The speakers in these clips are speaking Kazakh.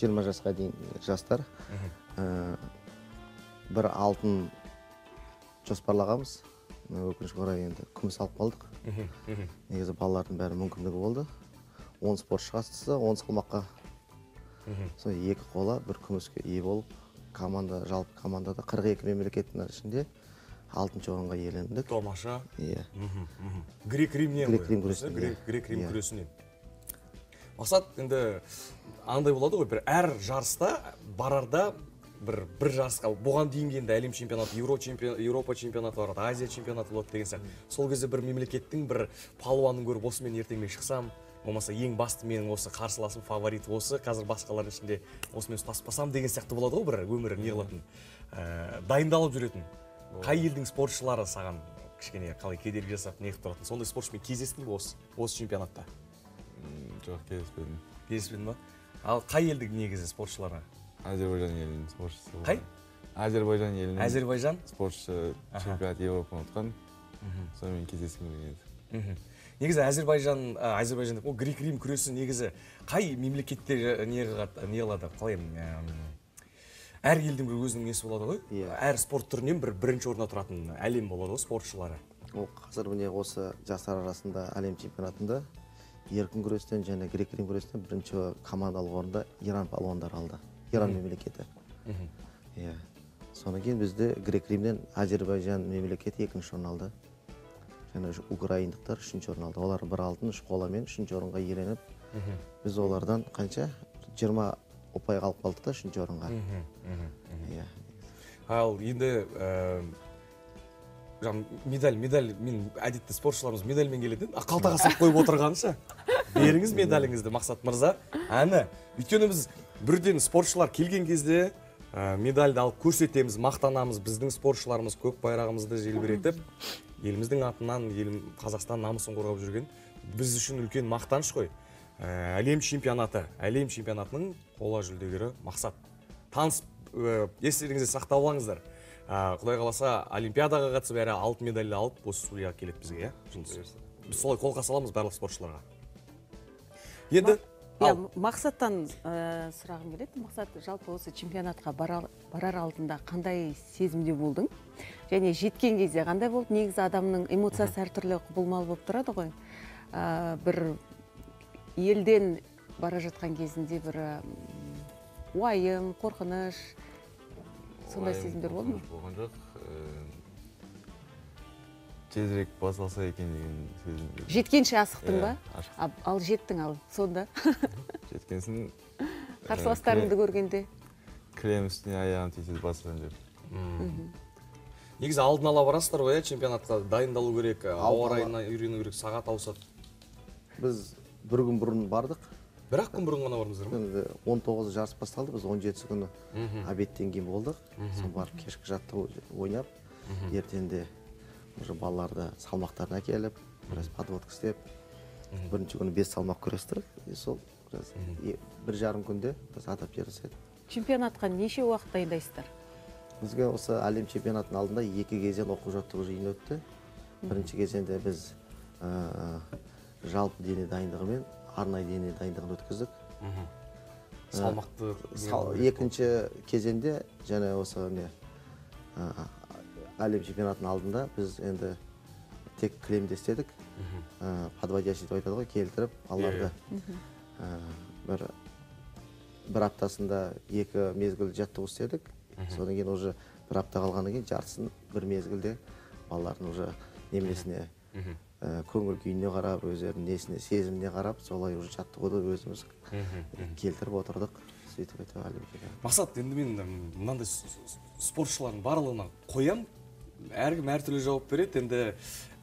жиырма жасқа дейін жастар. Ә, бір алтын жоспарлағанбыз. Өкінішке орай енді күміс алып қалдық. Негізі балалардың бәрі мүмкіндігі болды. Он спортшы қатысты он салмаққа. Сол екі қола бір күміске ие болып команда жалпы командада 42 мемлекеттің ішінде алтыншы орынға иелендік. Тамаша иә. Грек римнен Грек-рим күресінен, грек, иә. грек рим Иә. күресінен. Мақсат енді андай болады ғой бір әр жарыста барарда бір бір жарысқа бұған дейінгі енді әлем чемпионаты Еуро чемпион, еуропа чемпионаты болады азия чемпионаты болады деген сияқты. Сол кезде бір мемлекеттің бір палуанын көріп осы мен ертең мен шықсам болмаса ең басты менің осы қарсыласым фаворит осы қазір басқалардың ішінде осымен ұстаспасам деген сияқты болады ғой бір өмірі неғылатын ә, дайындалып жүретін. Қай елдің спортшылары саған кішкене қалай кедергі жасап неғып тұратын? Сондай спортшымен кездестің бе осы осы чемпионатта? Жоқ кездеспедім кездеспедің ба? Ал қай елдің негізі спортшылары әзербайжан елінің спортшысы. Қай? әзербайжан елінің әзербайжан спортшысы чемпионат европаны ұтқан. Сонымен кездескім келген еді. Негізі әзербайжан әзербайжан деп о грек рим күресі негізі қай мемлекетте не қылады- не қылады? Қалай әр елдің бір өзінің несі болады ғой? Иә. әр спорт түрінен бір бірінші орында тұратын әлем болады ғой спортшылары. Ол қазір міне осы жастар арасында әлем чемпионатында еркін күрестен және грек рим күрестен бірінші командалық орынды иран палуандары алды. Иран мемлекеті. Иә. Содан кейін бізде грек римнен әзербайжан мемлекеті екінші орын алды. Және украиндықтар үшінші орын алды. Олар бір алтын үш қоламен үшінші орынға иеленіп біз олардан қанша? жиырма ұпай қалып қалдық та үшінші орынға. Иә. Ал енді ә, жаңа медаль медаль мен әдетте спортшыларымыз медальмен келеді а қалтаға салып қойып отырғанша. Беріңіз медаліңізді мақсат мырза. Әні өйткені біз бірден спортшылар келген кезде ә, медальді алып көрсетеміз мақтанамыз. Біздің спортшыларымыз көк байрағымызды желбіретіп еліміздің атынан қазақстан намысын қорғап жүрген. Біз үшін үлкен мақтаныш қой. Ә, әлем чемпионаты әлем чемпионатының қола жүлдегері мақсат. Таныс ә, естеріңізде сақтап алыңыздар құдай қаласа олимпиадаға қатысып әрі алтын медальді алып осы студияға келеді бізге иә жұлдыз. Біз солай қолқа саламыз барлық спортшыларға. Енді иә мақсаттан ә, сұрағым келеді. Мақсат жалпы осы чемпионатқа барар, барар алдында қандай сезімде болдың? Және жеткен кезде қандай болды? Негізі адамның эмоциясы әртүрлі құбылмалы болып тұрады ғой. Ә, бір елден бара жатқан кезінде бір уайым қорқыныш сондай сезімдер болды ма? болған жоқ. Э, тезірек басталса екен деген сезім жеткенше асықтың ба Иә, ашық. А- ал жеттің ал сонда? Жеткен соң қарсыластарыңды көргенде? Кілем үстіне аяғым тисе басқан жоқ негізі алдын ала барасыздар ғой иә чемпионатқа дайындалу керек ауа райына үйрену керек сағат ауысады. Біз бір күн бұрын бардық. Бір ақ күн бұрын ғана бардыңыздар ма енді он тоғызы жарыс басталды біз он жетісі күні обедтен кейін болдық. Сосын барып кешкі жаттығу ойнап ертеңде уже балаларды салмақтарын әкеліп біраз подводка істеп бірінші күні бес салмақ күрестік. И сол біраз бір жарым күнде біз етіп чемпионатқа неше уақыт дайындайсыздар? Бізге осы әлем чемпионатының алдында екі кезең оқу жаттығу жиыны өтті. Бірінші кезеңде біз ә, жалпы дене дайындығы мен арнайы дене дайындығын өткіздік. Салмақты Сал- екінші кезеңде және осы не ә, әлем чемпионатының алдында біз енді тек кілемде істедік ә, подводящий деп айтады ғой келтіріп балаларды ә, бір бір аптасында екі мезгіл жаттығу істедік. Содан кейін уже бір апта қалғаннан кейін жартысын бір мезгілде балалардың уже неменесіне ә, көңіл күйіне қарап өздерінің несіне сезіміне қарап солай уже жаттығуды өзіміз келтіріп отырдық сөйтіп өйтіп әлем чемпионаты. мақсат енді мен мынандай спортшылардың барлығына қоям. Әркім әртүрлі жауап береді. Енді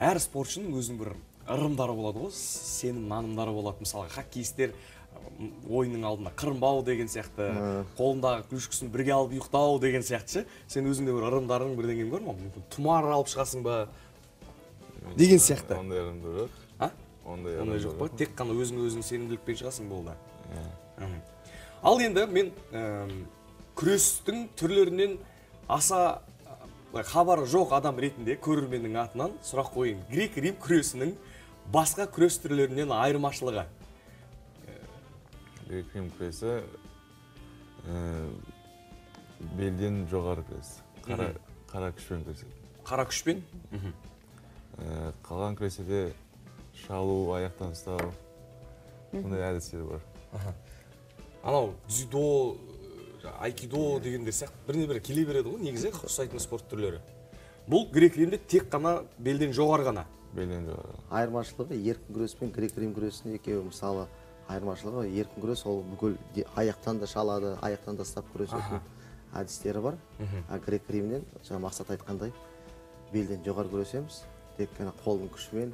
әр спортшының өзінің бір ырымдары болады ғой сенім нанымдары болады. Мысалға хоккеисттер м, ойынның алдында қырынбау деген сияқты қолындағы клюшкасын бірге алып ұйықтау деген сияқты ше. Сен өзіңде бір ырымдарың бірдеңең бар ма мүмкін тұмар алып шығасың ба? Деген сияқты. ондай жоқ а ондай ондай жоқ па тек қана өзіңе өзің сенімділікпен шығасың болды Иә. Ал енді мен күрестің түрлерінен аса хабары жоқ адам ретінде көрерменнің атынан сұрақ қояйын грек рим күресінің басқа күрес түрлерінен айырмашылығы грек рим күресі белден жоғары күрес қара қара күшпен күреседі қара күшпен қалған күреседе шалу аяқтан ұстау. Сондай әдістер бар. Анау дзюдо жаңағы айкидо дегендер сияқты біріне бірі келе береді ғой негізі ұқсайтын спорт түрлері. Бұл грек римде тек қана белден жоғары ғана. Белден жоғары. Айырмашылығы еркін күрес пен грек рим күресінің екеуі мысалы айырмашылығы еркін күрес ол бүкіл аяқтан да шалады аяқтан да ұстап күресетін әдістері бар. А грек римнен жаңа мақсат айтқандай белден жоғары күресеміз тек қана қолдың күшімен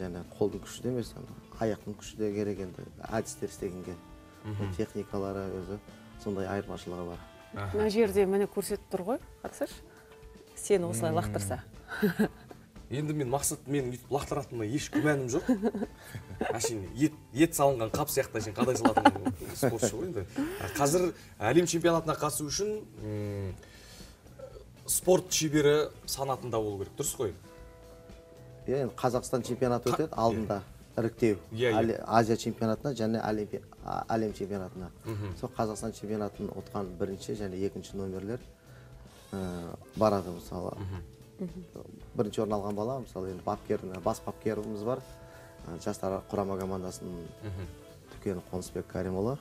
және қолдың күші де емес ана аяқтың күші де керек енді әдістер істегенге. Техникалары өзі сондай айырмашылығы бар. Мына жерде міне көрсетіп тұр ғой қарасайшы сені осылай лақтырса. Енді мен мақсат мен өйтіп лақтыратыныма еш күмәнім жоқ. Әшейін ет ет салынған қап сияқты әшейін қадай салатын спортшы ғой енді. Қазір әлем чемпионатына қатысу үшін спорт шебері санатында болу керек. Дұрыс қой. Иә енді қазақстан чемпионаты өтеді алдында іріктеу. Иә, азия чемпионатына және әлем, чемпионатына. Сол қазақстан чемпионатын ұтқан бірінші және екінші номерлер ә, барады мысалы. Бірінші орын алған бала мысалы енді бапкер бас бапкеріміз бар. Ә, жастар құрама командасының түкен қонысбек кәрімұлы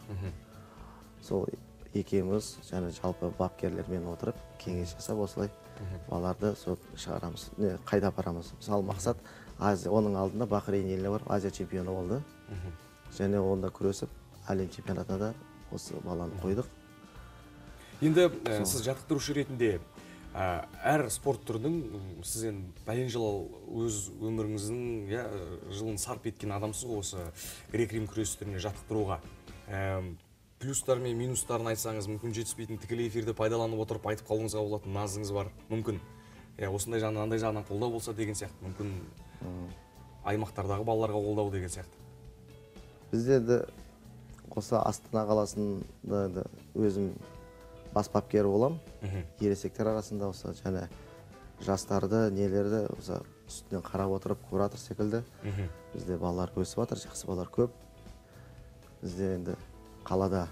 сол екеуміз және жалпы бапкерлермен отырып кеңес жасап осылай балаларды сол шығарамыз. Не қайда апарамыз? Мысалы мақсат азия оның алдында бахрейн еліне барып азия чемпионы болды. Және онда күресіп әлем чемпионатына да осы баланы қойдық. Енді ә, сіз жаттықтырушы ретінде әр спорт түрінің сіз енді бәлен жыл өз өміріңіздің иә жылын сарп еткен адамсыз ғой осы грек рим күрес түріне жаттықтыруға. Плюстар мен минустарын айтсаңыз мүмкін жетіспейтін тікелей эфирді пайдаланып отырып айтып қалуыңызға болатын назыңыз бар. Мүмкін. Иә осындай жағынан андай жағынан қолдау болса деген сияқты. Мүмкін аймақтардағы балаларға қолдау деген сияқты. Бізде де осы астана қаласында да өзім бас бапкері боламын. Ересектер арасында осы және жастарды нелерді осы үстінен қарап отырып куратор секілді. Бізде балалар өсіп жатыр жақсы балалар көп. Бізде енді қалада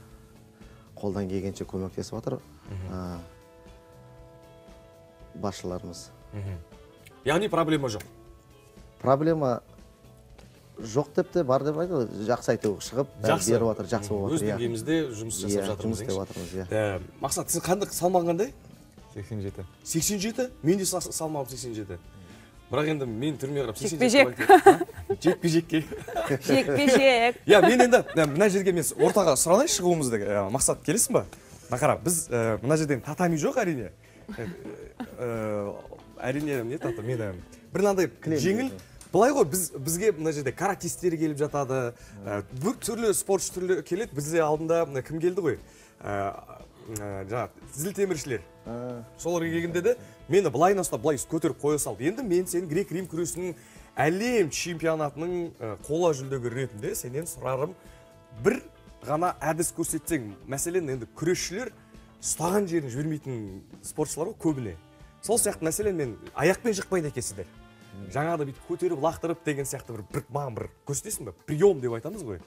қолдан келгенше көмектесіп жатыр а, басшыларымыз. Яғни проблема жоқ. Проблема жоқ деп те бар деп айтады. Ғой. жақсы әйтеуір шығып жақсы. беріп жатыр жақсы болып өз жатыр иә. деңгейімізде жұмыс жасап Иә, жатырмыз жұмыс істеп жатырмыз иә. Мақсат сіз қандай салмағың қандай? 87 87 мен де са- салмағым 87 бірақ енді мен түріме қарап 87 Жекпе-жек. деп айтайын. А? жекпе-жекке. Жекпе жек иә мен енді ә, мына жерге мен ортаға сұралайын шығуымызды ә, мақсат келесің ба? Мына қара біз ә, мына жерде татами жоқ әрине. Ә, ә, әрине не тата мен ә, бір мынандай жеңіл. былай ғой біз бізге мына жерде каратистер келіп жатады. Ә, түрлі спортшы түрлі келеді. Бізде алдында кім келді ғой? Ә, ә, жаңағы зілтеміршілер солар келгенде де мені былай ұстап былай көтеріп қоя салды. Енді мен сен грек рим күресінің әлем чемпионатының ә, қола жүлдегері ретінде сенен сұрарым бір ғана әдіс көрсетсең. Мәселен енді күресшілер ұстаған жерін жібермейтін спортшылар ғой көбіне. Сол сияқты мәселен мен аяқпен жықпайды екенсіздер. Жаңағыдай бүйтіп көтеріп лақтырып деген сияқты бір, бір маған бір көрсетесің ба прием деп айтамыз ғой.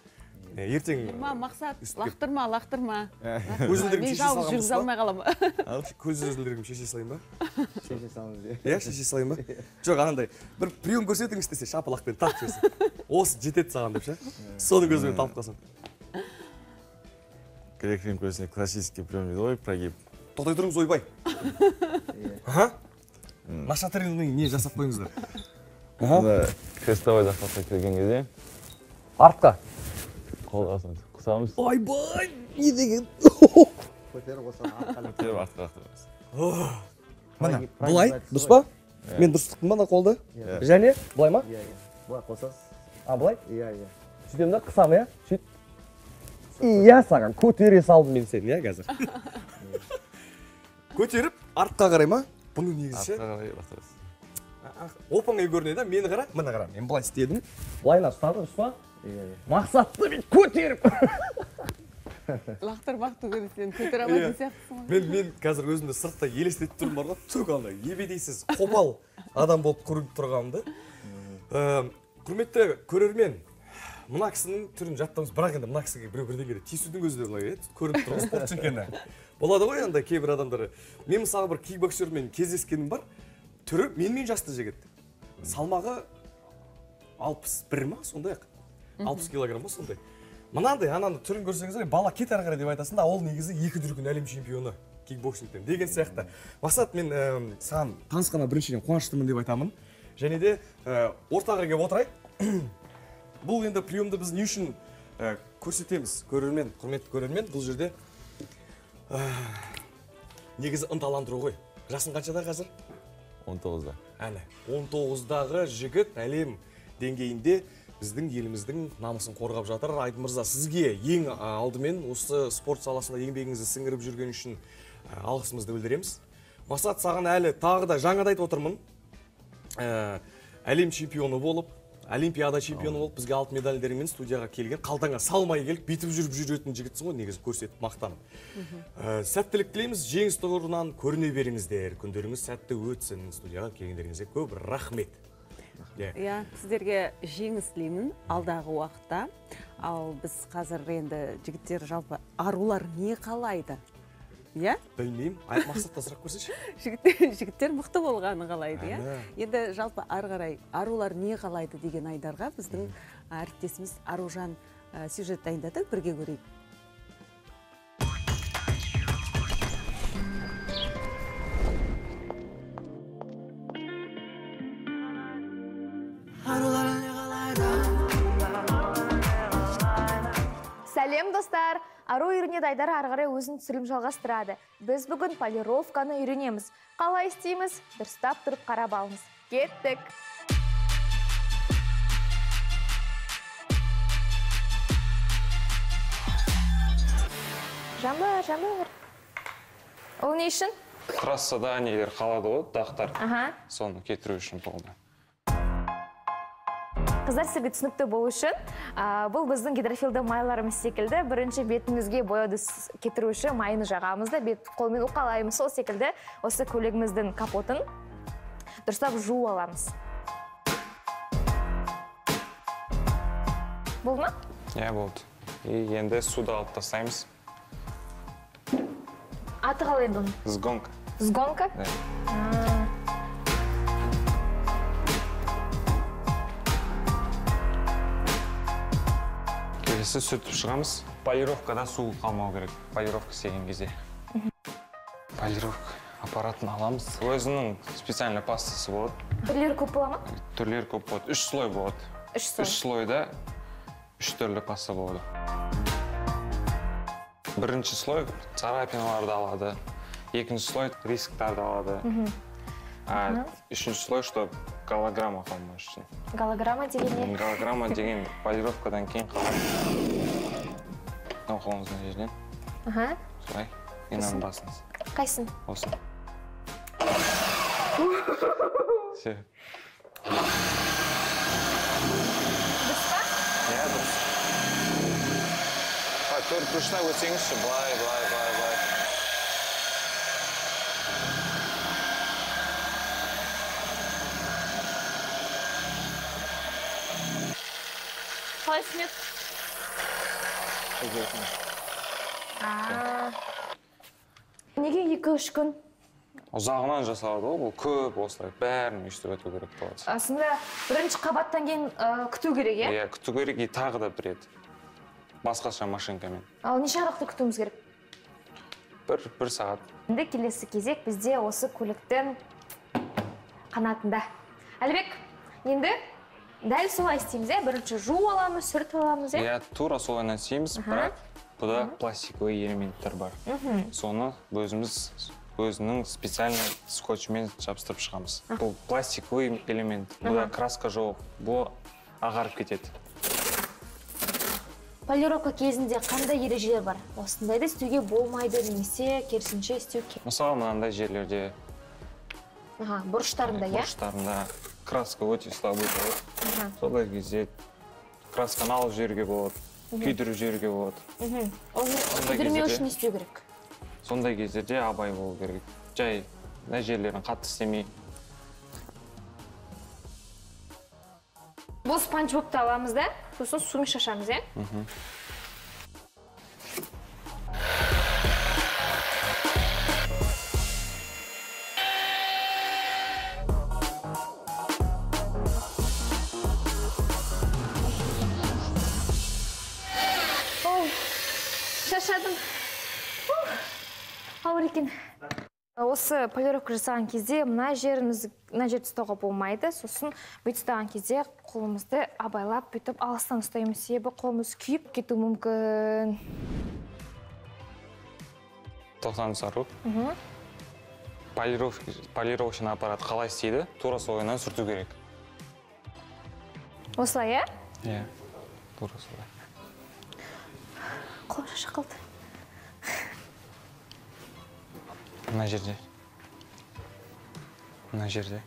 Ертең ма мақсат лақтырма лақтырма. Көзілдірігін мен шеше жалғыз жүргізе алмай қаламын. Көз үзілдірігімді шеше салайын ба? Шеше салыңыз иә. Иә шеше салайын ба? Жоқ анандай. бір прием көрсетіңіз десе шапалақпен тақ жіберсін осы жетеді саған деп ше? Соның көзімен талып қалсаң грек рим күресінде классический прием дейді ғой прогиб. Тоқтай тұрыңыз ойбай. Тренинг не жасап қойыңыздар? Мына крестовый захватқа кірген кезде. Артқа. Қолғасын қысамыз ойбай не деген көтеріп артқа мына былай дұрыс па мен дұрыс тұттым ба мына қолды Иә. және былай ма иә иә былай қосасыз а былай иә иә сөйтемін да қысамын иә сөйт иә саған көтере салдым мен сені иә қазір көтеріп артқа қарай ма бұны негізі ше артқа қарай оп оңай көрінеді мені қара міне қара мен былай істедім былайынан ұстадым дұрыс па иә иә мақсатты бүйтіп көтеріп. Лақтырмақ түгілі сен көтере алмайтын сияқтысың ғой. Мен мен қазір өзімді сырттай елестетіп тұрмын бар ғой түк андай ебедейсіз қопал адам болып көрініп тұрғанымды Ә, құрметті көрермен мына кісінің түрін жаттаймыз бірақ енді мына кісіге біреу бірдеңеге тиісудің өзі де былай иә көрініп тұр ғой спортшы екені. Болады ғой андай кейбір адамдар мен мысалы бір кикбоксермен кездескенім бар. Түрі менімен жасты жігіт. Салмағы алпыс бір ма сондай ақ. Алпыс килограмм ба сондай. Мынандай ананы түрін көрсеңіздер бала кет ары қарай деп айтасың да ол негізі екі дүркін әлем чемпионы кикбоксингтен деген сияқты. Мақсат мен ә, саған танысқанына біріншіден қуаныштымын деп айтамын. Және де ә, ортаға келіп отырайық. Бұл енді приемды біз не үшін ә, көрсетеміз? Көрермен құрметті көрермен бұл жерде ә, негізі ынталандыру ғой. Жасың қаншада қазір? Он тоғызда. Әне 19-дағы жігіт әлем деңгейінде біздің еліміздің намысын қорғап жатыр. Айдын мырза сізге ең алдымен осы спорт саласында еңбегіңізді сіңіріп жүрген үшін алғысымызды білдіреміз. Мақсат саған әлі тағы да жаңада айтып отырмын. Ә, әлем чемпионы болып олимпиада чемпионы болып бізге алтын медальдермен студияға келген қалтаңа салмай келіп бүйтіп жүріп жүретін жігітсің ғой негізі көрсетіп мақтанып. Ә, сәттілік тілейміз жеңіс тұғырынан көріне беріңіздер. Күндеріңіз сәтті өтсін студияға келгендеріңізге көп рахмет. Иә. Иә сіздерге жеңіс тілеймін алдағы уақытта. Ал біз қазір енді жігіттер жалпы арулар не қалайды? Иә? Білмеймін. Мақсаттан сұрап көрсейші жігіттер жігіттер мықты болғаны қалайды иә? Енді жалпы ары қарай арулар не қалайды деген айдарға біздің әріптесіміз аружан сюжет дайындады бірге көрейік. Достар. Ару үйренеді айдар ары қарай өзінің түсірілім жалғастырады. Біз бүгін полировканы үйренеміз. Қалай істейміз? Дұрыстап тұрып қарап алыңыз. Кеттік. Жаңбыр жаңбыр ол не үшін? Трассада нелер қалады ғой дақтар. Аха. Соны кетіру үшін болды қыздар сізге түсінікті болу үшін бұл біздің гидрофилді майларымыз секілді бірінші бетімізге бояуды с- кетіру үшін майын жағамыз да бет қолмен уқалаймыз. Сол секілді осы көйлегіміздің капотын дұрыстап жуып аламыз. Болды ма? Иә болды. И енді суды алып тастаймыз. Аты қалай оның сгонка сгонка келесі сүртіп шығамыз. Полировкада су қалмау керек. Полировка істеген кезде. Полировка аппаратын аламыз. Өзінің специальный пастасы болады. Түрлері көп бола ма? Түрлері көп болады. Үш слой болады. Үш слой. Үш слойда үш түрлі паста болады. Бірінші слой царапиналарды алады. Екінші слой рисктарды алады. А үшінші слой чтобы голограмма қалмау үшін голограмма деген не голограмма деген полировкадан кейін қалады мынау қолыңыздың жерінен аха солай мынаның басыңыз қайсын осы все иә дұрыс а, төрт бұрышына өтсеңізші былай былай былай түсінеді неге екі үш күн ұзағынан жасалады ғой бұл көп осылай бәрін өйстіп өту керек болады. Расында бірінші қабаттан кейін ә, күту керек иә? Иә күту керек и тағы да бір рет басқаша машинкамен. Ал неше аралықты күтуіміз керек? Бір бір сағат. Енді келесі кезек бізде осы көліктің қанатында. Әлібек енді дәл солай істейміз иә? Бірінші жуып аламыз сүртіп аламыз иә? Иә тура солайынан істейміз бірақ бұда пластиковый элементтер бар. Соны өзіміз өзінің специальный скотчмен жабыстырып шығамыз. Бұл пластиковый элемент. Бұда краска жоқ бұл ағарып кетеді. Полировка кезінде қандай ережелер бар? Осындайды істеуге болмайды немесе керісінше істеу керек мысалы мынандай жерлерде. Аха бұрыштарында иә? Бұрыштарында. Краска өте слабый болады. Сондай кезде красканы алып жіберуге болады күйдіріп жіберуге болады. Оны күйдірмеу үшін не істеу керек? Сондай кездерде абай болу керек. Жай мына жерлерін қатты істемей. Бұл спанч бобты аламыз да? Сосын сумен шашамыз иә? Шаршадым Ух, ауыр екен осы полировка жасаған кезде мына жеріміз мына жерді ұстауға болмайды. Сосын бүйтіп ұстаған кезде қолымызды абайлап бүйтіп алыстан ұстаймыз. Себебі қолымыз күйіп кетуі мүмкін. Тоқсан сару полировочный аппарат қалай істейді? Тура солайынан сүрту керек. Осылай иә? Иә. Тура солай. Қолым шаша қалды мына жерде. Мына жерде.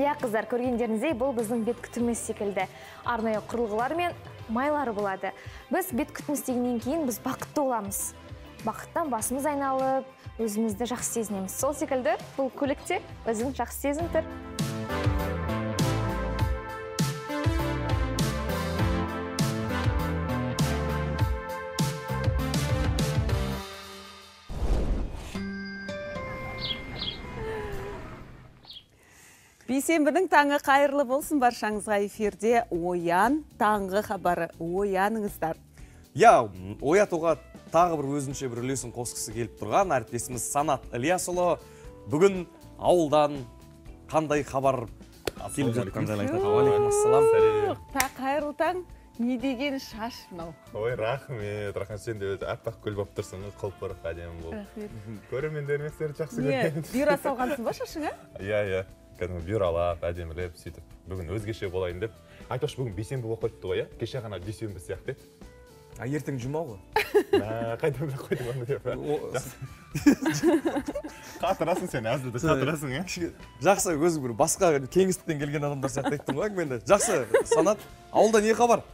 Иә қыздар көргендеріңіздей бұл біздің бет күтіміміз секілді. Арнайы құрылғылар мен майлары болады. Біз бет күтім істегеннен кейін біз бақытты боламыз. Бақыттан басымыз айналып өзімізді жақсы сезінеміз. Сол секілді бұл көлік те өзін жақсы сезініп тұр бейсенбінің таңы қайырлы болсын. Баршаңызға эфирде оян таңғы хабары. Ояныңыздар. Иә оятуға тағы бір өзінше бір үлесін қосқысы келіп тұрған әріптесіміз санат ілиясұлы. Бүгін ауылдан қандай хабар келіп жатқанын жайлы айтады. Қайырлы таң. Не деген шаш мынау? Ой рахмет рахмет. Сен де өзі аппақ гүл болып тұрсың ғой құлпырып әдемі болып рахмет. Көрермендеріме сені жақсы көремін бұйра салғансың ба шашыңа иә иә. Кәдімгі бюралап әдемілеп сөйтіп. Бүгін өзгеше болайын деп. Айтпақшы бүгін бейсенбі болып қойыпты ғой иә? Кеше ғана дүйсенбі сияқты. еді а ертең жұма ғой. Қайдан біліп қойдың оны деп ә? Қатырасың сен әзілді қатырасың иә жақсы өзің бір басқа кеңістіктен келген адамдар сияқты айттың ғой әңгімені. Жақсы санат ауылда не хабар?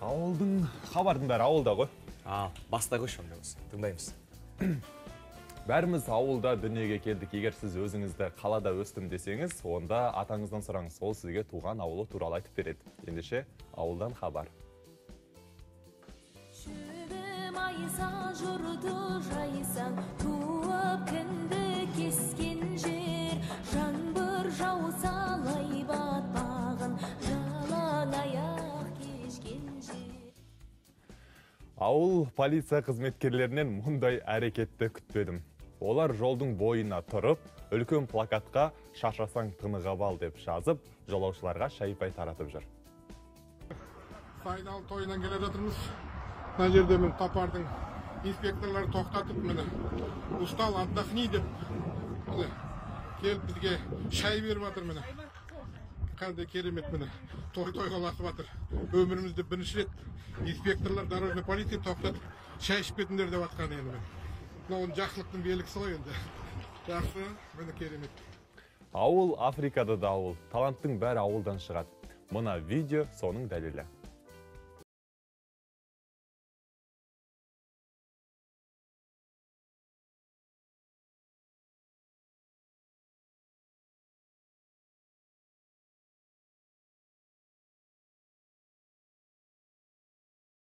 Ауылдың хабардың бәрі ауылда ғой. А бастай қойшы онда болса тыңдаймыз. Бәріміз ауылда дүниеге келдік. Егер сіз өзіңізді қалада өстім десеңіз онда атаңыздан сұраңыз. Ол сізге туған ауылы туралы айтып береді. Ендеше ауылдан хабар. Батпағын жалаң аяқ кешкен жер ауыл полиция қызметкерлерінен мұндай әрекетті күтпедім. Олар жолдың бойына тұрып үлкен плакатқа шашасаң тынығып ал деп жазып жолаушыларға шай пай таратып жүр. Сайдал тойынан келе жатырмыз. Мына жерде міне топардың инспекторлары тоқтатып міне устал отдохни деп міне келіп бізге шай беріп жатыр міне. Қандай керемет міне той тойға ұласып жатыр өмірімізде бірінші рет инспекторлар дорожный полиция тоқтатып шай ішіп кетіңдер деп жатқан енді міне. Мынау жақсылықтың белгісі ғой енді. Жақсы міне керемет. Ауыл африкада да ауыл таланттың бәрі ауылдан шығады. Мына видео соның дәлелі.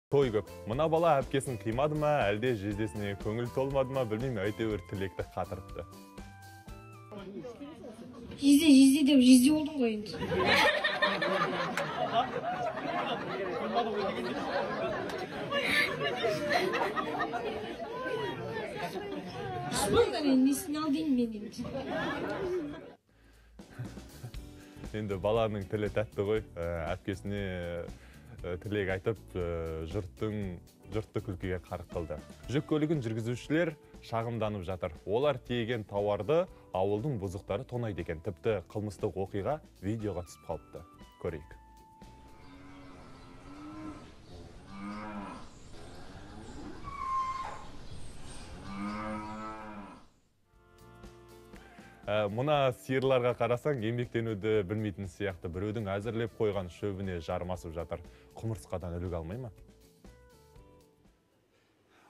Той көп. Мына бала әпкесін қимады ма әлде жездесіне көңіл толмады ма білмеймін әйтеуір тілекті қатырыпты. Жезде жезде деп жезде болдың ғой енді. Несін ал деймін мен енді? Енді баланың тілі тәтті ғой. Ә, әпкесіне тілек айтып ә, жұрттың жұртты күлкіге қарық қылды. Жүк көлігін жүргізушілер шағымданып жатыр. Олар тиеген тауарды ауылдың бұзықтары тонайды екен. Тіпті қылмыстық оқиға видеоға түсіп қалыпты. Көрейік. Ә, мына сиырларға қарасаң еңбектенуді білмейтін сияқты. Біреудің әзірлеп қойған шөбіне жармасып жатыр құмырсқадан үлгі алмай ма?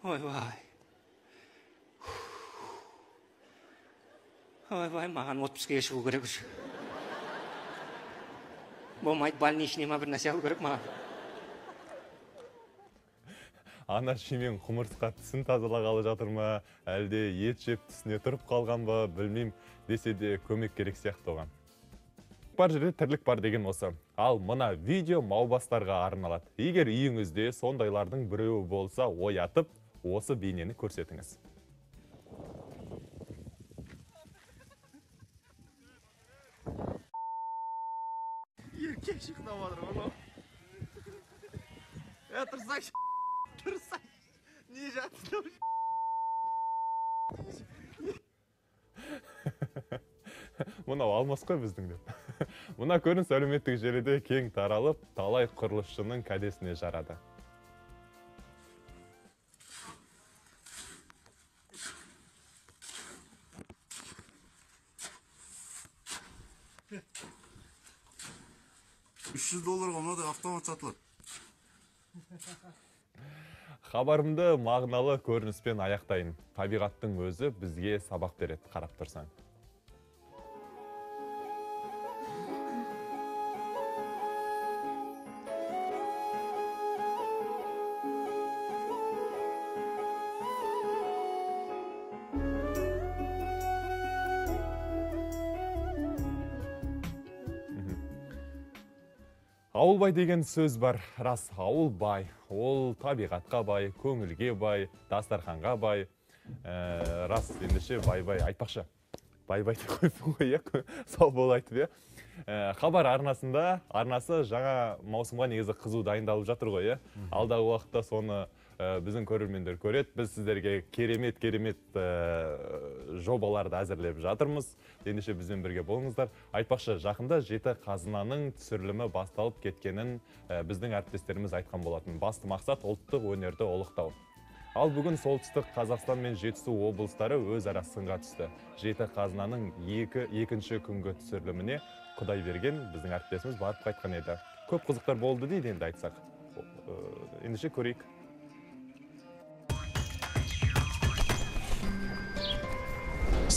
Ойбай ойбай маған отпускіге шығу керек уже. Болмайды больничный ма бір нәрсе алу керек маған. Ана шимен құмырсқа тісін тазалағалы жатыр ма? Әлде ет жеп тісіне тұрып қалған ба? Білмеймін. Десе де көмек керек сияқты оған. Бар жерде тірлік бар деген осы. Ал мына видео маубастарға арналады. Егер үйіңізде сондайлардың біреуі болса оятып осы бейнені көрсетіңіз. Еркек шықтап жатыр ғой е тұрсаңшы не жатсың мынау алмас қой біздің деп мына көрініс әлеуметтік желіде кең таралып талай құрылысшының кәдесіне жарады. үш жүз долларға мынадай автомат сатылады. Хабарымды мағыналы көрініспен аяқтайын. Табиғаттың өзі бізге сабақ береді қарап тұрсаң. Ауыл бай деген сөз бар. Рас ауыл бай ол табиғатқа бай көңілге бай дастарханға бай. Ә, рас ендеше бай бай айтпақшы. Бай бай деп қойыппын ғой иә сау бол айтып иә. Ә, хабар арнасында арнасы жаңа маусымға негізі қызу дайындалып жатыр ғой иә. Алдағы уақытта соны біздің көрермендер көреді. Біз сіздерге керемет керемет ә, жобаларды әзірлеп жатырмыз. Ендеше бізбен бірге болыңыздар. Айтпақшы жақында жеті қазынаның түсірілімі басталып кеткенін ә, біздің әріптестеріміз айтқан болатын. Басты мақсат ұлттық өнерді ұлықтау. Ал бүгін солтүстік қазақстан мен жетісу облыстары өзара сынға түсті. Жеті қазынаның екі, екінші күнгі түсіріліміне құдай берген біздің әріптесіміз барып қайтқан еді. Көп қызықтар болды дейді енді айтсақ. Э, ендеше көрейік.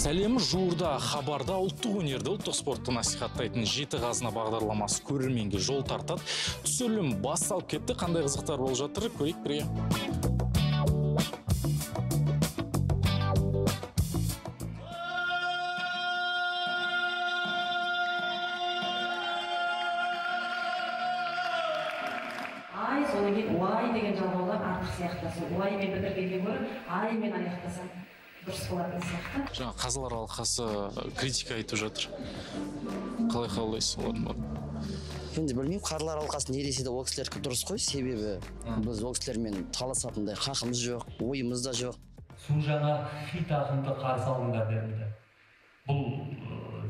Сәлемі жуырда хабарда ұлттық өнерді ұлттық спортты насихаттайтын жеті қазына бағдарламасы көрерменге жол тартады. Түсірілім басталып кетті. Қандай қызықтар болып жатыр көрейік бірге. Ай содан кейін уай деген жалғаулар артық сияқты сол уаймен бітіргеннен гөрі аймен аяқтасам. Дұрыс болатын сияқты жаңа қазылар алқасы критика айтып жатыр. Қалай қабылдайсыз олардың бәрін енді білмеймін қарлар алқасы не десе де ол кісілердікі дұрыс қой. Себебі біз ол кісілермен таласатындай хақымыз жоқ ойымыз да жоқ. Су жаңа хит ақынды қарсы алыңдар деді бұл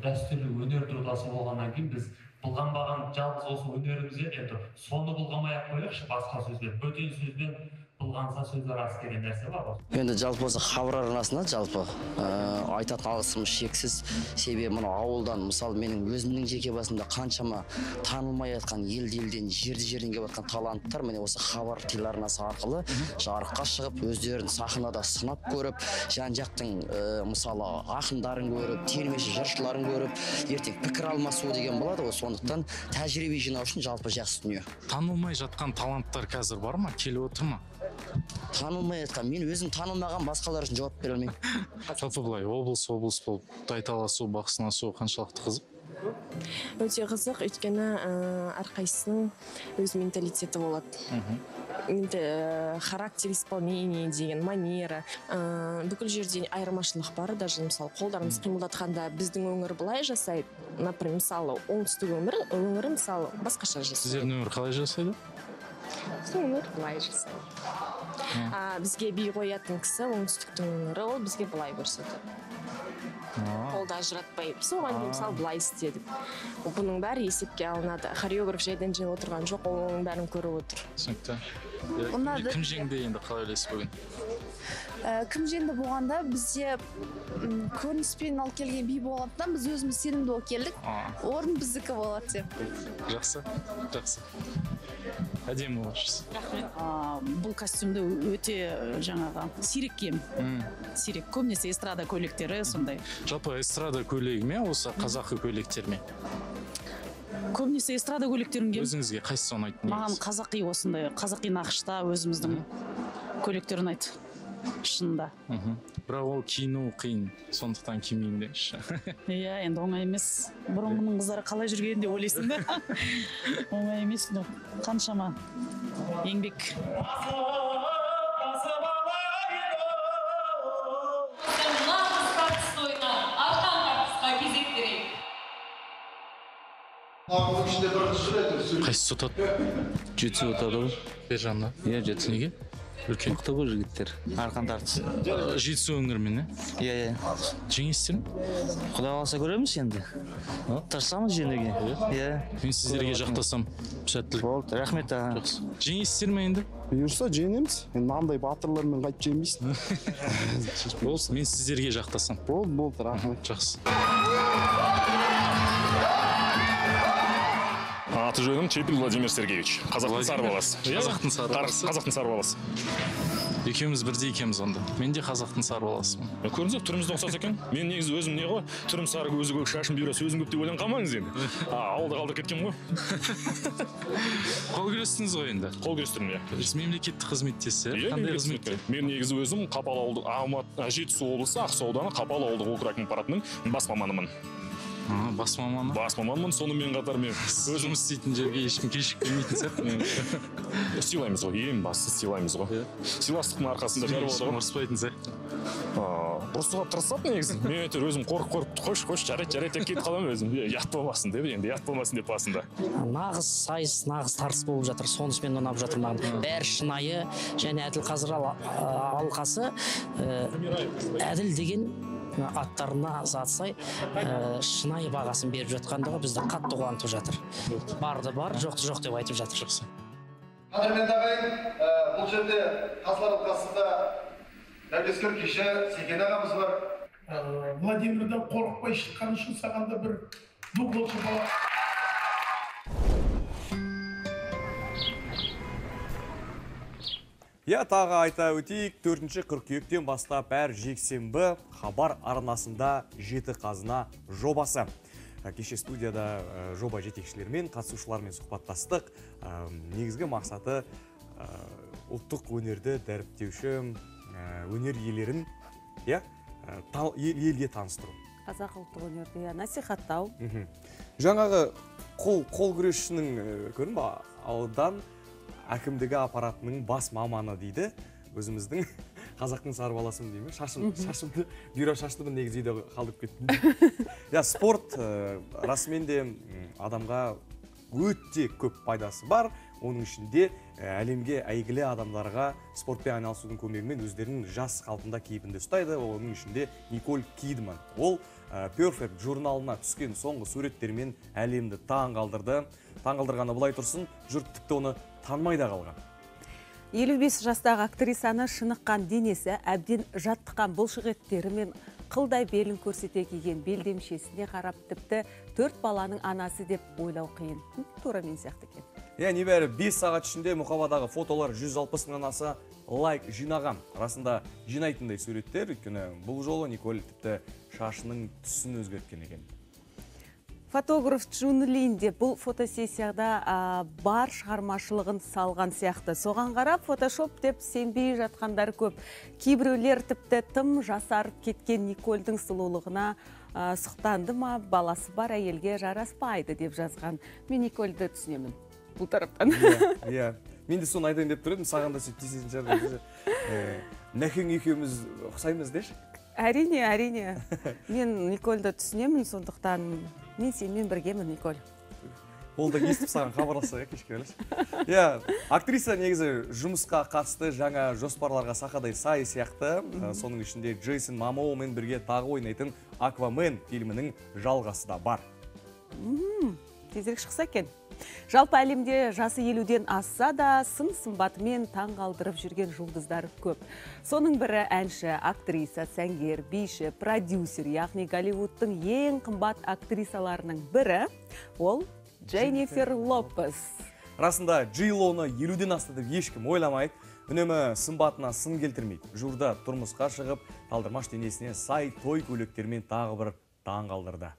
дәстүрлі өнер додасы болғаннан кейін біз былғанбаған жалғыз осы өнеріміз еді енді соны былғамай ақ қояйықшы басқа сөзбен бөтен сөзбен. Былғанса сөзі рас деген нәрсе бар ғой енді жалпы осы хабар арнасына жалпы ә, айтатын алғысымыз шексіз себебі мынау ауылдан мысалы менің өзімнің жеке басымда қаншама танылмай жатқан елді елден жерді жерден келіп жатқан таланттар міне осы хабар телеарнасы арқылы жарыққа шығып өздерін сахнада сынап көріп жан жақтың ә, мысалы ақындарын көріп термеші жыршыларын көріп ертең пікір алмасу деген болады ғой сондықтан тәжірибе жинау үшін жалпы жақсы дүние танылмай жатқан таланттар қазір бар ма келіп отыр ма танылмай жатқан мен өзім танылмаған басқалар үшін жауап бере алмаймын. Жалпы былай облыс облыс болып тайталасу бақ сынасу қаншалықты қызық? Өте қызық. Өйткені ә, әрқайсысының өз менталитеті болады. Енді ә, характер исполнение деген манера. Ә, бүкіл жерде айырмашылық бар даже мысалы қолдарымыз қимылдатқанда біздің өңір былай жасайды. Например мысалы оңтүстік өңір өңірі мысалы басқаша жасайды. Сіздердің өмір қалай жасайды? Біздің өңір былай жасайды. А, бізге би қоятын кісі оңтүстіктің өңірі ол бізге былай көрсетеді. Қолды ажыратпай. Соған дейін мысалы былай істедік бұның бәрі есепке алынады. Хореограф жайдан жай отырған жоқ ол оның бәрін көріп отыр. түсінікті. Ұнады. кім жеңді енді қалай ойлайсыз бүгін? Кім жеңді болғанда бізде көрініспен алып келген би болғандықтан біз өзіміз сенімді болып келдік. Орын біздікі болады деп. Жақсы жақсы. Әдемі болыпсыз А, бұл костюмді өте э, жаңағы сирек киемін. Сирек. Көбінесе эстрада көйлектері сондай. Жалпы эстрада көйлегі ме осы қазақы көйлектер ме? Көбінесе эстрада көйлектерін киемін. Өзіңізге қайсысы ұнайды маған қазақи осындай қазақи нақышта өзіміздің көйлектер ұнайды шынында. Мхм. Бірақ ол киіну қиын сондықтан кимеймін деңізші. Иә енді оңай емес. Бұрынғының қыздары қалай жүрген деп ойлайсың да. Оңай емес но қаншама. Еңбек. Қайсысы ұтады? Жетісу ұтады ғой. Бер жағында иә жетісу. Неге? Үлкен. Мықты ғой жігіттер арқан тартыс жетісу өңірімен иә иә. Жеңесіздер ме құдай қаласа көреміз енді. Тырысамыз жеңуге иә. Мен сіздерге жақтасам сәттілік болды рахмет аға. Жеңесіздер ме енді? Бұйырса жеңеміз. Енді мынандай батырлармен қайтып жеңбейсің болсын мен сіздерге жақтасам. Болды болды рахмет. Жақсы. Аты жөнім чепин владимир сергеевич. Қазақтың сары баласы Иә, қазақтың сары баласы қазақтың сары баласы екеуміз бірдей екенбіз онда. Мен де қазақтың сары баласымын көрдіңіз бе түріміз де ұқсас екен. Мен негізі өзім не ғой? Түрім сары көзі көк шашым бұйра сөзім көп деп ойланып қалмаңыз енді. Ауылда қалдырып кеткенмін ғой. Қол күрестіңіз ғой енді. Қол күрестірмін иә. Мемлекеттік қызметтесіз Иә, қандай қызметте мен негізі өзім қапал ауылдық алматы жетісу облысы ақсу ауданы қапал ауылдық округінің аппаратының бас маманымын. Бас маманы бас маманмын сонымен қатар мен өзім істейтін жерге ешкім кешігіп келмейтін сияқты сыйлаймыз ғой. Ең бастысы сыйлаймыз ғой. Сыйластықтың арқасында бәрі болады ғой. ұрыспайтын сияқты. Ұрысуға тырысады негізі. Мен әйтеуір өзім қорқып қорқып қойшы қойшы жарайды жарайды деп кетіп қаламын өзім. Ұят болмасын деп енді ұят болмасын деп басында. Нағыз сайыс нағыз тартыс болып жатыр сонысымен ұнап жатыр маған. Бәрі шынайы және әділ қазір алқасы ә, әділ деген аттарына зат сай ә, шынайы бағасын беріп жатқандығы бізді қатты қуантып жатыр. Барды бар жоқты жоқ деп айтып жатыр жақсы. Қадірменді ағайын ә, бұл жерде қазылар алқасында дәулескер кеші секен ағамыз бар. Владимирден қорықпай шыққаны үшін саған да бір бала. Иә, тағы айта өтейік, 4 қыркүйектен бастап әр жексенбі хабар арнасында жеті қазына жобасы. Ә, Кеше студияда ә, жоба жетекшілерімен, қатысушылармен сұхбаттастық. Ә, Негізгі мақсаты ұлттық өнерді дәріптеуші өнер иелерін иә, елге таныстыру. қазақ ұлттық өнерді иә, насихаттау жаңағы қол қол күресшінің көрдің ба аудан әкімдігі аппаратының бас маманы дейді өзіміздің қазақтың сары баласымын деймін шашым шашымды бұйра шаштымын негізі үйде қалдырып кеттім. Иә спорт ә, расымен де адамға өте көп пайдасы бар. Оның ішінде ә, әлемге әйгілі адамдарға спортпен айналысудың көмегімен өздерінің жас қалпында кейпінде ұстайды. Оның ішінде николь кидман. Ол ә, Perfect журналына түскен соңғы суреттермен әлемді таң қалдырды. Таң қалдырғаны былай тұрсын жұрт тіпті оны танымай да қалған. 55 жастағы актрисаны шыныққан денесі әбден жаттыққан бұлшық еттері мен қылдай белін көрсете киген белдемшесіне қарап тіпті төрт баланың анасы деп ойлау қиын. Тура мен сияқты екен. Иә небәрі 5 сағат ішінде мұқабадағы фотолар 160 мыңнан аса лайк жинаған. Расында жинайтындай суреттер. Өйткені бұл жолы николь тіпті шашының түсін өзгерткен екен. Фотограф Джун Лин де бұл фотосессияда бар шығармашылығын салған сияқты. Соған қарап фотошоп деп сенбей жатқандар көп. Кейбіреулер тіпті тым жасарып кеткен никольдің сұлулығына сұқтанды ма баласы бар әйелге жараспайды деп жазған. Мен никольді түсінемін бұл тараптан. Иә иә. Мен де соны айтайын деп тұр едім саған да сөйтіп тиісетін шығар нәкең екеуміз ұқсаймыз деші. Әрине әрине. Мен никольді түсінемін сондықтан мен сенімен біргемін николь. Ол да естіп саған хабарласса иә кешке иә актриса негізі жұмысқа қатысты жаңа жоспарларға сақадай сай сияқты. Ә, соның ішінде джейсон мамоумен бірге тағы ойнайтын аквамен фильмінің жалғасы да бар. Тезірек шықса екен. Жалпы әлемде жасы елуден асса да сын сымбатымен таң қалдырып жүрген жұлдыздар көп. Соның бірі әнші актриса сәнгер биші продюсер яғни голливудтың ең қымбат актрисаларының бірі ол дженнифер лопес. Расында джейлоны елуден асты деп ешкім ойламайды. Үнемі сымбатына сын келтірмейді. Жуырда тұрмысқа шығып талдырмаш денесіне сай той көйлектермен тағы бір таң қалдырды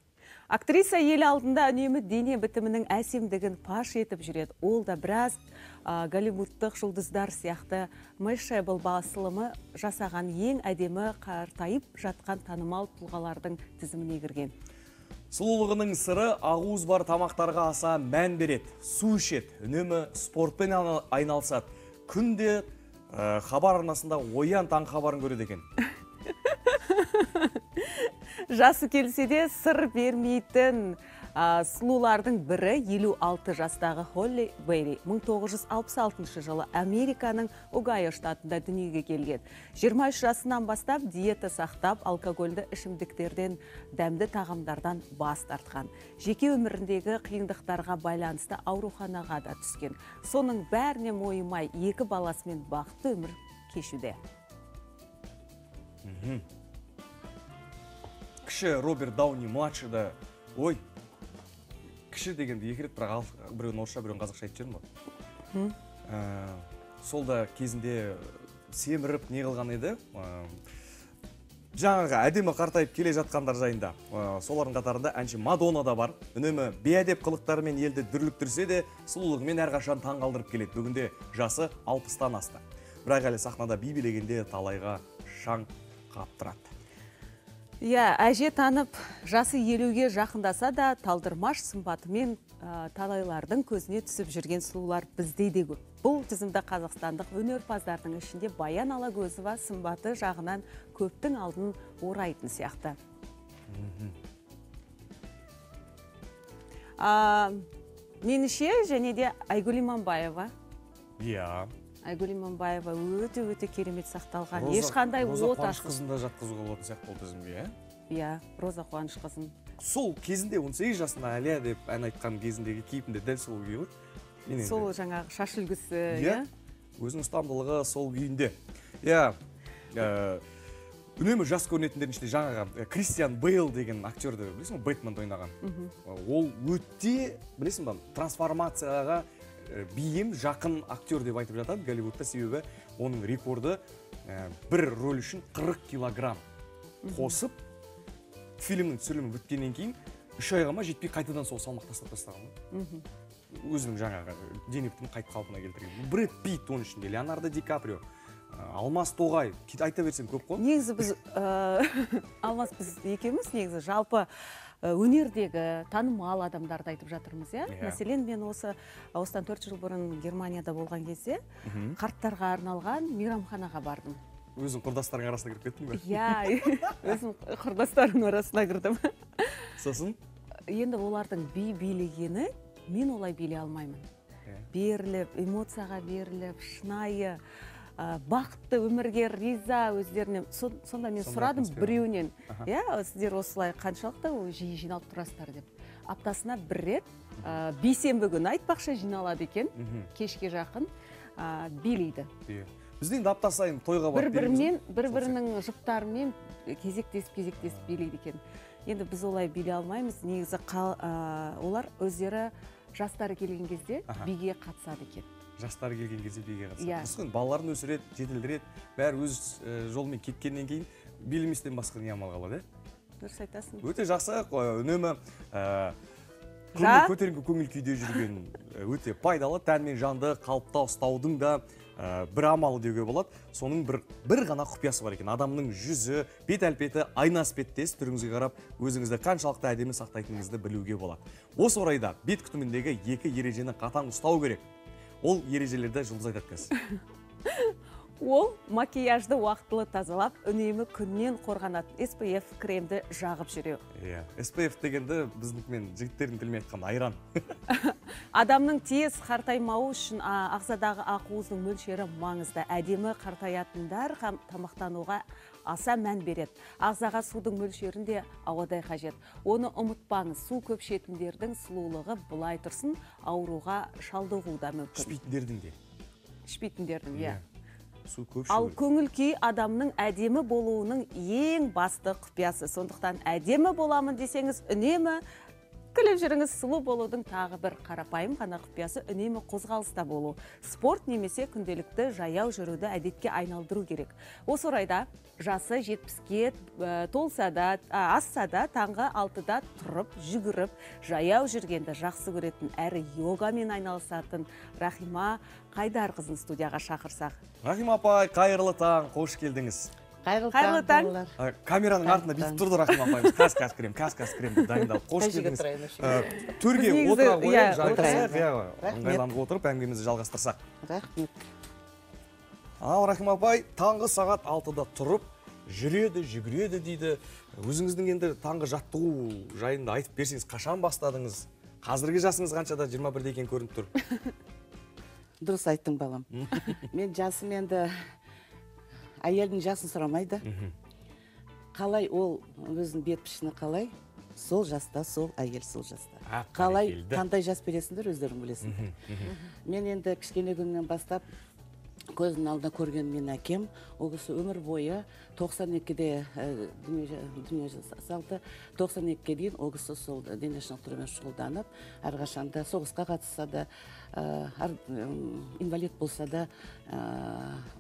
актриса ел алдында үнемі дене бітімінің әсемдігін паш етіп жүреді. Ол да біраз а, голливудтық жұлдыздар сияқты мэшебл басылымы жасаған ең әдемі қартайып жатқан танымал тұлғалардың тізіміне кірген. Сұлулығының сыры ақуыз бар тамақтарға аса мән береді. Су ішеді үнемі спортпен айнал- айналысады. Күнде ә, хабар арнасында оян таң хабарын көреді екен. жасы келсе де сыр бермейтін. Сұлулардың бірі 56 жастағы холли бейли 1966 жылы американың огайо штатында дүниеге келген. 23 жасынан бастап диета сақтап алкогольді ішімдіктерден дәмді тағамдардан бас тартқан. Жеке өміріндегі қиындықтарға байланысты ауруханаға да түскен. Соның бәріне мойымай екі баласымен бақытты өмір кешуде. Кіші роберт дауни младший да. Ой кіші дегенді екі рет бірақ біреуін орысша біреуін қазақша айтып жібердім ғой. Ә, сол да кезінде семіріп не қылған еді? Ә, жаңағы әдемі қартайып келе жатқандар жайында. Ә, солардың қатарында әнші мадонна да бар. Үнемі бейәдеп қылықтарымен елді дүрліктірсе де сұлулығымен әрқашан таң қалдырып келеді. Бүгінде жасы алпыстан асты. Бірақ әлі сахнада би билегенде талайға шаң қаптырады. Иә, әже танып жасы елуге жақындаса да талдырмаш сымбатымен ә, талайлардың көзіне түсіп жүрген сұлулар бізде де көп. Бұл тізімді қазақстандық өнерпаздардың ішінде Баян Алагөзова сымбаты жағынан көптің алдын орайтын сияқты. А, меніңше және де Айгүл Иманбаева. иә Айгүл Иманбаева өте-өте керемет сақталған. Ешқандай от қуанышқызын да жатқызуға болатын сияқты бұл тізімге иә Иә, Роза Қуанышқызын. сол кезінде 18 жасында әлия деп ән айтқан кезіндегі кейпінде дәл сол күйі ғой Сол жаңағы шаш үлгісі, иә иә? өзінің ұстамдылығы сол күйінде иә ә, үнемі жас көрінетіндердің ішінде жаңағы ә, кристиан бейл деген актерді білесің ғой бэтменді ойнаған ол өте білесің ба трансформацияға бейім жақын актер деп айтып жатады. Голливудта себебі оның рекорды ә, бір рөл үшін 40 килограмм қосып фильмнің түсірілімі біткеннен кейін үш айға ма жетпей қайтадан сол салмақ тастап тастаған өзінің жаңағы дене бітімін қайта қалпына келтірген брэд питт оның ішінде леонардо ди каприо ә, алмас тоғай. Айта берсең көп қой. Негізі біз ә, алмас біз екеуміз негізі жалпы өнердегі танымал адамдарды айтып жатырмыз иә? Иә. мәселен мен осы осыдан төрт жыл бұрын германияда болған кезде қарттарға арналған мейрамханаға бардым. Өзің құрдастарың арасына кіріп кеттің ба иә өзім құрдастарымның арасына кірдім. Сосын? Енді олардың би билегені мен олай билей алмаймын. Беріліп эмоцияға беріліп шынайы бақытты өмірге риза өздеріне. Со- сонда мен сұрадым біреуінен. Иә сіздер осылай қаншалықты жиі жиналып тұрасыздар деп. Аптасына бір рет ә, бейсенбі күні айтпақшы жиналады екен. Кешке жақын ә, билейді. Иә. Бізде енді апта сайын тойға бір барып бірімен бір бірінің жұптарымен кезектесіп кезектесіп билейді екен. Енді біз олай билей алмаймыз. Негізі қал- ә, олар өздері жастары келген кезде биге қатысады екен. Жастары келген кезде биге қатысады. Иә. дұрыс қой, балаларын өсіреді жетілдіреді бәрі өз ә, жолымен кеткеннен кейін билеместен басқа не амал қалады иә? Дұрыс айтасың. Өте жақсы қой, үнемі ә, Жа- көтеріңкі көңіл күйде жүрген өте пайдалы тән мен жанды қалыпта ұстаудың да ә, бір амалы деуге болады. Соның бір бір ғана құпиясы бар екен. Адамның жүзі бет әлпеті айна іспеттес түріңізге қарап өзіңізді қаншалықты әдемі сақтайтыныңызды білуге болады. Осы орайда бет күтіміндегі екі ережені қатаң ұстау керек. Ол ережелерді жұлдыз айтады қазір ол макияжды уақытылы тазалап үнемі күннен қорғанатын SPF кремді жағып жүру. Иә спф дегенді біздікімен жігіттердің тілімен айтқанда айран. Адамның тез қартаймауы үшін ағзадағы ақуыздың мөлшері маңызды. Әдемі қартаятындар тамақтануға аса мән береді. Ағзаға судың мөлшерін де ауадай қажет. Оны ұмытпаңыз. Су көп ішетіндердің сұлулығы былай тұрсын ауруға шалдығуы да мүмкін. Ішпейтіндердің де. Ішпейтіндердің иә. су көп ал көңіл күй адамның әдемі болуының ең басты құпиясы. Сондықтан әдемі боламын десеңіз үнемі күліп жүріңіз сұлу болудың тағы бір қарапайым ғана құпиясы үнемі қозғалыста болу. Спорт немесе күнделікті жаяу жүруді әдетке айналдыру керек. Осы орайда жасы жетпіске ә, толса да асса да таңғы алтыда тұрып жүгіріп жаяу жүргенді жақсы көретін әрі йогамен айналысатын рахима қайдарқызын студияға шақырсақ. Рахима апай қайырлы таң қош келдіңіз. Қайырлы Қайырлы таң. А, камераның артында бүйтіп тұрды рахима апайымыз қазір кіремін қазір қазір кіремін деп дайындалып қош келдіңіз. төрге отыра иә, қояйық жайғасақ отырайық. иә ыңғайланып отырып әңгімемізді жалғастырсақ. Рахмет. Ал рахима апай таңғы сағат алтыда тұрып жүреді жүгіреді дейді. Өзіңіздің енді таңғы жаттығу жайында айтып берсеңіз қашан бастадыңыз? Қазіргі жасыңыз қаншада? 21-де екен көрініп тұр. Дұрыс айттың балам. Мен жасым енді әйелдің жасын сұрамайды қалай ол өзінің бет пішіні қалай? Сол жаста сол әйел сол жаста. А, қалай қандай жас бересіңдер өздерің білесіңдер. Мен енді кішкене күннен бастап көзімнің алдында көрген менің әкем ол кісі өмір бойы 92-де ә, дүние салды 92-ге дейін ол кісі сол дене шынықтырумен шұғылданып әрқашанда соғысқа қатысса да инвалид болса да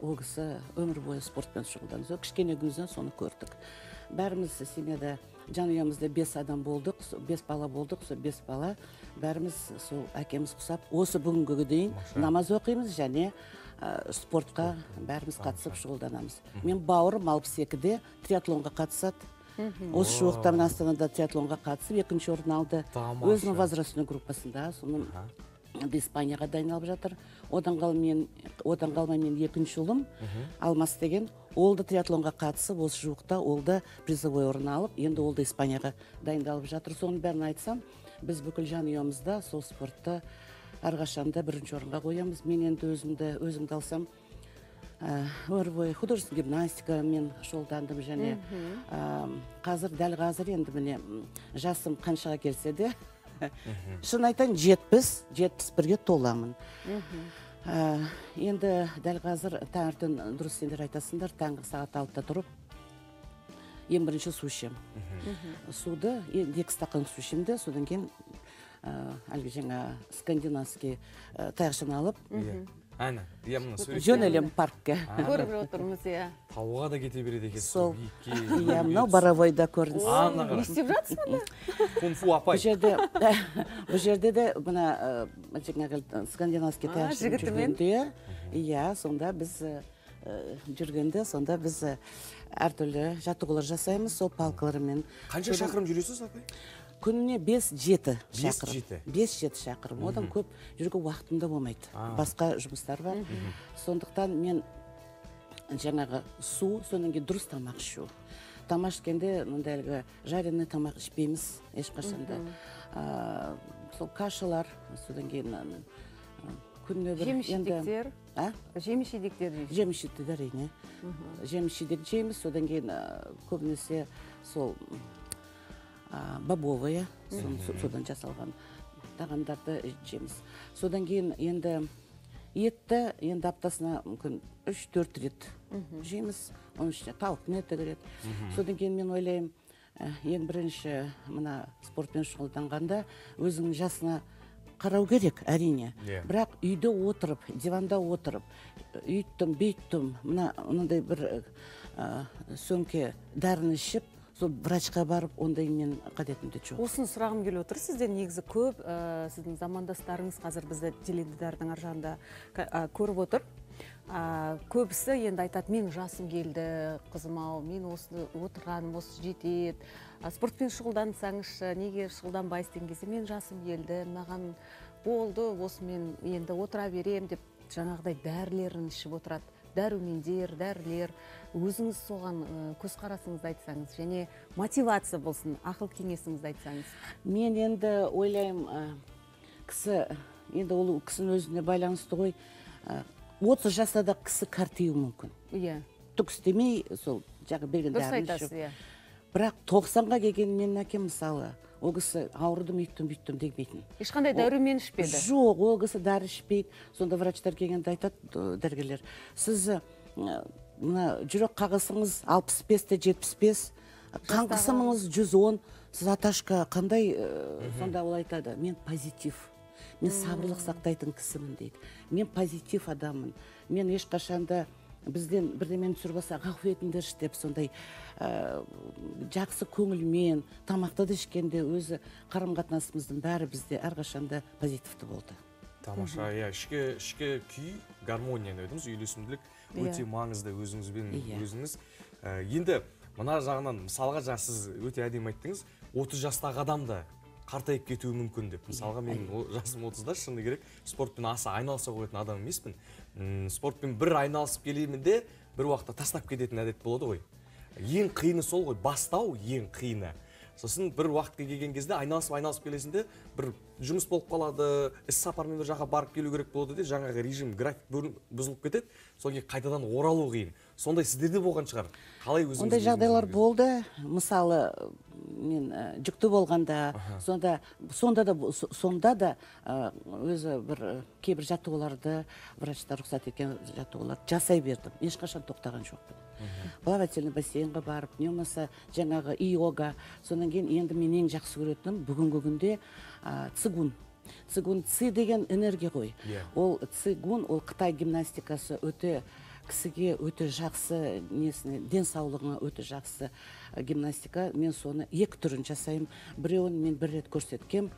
ол кісі өмір бойы спортпен шұғылданды. Сол кішкене күнімізден соны көрдік. Бәріміз семьяда жанұямызда бес адам болдық бес бала болдық сол бес бала. Бәріміз сол әкеміз құсап осы бүгінгі дейін намаз оқимыз және ә, спортқа бәріміз қатысып шұғылданамыз. Мен бауырым алпыс екіде триатлонға қатысады. Осы жуықта мына астанада триатлонға қатысып екінші орын алды. Өзінің возрастной группасында соны енді испанияға дайындалып жатыр. Одан қалмай мен одан қалмай мен екінші ұлым. Алмас деген. Ол да триатлонға қатысып осы жуықта ол да призовой орын алып енді ол да испанияға дайындалып жатыр. Соның бәрін айтсам біз бүкіл жанұямызда сол спортты әрқашанда бірінші орынға қоямыз. Мен енді өзімді өзімді алсам өмір бойы художественный гимнастикамен шұғылдандым және ә, қазір дәл қазір енді міне жасым қаншаға келсе де шын айтайын жетпіс жетпіс бірге толамын. Ә, енді дәл қазір таңертең дұрыс сендер айтасыңдар таңғы сағат алтыда тұрып ең бірінші су ішемін суды екі стакан су ішемін де содан кейін ә, әлгі жаңа скандинавский ә, таяқшаны алып Әне иә мына сурет жөнелемін паркке. Көріп отырмыз иә тауға да кете береді екен сол иә мынау боровойда көрініс ана қара не істеп жатсыз мұны кунг фу бұл апай жерде бұл жерде де мына ә, жаңағы скандинавский таяқшамен жігітімен? жүргенде. Иә сонда біз ә, жүргенде сонда біз әртүрлі жаттығулар жасаймыз сол палкалармен. Қанша шақырым жүресіз апай? Күніне бес жеті Бес, шақырым. жеті? бес жеті шақырым. Одан көп жүруге уақытым да болмайды басқа жұмыстар бар. Сондықтан мен жаңағы су содан кейін дұрыс тамақ ішу. Тамақ ішкенде мындай әлгі жареный тамақ ішпейміз ешқашанда. А, сол кашалар содан кейін күніне бір жеміс жидектер а? Жеміс жидектер жейсіз жеміс жидек әрине. Жеміс жидек жейміз содан кейін көбінесе сол бобовая содан жасалған тағамдарды жейміз. Содан кейін енді етті енді аптасына мүмкін үш төрт рет жейміз. Оның ішінде тауықтың еті кіреді содан кейін мен ойлаймын ең бірінші мына спортпен шұғылданғанда өзіңнің жасына қарау керек әрине. Иә. бірақ үйде отырып диванда отырып үйттім бүйттім мына мынандай бір ә, сөмке дәріні ішіп сол врачқа барып ондай мен қадетімде жоқ. Осыны сұрағым келіп отыр. Сізден негізі көп ә, сіздің замандастарыңыз қазір бізді теледидардың ар жағында ә, көріп отыр. Ә, көбісі енді айтады менің жасым келді қызым ау мен осы отырғаным осы жетеді. Спортпен шұғылдансаңызшы неге шұғылданбайсыз деген кезде мен жасым келді маған болды осы мен енді отыра берем деп жаңағыдай дәрілерін ішіп отырады. Дәрумендер дәрілер өзіңіз соған көзқарасыңызды айтсаңыз және мотивация болсын ақыл кеңесіңізді айтсаңыз. Мен енді ойлаймын кісі енді ол кісінің өзіне байланысты ғой отыз жаста да кісі кәртеуі мүмкін. Иә. Түк істемей сол жаңа берген дұрыс дәріні иә. Бірақ тоқсанға келген менің әкем мысалы ол кісі ауырдым үйттім бүйттім демейтін. Ешқандай дәрумен ішпеді жоқ ол кісі дәрі ішпейді сонда врачтар келгенде айтады дәрігерлер сіз мына жүрек қағысыңыз алпыс бесте жетпіс бес қан қысымыңыз жүз он. Сіз аташка қандай сонда ол айтады мен позитив мен сабырлық сақтайтын кісімін дейді. Мен позитив адаммын. Мен ешқашанда бізден бірдемені түсіріп алса ғафу етіңдерші деп сондай ә, жақсы көңілмен тамақты да ішкенде өзі қарым қатынасымыздың бәрі бізде әрқашанда позитивті болды. Тамаша иә ішкі ішкі күй гармонияны дедіңіз үйлесімділік өте Иә. маңызды өзіңізбен Иә. өзіңіз. Ә, енді мына жағынан мысалға жаңа сіз өте әдемі айттыңыз 30 жастағы адам да қартайып кетуі мүмкін деп. Мысалға менің о- жасым отызда шыны керек спортпен аса айналыса қоятын адам емеспін. Спортпен бір айналысып келемін де бір уақытта тастап кететін әдет болады ғой. Ең қиыны сол ғой бастау ең қиыны. Сосын бір уақытқа келген кезде айналысып айналысып келесің де бір жұмыс болып қалады іс сапармен бір жаққа барып келу керек болады де жаңағы режим график бұзылып кетеді. Содан кейін қайтадан оралу қиын. Сондай сіздерде болған шығар. Қалай өзіңіз ондай жағдайлар болды. Мысалы мен ә, жүкті болғанда сонда сонда да со- сонда да өзі бір кейбір жаттығуларды врачтар рұқсат еткен жаттығуларды жасай бердім. Ешқашан тоқтаған жоқпын. Плавательный бассейнге барып не болмаса жаңағы йога. Содан кейін енді мен ең жақсы көретінім бүгінгі күнде ә, цигун. Цигун ци деген энергия ғой. Иә. ол цигун ол қытай гимнастикасы өте кісіге өте жақсы несіне денсаулығына өте жақсы гимнастика. Мен соны екі түрін жасаймын. Біреуін мен бір рет көрсеткем.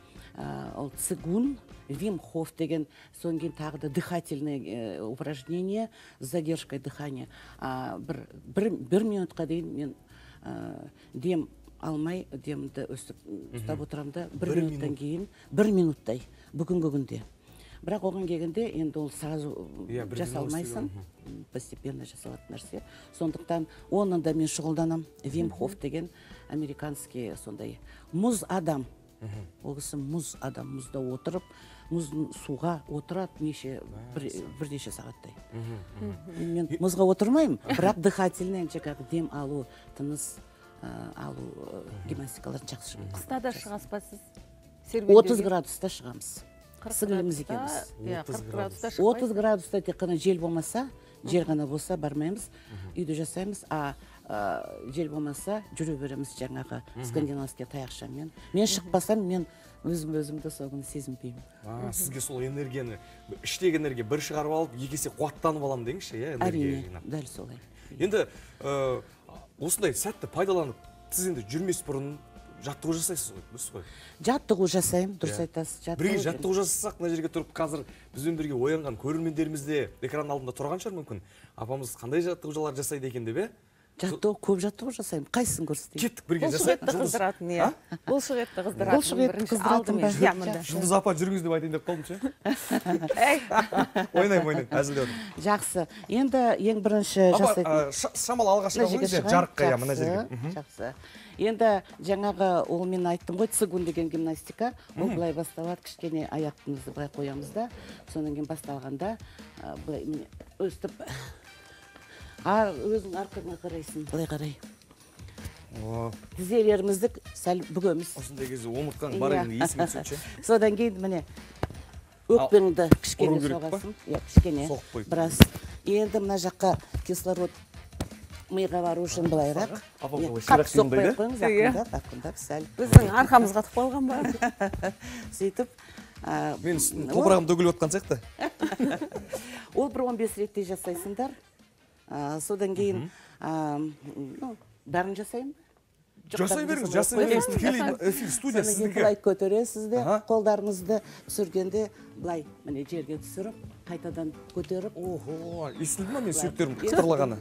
Ол цигун вим хоф деген содан кейін тағы да дыхательное э, упражнение с задержкой дыхания. Бір, бір, бір минутқа дейін мен дем алмай демді өстіп ұстап отырамын да бір, Бір минуттан минут. кейін бір минуттай бүгінгі күнде. Бірақ оған келгенде енді ол сразу Иә, бірден жасалмайсың. постепенно жасалатын нәрсе. Сондықтан оның да мен шұғылданамын вим хоф деген американский сондай мұз адам. Ол кісі мұз адам мұзда отырып мұздың суға отырады неше бір, бірнеше сағаттай. Мен мұзға отырмаймын бірақ дыхательный жаңағы дем алу тыныс алу ә, гимнастикаларын жақсы. Қыста да шығасыз ба сіз 30 градуста шығамыз. 40 сіңіліміз иә, 40 градуста 30 градуста тек қана жел болмаса жел ғана болса бармаймыз үйде жасаймыз а ә, жел болмаса жүре береміз жаңағы скандинавский таяқшамен мен. Шықпасам мен өзім өзімді сол күні сезінбеймін. А, сізге сол энергияны іштегі энергия бір шығарып алып екі есе қуаттанып аламын деңізші иә энергия әрине дәл солай. Енді ә, осындай сәтті пайдаланып сіз енді жүрмес бұрын жаттығу жасайсыз ғой дұрыс қой. Жаттығу жасаймын дұрыс Иә. айтасыз бірге жаттығу жасасақ мына жерге тұрып қазір бізбен бірге оянған көрермендеріміз де экран алдында тұрған шығар мүмкін. Апамыз қандай жаттығулар жасайды екен деп иә жаттығу көп жаттығу жасаймын қайсысын көрсетейін? Кеттік бірге қыздыратын иә. Бұлшық етті қыздыратын Бұлшық етті бірінші қыздыратын иә мында. жұлдыз апа жүріңіз деп айтайын деп қалдым ше? Ойнаймын ойнаймын әзілдеп отырмын. Жақсы. Енді ең бірінші апа жасайтын ша- шамалы алға шығайын. жарыққа иә мына жерге. Жақсы. Енді жаңағы ол мен айттым ғой цигун деген гимнастика. Ол былай басталады кішкене аяғымызды былай қоямыз да. Содан кейін басталғанда былай міне өстіп а өзің арқаңа қарайсың. Былай қарай. О, тізелерімізді сәл бүгеміз. Осындай кезде омыртқаң бар екені есіңе түседі содан кейін міне өкпеңді кішкене соғасың иә кішкене. Біраз. Енді мына жаққа кислород миға бару үшін былайырақ қатты соқпай ақ қойыңыз ақырындап ақырындап сәл біздің арқамызға тығып қалған ба? Сөйтіп мен топырағым төгіліп жатқан сияқты. Ол бір 15 реттей жасайсыңдар. Содан кейін ну, бәрін жасаймын. Жасай беріңіз, жасай беріңіз. Тікелей эфир, студия сіздікі. былай көтересіз де қолдарыңызды түсіргенде былай міне жерге түсіріп қайтадан көтеріп. Охо естілді ма мен Былай. сүйектерім қытырлағаны?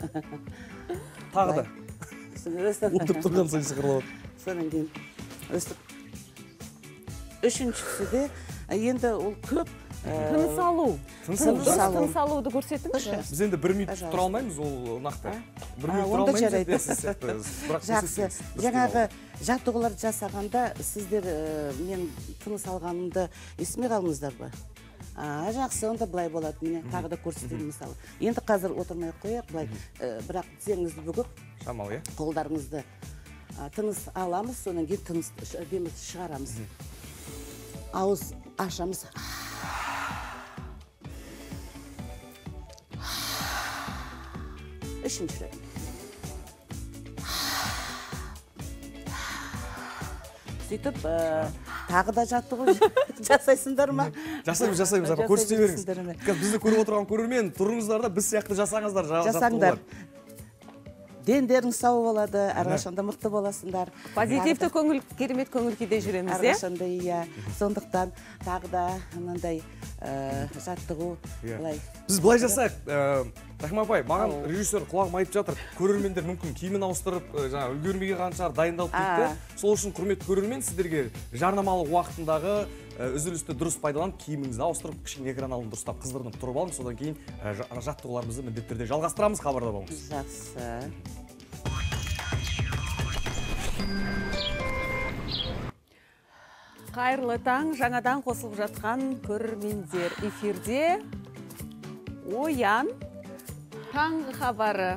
тағы да. Отырып тұрған сайын сықырлап содан кейін өстіп үшіншісі де енді ол көп тыныс алу. Тыныс алу. тыныс алуды көрсетіңізші. Біз енді бір минут тұра алмаймыз ол нақты. Бір минут тұра онда алмаймыз жарайды. деп сіз сияқты. Жақсы. жаңағы жаттығуларды жасағанда сіздер ә, мен тыныс алғанымды естімей қалдыңыздар ба? А жақсы онда былай болады. Міне тағы да көрсетейін мысалы. Енді қазір отырмай ақ қояйық былай. Ә, бірақ тізеңізді бүгіп шамалы иә? қолдарыңызды тыныс аламыз содан кейін тыныс демді шығарамыз. Ауыз ашамыз үшінші рет сөйтіп ә, тағы да жаттығу жасайсыңдар ма? Жасаймыз жасаймыз апа. Көрсете беріңіз қазір бізді көріп отырған көрермен тұрыңыздар да біз сияқты жасаңыздар жа- жасаңдар. Дендеріңіз сау болады әрқашанда мықты боласыңдар. Позитивті көңіл керемет көңіл күйде жүреміз иә? әрқашанда иә. Сондықтан тағы да мынандай ә, жаттығу Иә. былай. Біз былай жасайық. Ә, рахима апай маған режиссер құлағыма айтып жатыр. Көрермендер мүмкін киімін ауыстырып ә, жаңағы үлгермей қалған шығар дайындалып де сол үшін құрметті көрермен сіздерге жарнамалық уақытындағы үзілісті дұрыс пайдаланып киіміңізді ауыстырып кішкене экран алдын дұрыстап қыздырынып тұрып алыңыз содан кейін жа- жаттығуларымызды міндетті түрде жалғастырамыз хабарда болыңыз. Жақсы. Қайырлы таң жаңадан қосылып жатқан көрермендер. Эфирде оян. Таңғы хабары.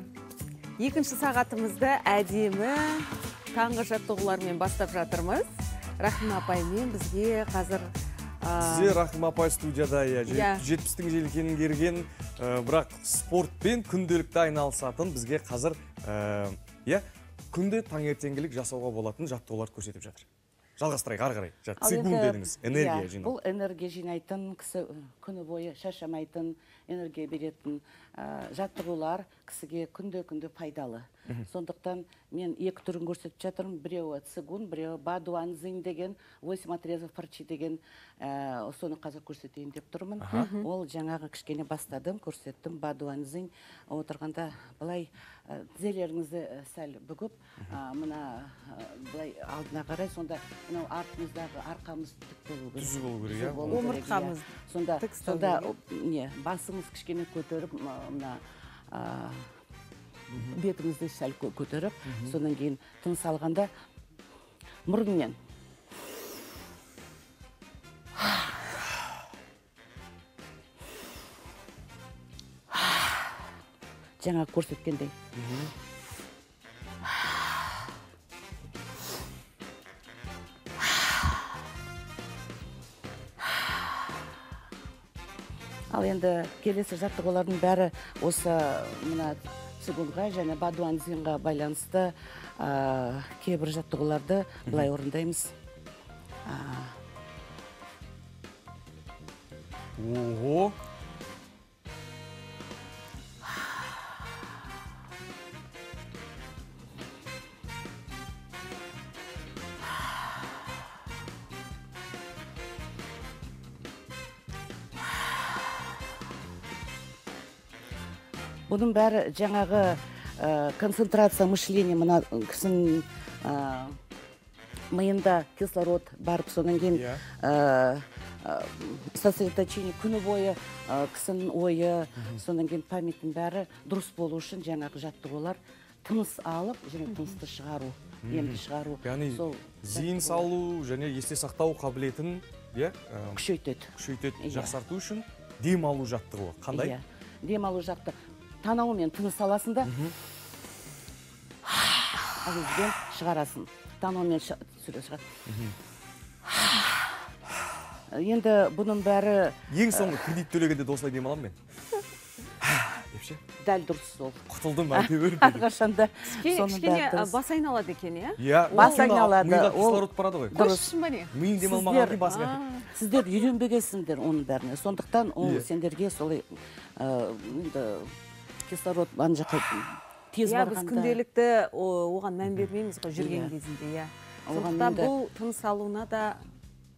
Екінші сағатымызды әдемі таңғы жаттығулармен бастап жатырмыз. Рахима апаймен бізге қазір сізде рахима апай студияда иә Иә. жетпістің желкенін керген ә, бірақ спортпен күнделікті айналысатын бізге қазір ә, иә күнде таңертеңгілік жасауға болатын жаттығуларды көрсетіп жатыр жалғастырайық ары қарай. Цигун дедіңіз энергия иә, жинау. бұл энергия жинайтын кісі күні бойы шаршамайтын энергия беретін ә, жаттығулар кісіге күнде күнде пайдалы. Сондықтан мен екі түрін көрсетіп жатырмын. Біреуі цигун біреуі бадуанзин деген восемь отрезов парчи деген ә, соны қазір көрсетейін деп тұрмын. Ол жаңағы кішкене бастадым көрсеттім бадуанзин отырғанда былай тізелеріңізді ә, сәл бүгіп мына ә, былай алдына қарай сонда мынау артымыздағы арқамыз тік болу керек. Түзу болу керек, Түзу иә? болу керек, иә. Омыртқамыз. Сонда сонда не басыңыз кішкене көтеріп мына бетіңізді сәл кө- көтеріп содан кейін тыныс алғанда мұрынмен. Жаңа көрсеткендей ал енді келесі жаттығулардың бәрі осы мына цигунға және бадуанзинға байланысты ә, кейбір жаттығуларды былай орындаймыз. Ә, бұның бәрі жаңағы ә, концентрация мышления мына кісінің ә, миында кислород барып содан кейін Иә. ә, ә, сосредоточение күні бойы ә, кісінің ойы. Содан кейін памяттің бәрі дұрыс болу үшін жаңағы жаттығулар тыныс алып және тынысты шығару емді шығару. Яғни сол зейін салу және есте сақтау қабілетін иә күшейтеді. күшейтеді Иә. жақсарту үшін дем алу жаттығуы қандай? Иә. дем алу жақты танаумен тыныс аласың да ауызбен шығарасың. Танаумен шы- түсіре шығар. Енді бұның бәрі ең соңғы кредит төлегенде де осылай дем аламын мен. Деп ше дәл дұрыс сол. Құтылдым әйтеуір әрқашанда кішкене бас айналады екен иә? Иә бас айналады миға ол кислород барады ғой. дұрыс. Шын ба не миың демалмаған кейін басыңа. Сіздер үйренбегенсіңдер оның бәріне. Сондықтан ол Иә. сендерге солай ә, енді кислород ана жаққа тез иә біз күнделікті оған мән бермейміз ғой жүрген кезінде иә. Сондықтан бұл тыныс алуына да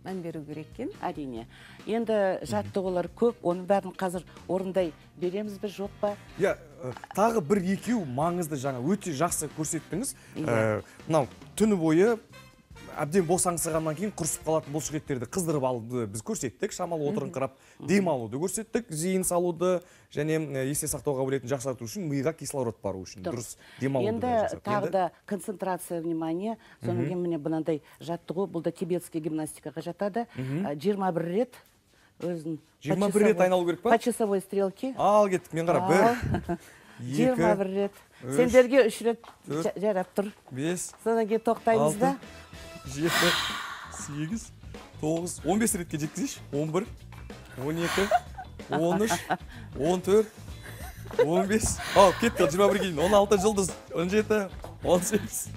мән беру керек екен. Әрине. Енді жаттығулар көп оның бәрін қазір орындай береміз бе жоқ па? Иә тағы бір екеу маңызды жаңа өте жақсы көрсеттіңіз. Иә. Мынау түні бойы әбден босаңсығаннан кейін құрысып қалатын бұлшықеттерді қыздырып алуды біз көрсеттік. Шамалы отырыңқырап дем алуды көрсеттік. Зейін салуды және есте сақтау қабілетін жақсарту үшін миға кислород бару үшін дұрыс. дем алуды енді тағы да концентрация внимания. Содан кейін міне мынандай жаттығу бұл да тибетский гимнастикаға жатады. Жиырма бір рет өзін 21 рет айналу керек па? по часовой стрелке. Ал кеттік мен қара бір жиырма бір рет. сендерге үш рет жарап тұр. бес содан кейін тоқтаймыз да. Жеті сегіз тоғыз он бес ретке жеткізейінші он бір он екі он үш он төрт он бес ал кетті жиырма бірге дейін он алты жұлдыз он жеті он сегіз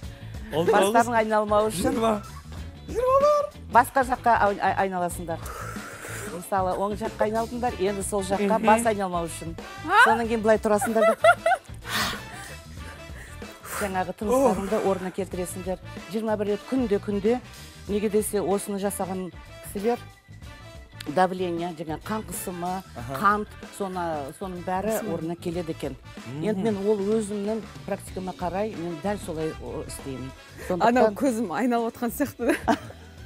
он бастарың айналмау үшін жиырма жиырма бар басқа жаққа ай- ай- айналасыңдар мысалы оң жаққа айналдыңдар енді сол жаққа бас айналмау үшін содан кейін былай тұрасыңдар да жаңағы тыныстарыңды орнына келтіресіңдер. Жиырма бір рет күнде күнде неге десе осыны жасаған кісілер давление жаңағы қан қысымы қант соны соның бәрі орнына келеді екен. Енді мен ол өзімнің практикама қарай мен дәл солай істеймін. Анау көзім айналып отқан сияқты.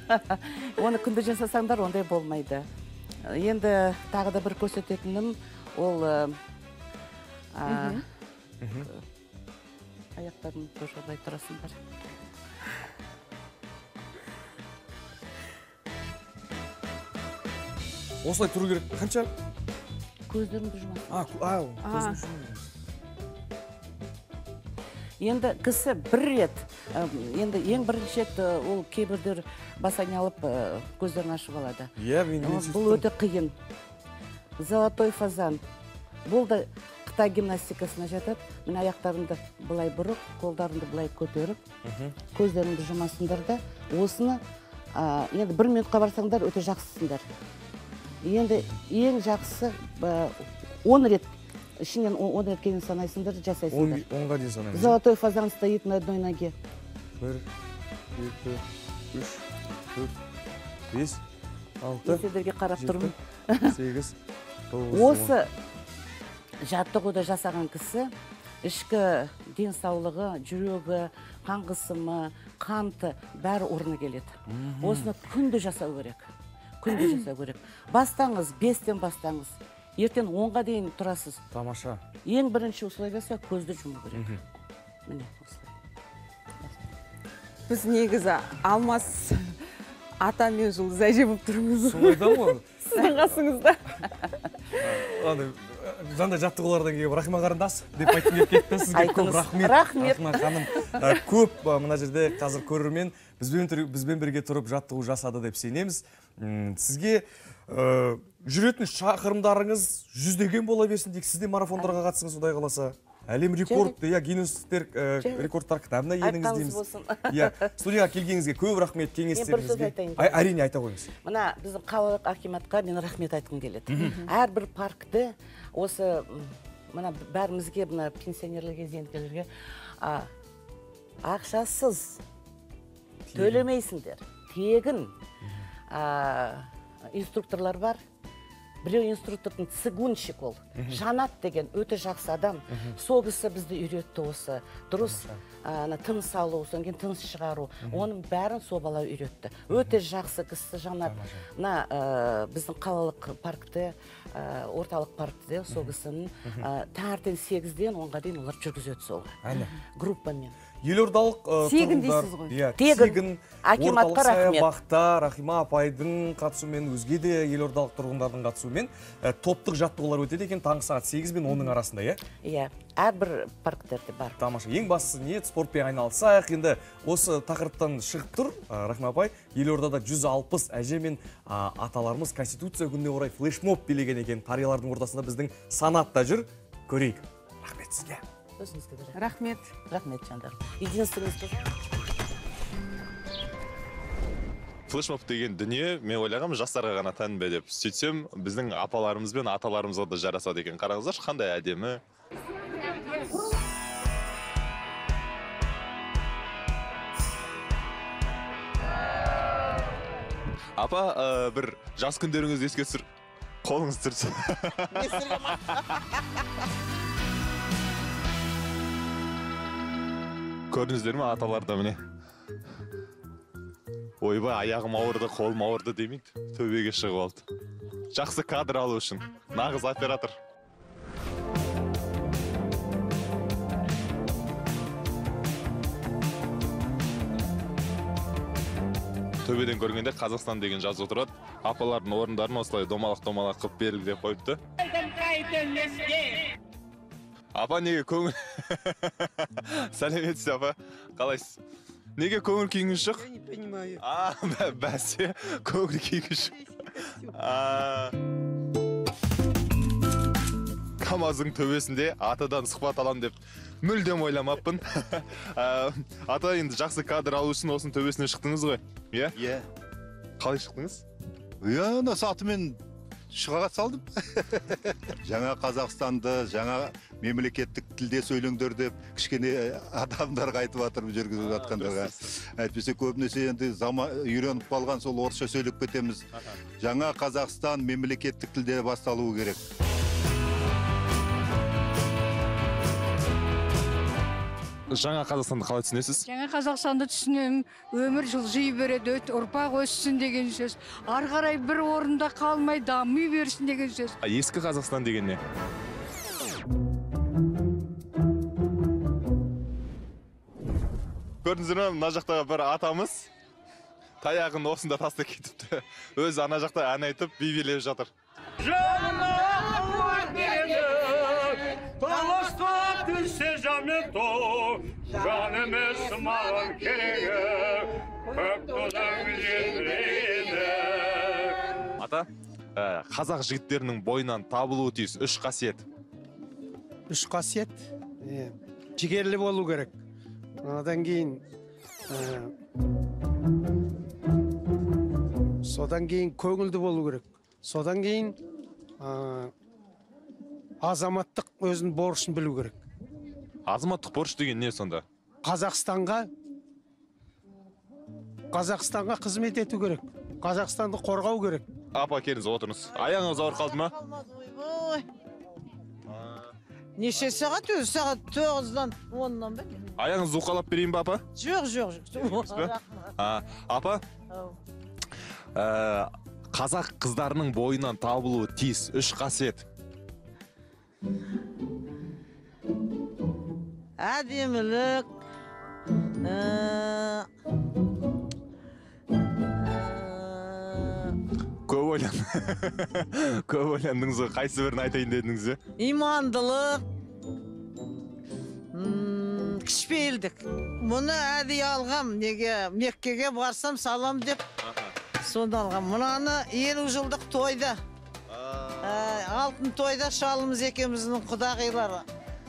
Оны күнде жасасаңдар ондай болмайды. Енді тағы да бір көрсететінім ол Мгм. Аяқтарын былай тұрасыңдар осылай тұру керек. Қанша? Көздеріңді жұмылмайды. енді кісі бір рет енді ең бірінші рет ол кейбіреулер бас айналып ә, көздерін ашып алады. Иә бұл өте қиын. Золотой фазан. Бұл да қытай гимнастикасына жатады міне аяқтарыңды былай бұрып қолдарыңды былай көтеріп көздеріңді жұмасыңдар да осыны а, енді бір минутқа барсаңдар өте жақсысыңдар. Енді ең жақсысы он рет ішінен он ретке дейін санайсыңдар жасайсыңдар. онға дейін санаймын. Золотой фазан стоит на одной ноге. Бір екі үш төрт бес алты сендерге қарап тұрмын. сегіз тоғыз осы жаттығуды жасаған кісі ішкі денсаулығы жүрегі қан қысымы қанты бәрі орнына келеді. Осыны күнде жасау керек. Күнде жасау керек. Бастаңыз бестен бастаңыз. Ертең онға дейін тұрасыз. Тамаша. Ең бірінші осылай жасау көзді жұму керек. Міне осылай. Біз негізі алмас ата мен жұлдыз әже болып тұрмыз. Солай да ғой сіздің қасыңызда. Мынандай жаттығулардан кейін рахима қарындас деп айтқым келіп кетті. Сізге көп рахмет. Рахмет. рахима ханым көп мына жерде қазір көрермен бізбен бірге тұрып жаттығу жасады деп сенеміз. Сізге жүретін шақырымдарыңыз жүздеген бола берсін дейік. Сіз де марафондарға қатысыңыз құдай қаласа. Әлем рекорд иә гиннестер рекордтар кітабына еніңіз дейміз. болсын. иә студияға келгеніңізге көп рахмет кеңестеріңізге әрине айта қойыңыз. Мына біздің қалалық акиматқа мен рахмет айтқым келеді. Әрбір паркті осы мына бәрімізге мына пенсионерлерге зейнеткерлерге а, ақшасыз төлемейсіңдер. Тегін. А, инструкторлар бар. Біреу инструктордың цигунщик ол жанат деген өте жақсы адам. Сол кісі бізді үйретті осы. Дұрыс ана тыныс алу содан кейін тыныс шығару. Оның бәрін сол бала үйретті. Өте жақсы кісі жанат. Мына ә, біздің қалалық паркте ә, орталық паркте сол кісінің ә, таңертең сегізден онға дейін олар жүргізеді сол. Группамен. Елордалық Тегін тұрғындар- дейсіз ғой. иә Тегін. рахмет. саябақта рахима апайдың қатысуымен өзге де елордалық тұрғындардың қатысуымен ә, топтық жаттығулар өтеді екен таңғы сағат сегіз бен онның арасында иә? Иә әрбір парктерде бар. Тамаша ең бастысы ниет спортпен айналысайық. Енді осы тақырыптан шығып тұр. Ә, рахима апай елордада 160 әже мен ә, аталарымыз конституция күніне орай флешмоб билеген екен. Қариялардың ортасында біздің санат та жүр. Көрейік. Рахмет сізге. Өзіңізге де рахмет. Рахмет жандар флешмоб деген дүние мен ойлағанмын жастарға ғана тән бе деп. Сөйтсем біздің апаларымыз бен аталарымызға да жарасады екен. Қараңыздаршы қандай әдемі. Апа ә, бір жас күндеріңізді еске түсір. Қолыңыз тұрса көрдіңіздер ме аталар да міне ойбай аяғым ауырды қолым ауырды демейді төбеге шығып алды жақсы кадр алу үшін. Нағыз оператор. Төбеден көргенде қазақстан деген жазып отырады апалардың орындарын осылай домалақ домалақ қылып белгілеп қойыпты. Апа неге көңіл сәлеметсіз апа? Қалайсыз? Неге көңіл күйіңіз жоқ не понимаю. а бә- бәсе көңіл күйіңіз жоқ А. камаздың төбесінде атадан сұхбат аламын деп мүлдем ойламаппын. А, ата енді жақсы кадр алу үшін осының төбесіне шықтыңыз ғой иә? Иә. Қалай шықтыңыз? Иә ана сатымен шыға салдым. Жаңа қазақстанды жаңа мемлекеттік тілде сөйлеңдер деп кішкене адамдарға айтып жатырмын жүргізіп жатқандарға әйтпесе көбінесе енді зама үйреніп қалған сол орысша сөйлеп кетеміз. Жаңа қазақстан мемлекеттік тілде басталуы керек. Жаңа қазақстанды қалай түсінесіз? Жаңа қазақстанды түсінемін. Өмір жылжи береді өт- ұрпақ өссін деген сөз. Ары қарай бір орында қалмай дами берсін деген сөз. Ескі қазақстан деген не? Көрдіңіздер ме мына жақтағы бір атамыз таяғын осында тастап кетіпті. Өзі ана жақта ән айтып би билеп жатыр. Жаныма қуат береді таласқа түссе жаным тоқ жан емес маған керегі көк тудың желбіреді ата ә, қазақ жігіттерінің бойынан табылуы тиіс үш қасиет. Үш қасиет? Жігерлі болу керек. Одан кейін ә, содан кейін көңілді болу керек. Содан кейін азаматтық өзінің борышын білу керек. Азаматтық борыш деген не сонда? Қазақстанға қазақстанға қызмет ету керек. Қазақстанды қорғау керек. Апа келіңіз отырыңыз. Аяғыңыз ауырып қалды ма? Ой. Неше сағат? Өзі сағат. Тоғыздан оннан ба? Аяғыңызды уқалап берейін ба апа? Жоқ жоқ жоқ. Апа? Ә, қазақ қыздарының бойынан табылуы тиіс. Үш қасиет. Әдемілік көп ойлан көп ойландыңыз ғой қайсы бірін айтайын дедіңіз бе имандылық кішіпейілдік мұны әдейі алғам неге меккеге барсам салам деп соны алғам мынаны елу жылдық тойда алтын тойда шалымыз екеуміздің құдағилары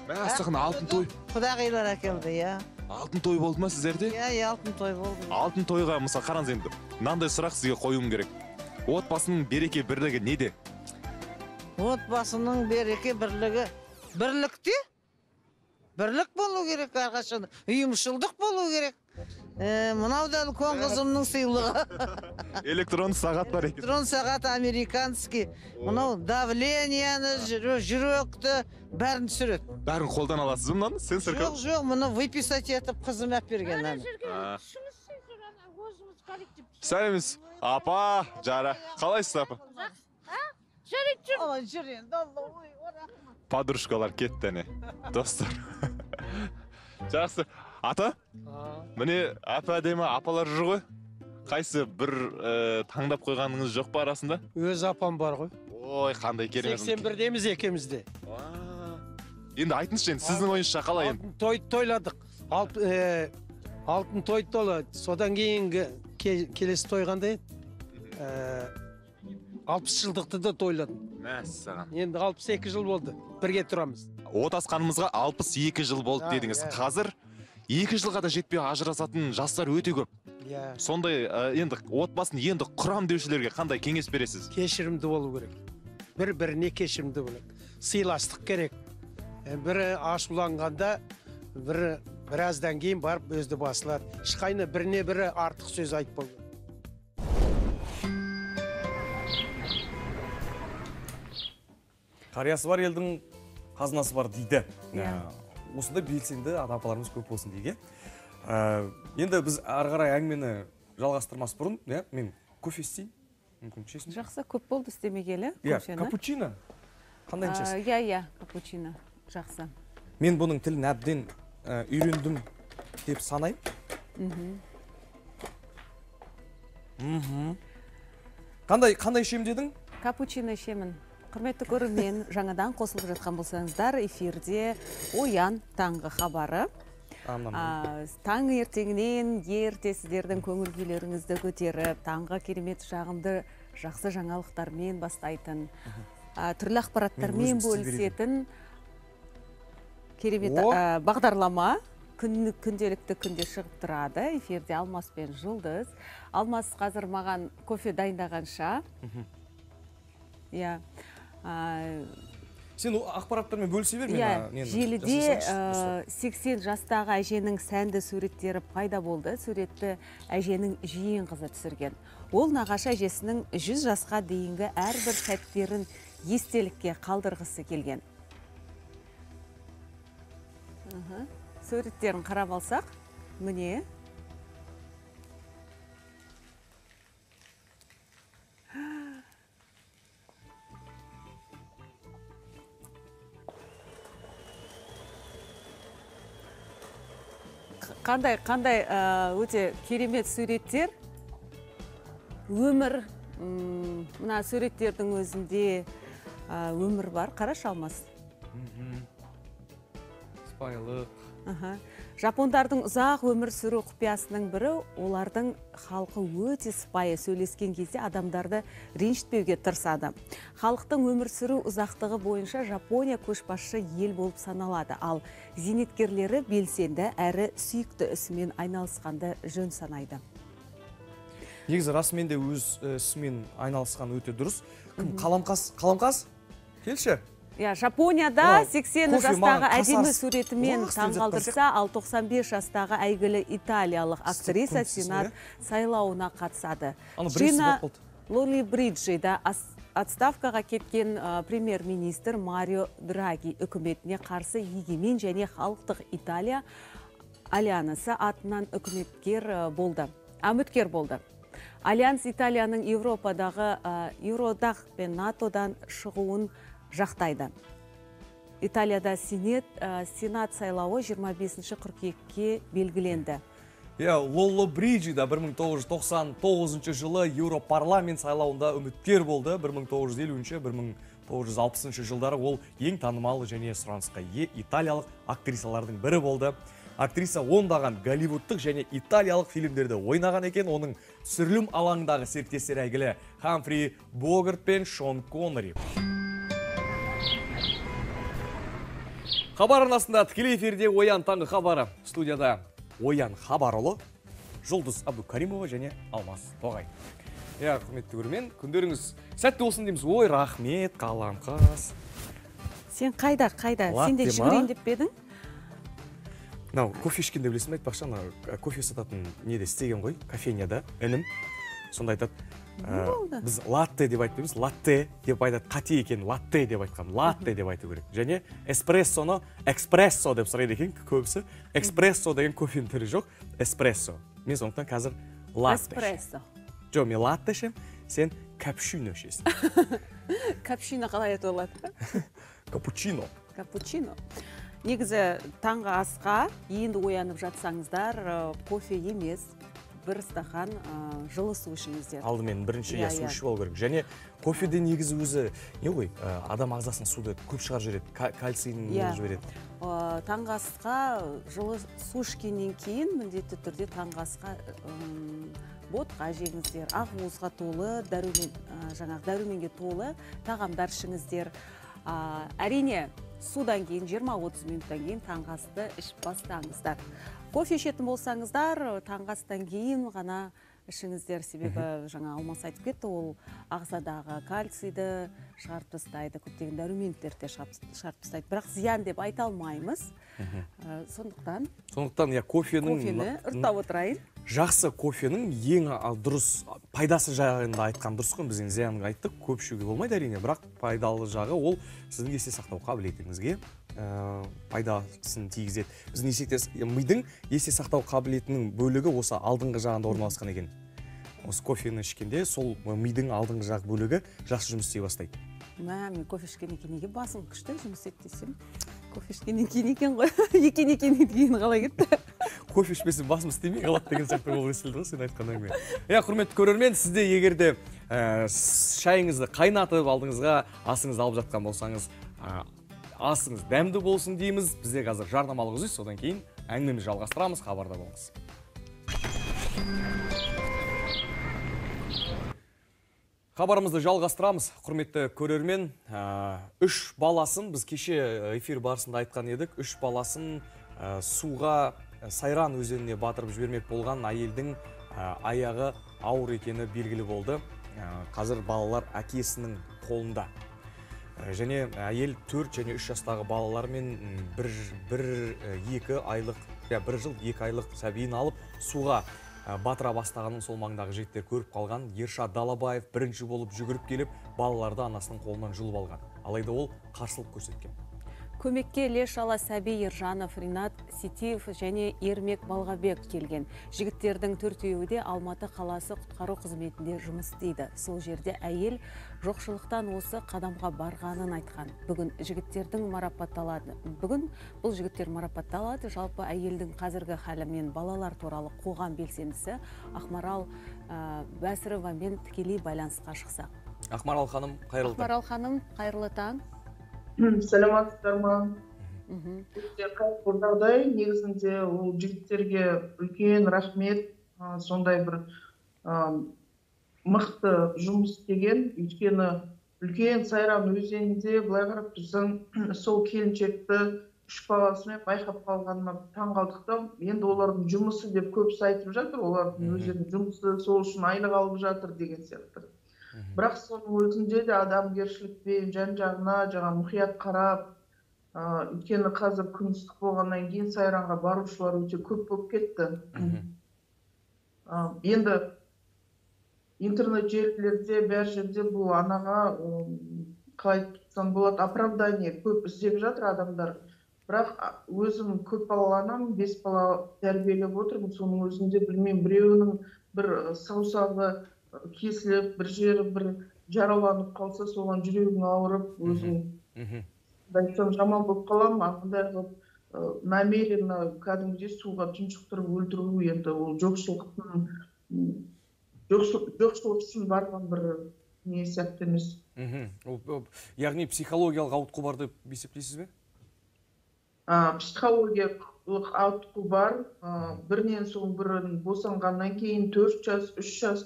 мәссаған алтын той. Құдағилар әкелді иә. Алтын той болды ма сіздерде? Иә иә алтын той болды. Алтын тойға мысалы қараңыз енді мынандай сұрақ сізге қоюым керек. Отбасының береке бірлігі неде? Отбасының береке бірлігі бірлікте? Бірлік болу керек әрқашан ұйымшылдық болу керек. Ә, мынау да үлкен қызымның сыйлығы. Электронды сағат бар екен. Электрон сағат американский. Мынау давлениені жүрек- жүректі бәрін түсіреді. Бәрін қолдан аласыз ба мынаны? Сенсор жоқ жоқ мұны выписать етіп қызым алып берген ана сәлеметсіз апа жара. Қалайсыз апа? Жарайды жүр. Ой жүр енді. Алла ой рахмат подружкалар кетті әне. Достар. Жақсы. Ата? Міне апа әдемі апалар жүр ғой. Қайсы бір ә, таңдап қойғаныңыз жоқ па арасында? Өз апам бар ғой. Ой қандай керемет сексен бірдеміз екеуміз де енді айтыңызшы енді сіздің ойыңызша қалай енді? той тойладық. Алп, ә, алтын той толы содан кейінгі ке- келесі той қандай еді Ә, алпыс жылдықты да тойладым. Мәссаған енді алпыс екі жыл болды. Бірге тұрамыз. Отасқанымызға 62 жыл болды дедіңіз. иә. қазір екі жылға да жетпей ажырасатын жастар өте көп. Иә. Сондай ә, енді отбасын енді құрам деушілерге қандай кеңес бересіз? Кешірімді болу керек. Бір біріне кешірімді болу керек. Сыйластық керек. Ә, бірі ашуланғанда бірі біраздан кейін барып өзді басылады. Ешқайны біріне бірі артық сөз айтпау керек қариясы бар елдің қазынасы бар дейді. Иә. Ә, осындай белсенді ата апаларымыз көп болсын дейік иә Ә, енді біз ары қарай әңгімені жалғастырмас бұрын иә мен кофе істейін. Мүмкін ішесің. Жақсы көп болды істемегелі иә капучино. Қандай ішесің иә иә капучино. Жақсы. Мен бұның тілін әбден ә, үйрендім деп санаймын. Мхм. Мхм. Қандай қандай ішемін дедің? Капучино ішемін. Құрметті көрермен жаңадан қосылып жатқан болсаңыздар эфирде оян таңғы хабары. А, таң ертеңінен ерте сіздердің көңіл күйлеріңізді көтеріп таңғы керемет жағымды жақсы жаңалықтармен бастайтын түрлі ақпараттармен бөлісетін керемет бағдарлама күн, күнделікті күнде шығып тұрады. Эфирде алмас пен жұлдыз. Алмас қазір маған кофе дайындағанша. Иә. Сен ол ақпараттармен бөлісе бер мен иә желіде 80 жастағы әженің сәнді суреттері пайда болды. Суретті әженің жиен қызы түсірген. Ол нағашы әжесінің 100 жасқа дейінгі әрбір сәттерін естелікке қалдырғысы келген. Суреттерін қарап алсақ міне. Қандай қандай өте керемет суреттер? Өмір мына суреттердің өзінде өмір бар. Қарашы алмас сыпайылық. Жапондардың ұзақ өмір сүру құпиясының бірі олардың халқы өте сыпайы сөйлескен кезде адамдарды ренжітпеуге тырысады. Халықтың өмір сүру ұзақтығы бойынша жапония көшбасшы ел болып саналады. Ал зейнеткерлері белсенді әрі сүйікті ісімен айналысқанды жөн санайды. Негізі расымен де өз ісімен айналысқан өте дұрыс. Кім? Қаламқас қаламқас келші. Иә жапонияда О, 80 кофе маған жастағы әдемі суретімен таңғалдырса ал 95 жастағы әйгілі италиялық актриса сенат иә? сайлауына қатысады. Джина лоли бриджида отставкаға кеткен ә, премьер-министр марио драги үкіметіне қарсы егемен және халықтық италия альянысы атынан үкіметкер болды. Үміткер болды. Альянс италияның еуропадағы ә, еуродақ пен натодан шығуын жақтайды. Италияда сенет ә, сенат сайлауы 25 қыркүйекке белгіленді. Иә лолло бриджида 1999 жылы еуропарламент сайлауында үміткер болды. 1950-1960 жылдары ол ең танымал және сұранысқа ие италиялық актрисалардың бірі болды. Актриса ондаған голливудтық және италиялық фильмдерде ойнаған екен. Оның түсірілім алаңындағы серіктестері әйгілі хамфри богарт пен шон коннери. Хабар арнасында тікелей эфирде оян таңғы хабары. Студияда оян хабарұлы жұлдыз абдукаримова және алмас тоғай. Иә құрметті көрермен күндеріңіз сәтті болсын дейміз. Ой рахмет қаламқас сен қайда қайда? Сен де жүгірейін деп пе едің? Мынау кофе ішкенде білесің бе айтпақшы? Ана кофе сататын неде істеген ғой? Кофейняда інім. Сонда айтады ә, болды? біз латте деп айтпаймыз латте деп айтады қате екен латте деп айтқан латте деп айту керек және эспрессоны экспрессо деп сұрайды екен көбісі. Экспрессо деген кофенің түрі жоқ эспрессо мен сондықтан қазір латте эспрессо жоқ мен латте ішемін сен капучино ішесің. Капучино қалай айтуға болады? Капучино капучино негізі таңғы асқа енді оянып жатсаңыздар ә, кофе емес. Бір стақан ә, жылы су ішіңіздер алдымен бірінші иә Иә, су иә. ішіп алу керек. Және кофеде негізі өзі не ғой ә, адам ағзасына суды көп шығарып жібереді ка- кальцийін Иә. жібереді. Ә, таңғы асқа жылы су ішкеннен кейін міндетті түрде таңғы асқа ботқа жеңіздер ақуызға толы дәрумен жаңағы дәруменге толы тағамдар ішіңіздер. Әрине судан кейін 20-30 минуттан кейін таңғы асты ішіп бастаңыздар. Кофе ішетін болсаңыздар таңғы астан кейін ғана ішіңіздер. Себебі жаңа алмас айтып кетті ол ағзадағы кальцийді шығарып тастайды көптеген дәрумендерді де шығарып тастайды. Бірақ зиян деп айта алмаймыз. Ә, сондықтан сондықтан иә кофенің кофені ұрттап отырайын. жақсы кофенің ең дұрыс пайдасы жайында айтқан дұрыс қой. Біз енді зиянын айттық көп ішуге болмайды әрине. Бірақ пайдалы жағы ол сіздің есте сақтау қабілетіңізге ә, пайдасын тигізеді. Біздің есекте мидың есте сақтау қабілетінің бөлігі осы алдыңғы жағында орналасқан екен. Осы кофені ішкенде сол мидың алдыңғы жақ бөлігі жақсы жұмыс істей бастайды. Мә мен кофе ішкеннен кейін неге басым күшті жұмыс істейді десем? Кофе ішкеннен кейін екен ғой. Екен екен кейін қалай кетті? Кофе ішпесе басым істемей қалады деген сияқты болып естілді ғой сен айтқан әңгіме. Иә құрметті көрермен сіз де егер де ә, шайыңызды қайнатып алдыңызға асыңызды алып жатқан болсаңыз ә, асыңыз дәмді болсын дейміз. Бізде қазір жарнамалық үзіліс содан кейін әңгімемізді жалғастырамыз хабарда болыңыз. Хабарымызды жалғастырамыз құрметті көрермен. Ә, үш баласын біз кеше эфир барысында айтқан едік үш баласын ә, суға ә, сайран өзеніне батырып жібермек болған әйелдің аяғы ауыр екені белгілі болды. Қазір балалар әкесінің қолында. Және әйел 4 және 3 жастағы балалармен бір, бір екі айлық иә бір жыл екі айлық сәбиін алып суға батыра бастағанын сол маңдағы жігіттер көріп қалған. Ершат далабаев бірінші болып жүгіріп келіп балаларды анасының қолынан жұлып алған. Алайда ол қарсылық көрсеткен. Көмекке іле шала сәби ержанов ринат ситиев және ермек балғабек келген. Жігіттердің төртеуі де алматы қаласы құтқару қызметінде жұмыс істейді. Сол жерде әйел жоқшылықтан осы қадамға барғанын айтқан. Бүгін жігіттердің марапатталады. Бүгін бұл жігіттер марапатталады. Жалпы әйелдің қазіргі халі мен балалар туралы қоғам белсендісі ақмарал ә, бәсіровамен тікелей байланысқа шықсақ. Ақмарал ханым қайырлы таң. Ақмарал ханым қайырлы таң. Сәлеметсіздер ма қайғылы жағдай. Негізінде ол жігіттерге үлкен рахмет. Ә, сондай бір ә, мықты жұмыс істеген. Өйткені үлкен сайран өзенінде былай қарап тұрсаң сол келіншекті үш баласымен байқап қалғаныма таң қалдық та енді олардың жұмысы деп көбісі айтып жатыр. Олардың өздерінің жұмысы сол үшін айлық алып жатыр деген сияқты. Бірақ соның өзінде де адамгершілікпен жан жағына жаңа мұқият қарап ә, өйткені қазір күн ыстық болғаннан кейін сайранға барушылар өте көп болып кетті. Ә, енді интернет желілерде бәр жерде бұл анаға қалай айтсам болады оправдание көп іздеп жатыр адамдар. Бірақ өзім көп балалы анамын бес бала тәрбиелеп отырмын соның өзінде білмеймін біреуінің бір саусағы кесіліп бір жері бір жараланып қалса соған жүрегің ауырып өзің қалай айтсам жаман болып қаламын андай қылып намеренно кәдімгідей суға тұншықтырып өлтіру енді ол жоқшылықтың жоқшылық үшін барған бір не сияқты емес? Мхм. Яғни психологиялық ауытқу бар деп есептейсіз бе? Психологиялық ауытқу бар. Бірінен соң бірін босанғаннан кейін төрт жас үш жас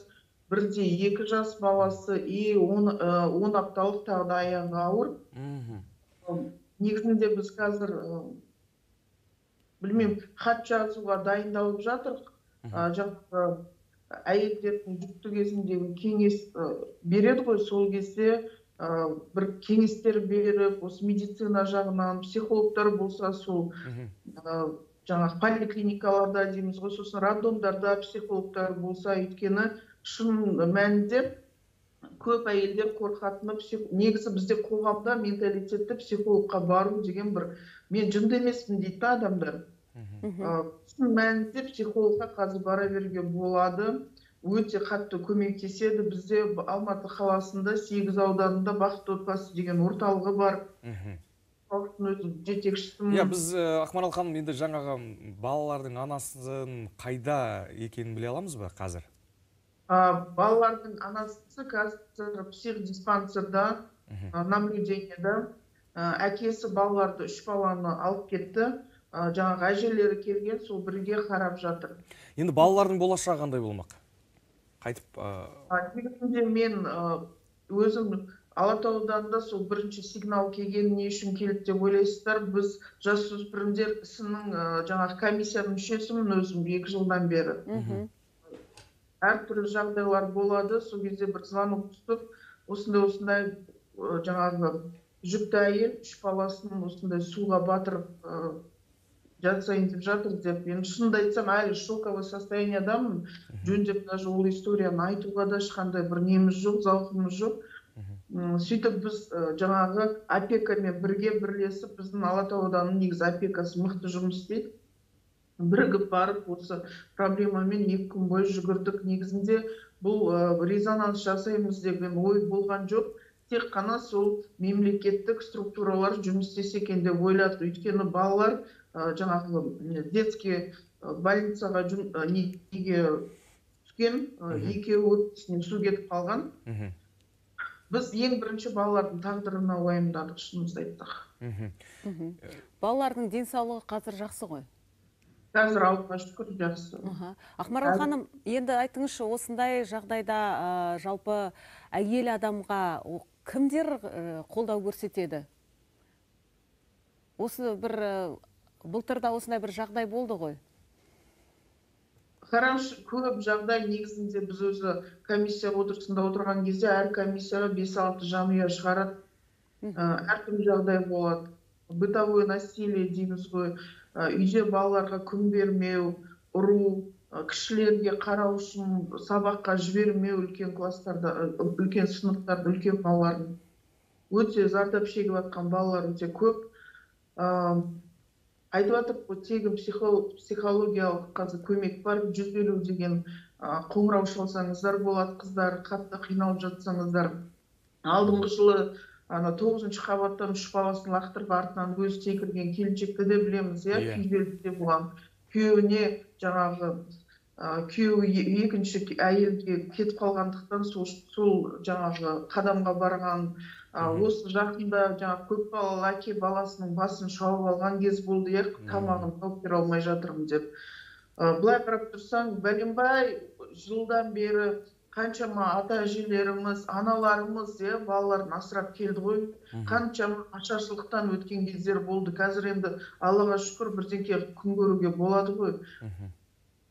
бірде екі жас баласы и он ы, он апталық тағы да аяғы ауыр негізінде біз қазір ы, білмеймін хат жазуға дайындалып жатырмық а, жаңағы әйелдердің жүкті кезіндегі кеңес ы, береді ғой. Сол кезде ы, бір кеңестер беріп осы медицина жағынан психологтар болса сол ы, жаңағы поликлиникаларда дейміз ғой сосын роддомдарда психологтар болса өйткені шын мәнінде көп әйелдер қорқатыны негізі бізде қоғамда менталитетті психологқа бару деген бір мен жынды емеспін дейді да адамдар. Шын мәнінде психологқа қазір бара беруге болады өте қатты көмектеседі. Бізде алматы қаласында сегіз ауданында бақытты отбасы деген орталығы бар. Жетекшісімін иә біз ә, ақмарал ханым енді жаңағы балалардың анасын қайда екенін біле аламыз ба қазір? Балалардың анасы қазір психдиспансерда а, наблюдениеда А, әкесі балаларды үш баланы алып кетті. А, жаңағы әжелері келген сол бірге қарап жатыр. Енді балалардың болашағы қандай болмақ? Қайтып ә, А, негізінде мен өзім алатау ауданында сол бірінші сигнал келгені не үшін келді деп ойлайсыздар. Біз жасөспірімдер ісінің ы, жаңағы комиссияның мүшесімін өзім екі жылдан бері. Әртүрлі жағдайлар болады. Сол кезде бір звонок түсіп осындай осындай жаңағы жүкті әйел үш баласын осындай суға батырып ы, жатсайын деп жатыр деп. Енді шынымды айтсам әлі шоковый состояниедамын жөндеп даже ол историяны айтуға да ешқандай бір неміз жоқ зауқымыз жоқ. Сөйтіп біз жаңағы опекамен бірге бірлесіп біздің алатау ауданының негізі опекасы мықты жұмыс істейді. Бірігіп барып осы проблемамен екі күн бойы жүгірдік. Негізінде бұл ә, резонанс жасаймыз деген ой болған жоқ. Тек қана сол мемлекеттік структуралар жұмыс істесе екен деп ойладық өйткені балалар ә, жаңағы детский ә, больницаға ә, неге түскен ә, екеуі су кетіп қалған. Біз ең бірінші балалардың тағдырына уайымдадық шынымызды айтсақ. Балалардың денсаулығы қазір жақсы ғой? Қазір аллаға шүкір жақсы. Аха. ақмарал ханым енді айтыңызшы осындай жағдайда ә, жалпы әйел адамға о- кімдер қолдау көрсетеді? Осы бір ә, былтырда осындай бір жағдай болды ғой. Қараңызшы көп жағдай негізінде біз өзі комиссия отырысында отырған кезде әр комиссияға бес алты жанұя шығарады. Ә, әртүрлі жағдай болады. Бытовое насилие дейміз ғой. Үйде балаларға күн бермеу ұру кішілерге қарау үшін сабаққа жібермеу үлкен класстарда үлкен сыныптарда үлкен балалардың. Өте зардап шегіп жатқан балалар өте көп. Айтып жатырмық қой тегін психо- психологиялық қазір көмек бар. Жүз елу деген қоңырау шалсаңыздар болады қыздар қатты қиналып жатсаңыздар. Алдыңғы жылы ана тоғызыншы қабаттан үш баласын лақтырып артынан өзі секірген келіншекті де білеміз иә Иә. күйзелісте де болған. Күйеуіне жаңағы ә, күйеуі екінші әйелге кетіп қалғандықтан сол сол жаңағы қадамға барған ә, осы жақында жаңағы көпбалалы әке баласының басын шауып алған кез болды иә тамағын тауып бере алмай жатырмын деп. Ә, былай қарап тұрсаң бәленбай жылдан бері қаншама ата әжелеріміз аналарымыз иә балаларын асырап келді ғой. Қаншама ашаршылықтан өткен кездер болды. Қазір енді аллаға шүкір бірдеңке күн көруге болады ғой.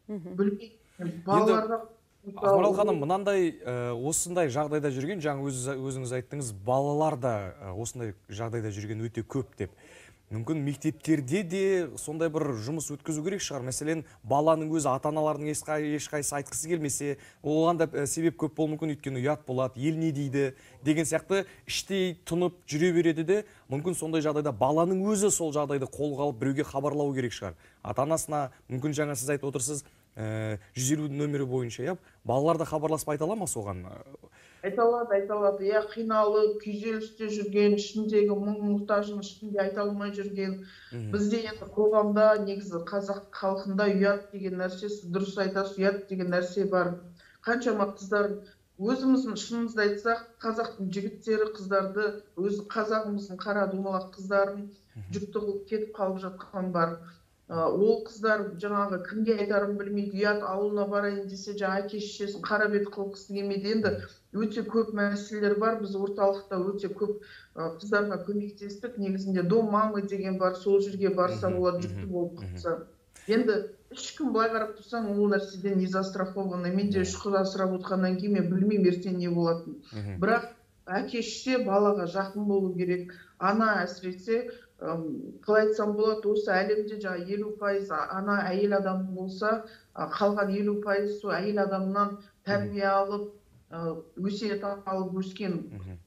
Білмеймін. Балаларға ақмарал ханым мынандай ә, осындай жағдайда жүрген жаңа өзі, өзіңіз айттыңыз балалар да ә, осындай жағдайда жүрген өте көп деп. Мүмкін мектептерде де сондай бір жұмыс өткізу керек шығар. Мәселен баланың өзі ата аналарының ешқай- ешқайсысы айтқысы келмесе оған да себеп көп болуы мүмкін. Өйткені ұят болады ел не дейді деген сияқты іштей тұнып жүре береді де мүмкін сондай жағдайда баланың өзі сол жағдайды қолға алып біреуге хабарлау керек шығар. Ата анасына мүмкін жаңа сіз айтып отырсыз жүз елу нөмірі бойынша иә балалар да хабарласып айта ала ма соған? Айта алады айта алады. Иә қиналып күйзелісте жүрген ішіндегі мұң мұқтажын ішінде айта алмай жүрген. Бізде енді қоғамда негізі қазақ халқында ұят деген нәрсе сіз дұрыс айтасыз ұят деген нәрсе бар. Қаншама қыздар өзіміздің шынымызды айтсақ қазақтың жігіттері қыздарды өзі қазағымыздың қара домалақ қыздарын жүкті қылып кетіп қалып жатқан бар. Ол қыздар жаңағы кімге айтарын білмейді. Ұят ауылына барайын десе жаңағы әке шешесін қара бет қылғысы келмейді. Енді өте көп мәселелер бар. Біз орталықта өте көп қыздарға көмектестік. Негізінде дом мамы деген бар. Сол жерге барса болады жүкті болып қалса енді ешкім былай қарап тұрсаң ол нәрседен не застрахованы мен де үш қыз асырап отқаннан кейін мен білмеймін ертең не болатынын. Бірақ әке шеше балаға жақын болу керек. Ана әсіресе қалай айтсам болады осы әлемде жаңағы елу пайыз ана әйел адам болса қалған елу пайыз сол әйел адамнан тәрбие алып өсиет алып өскен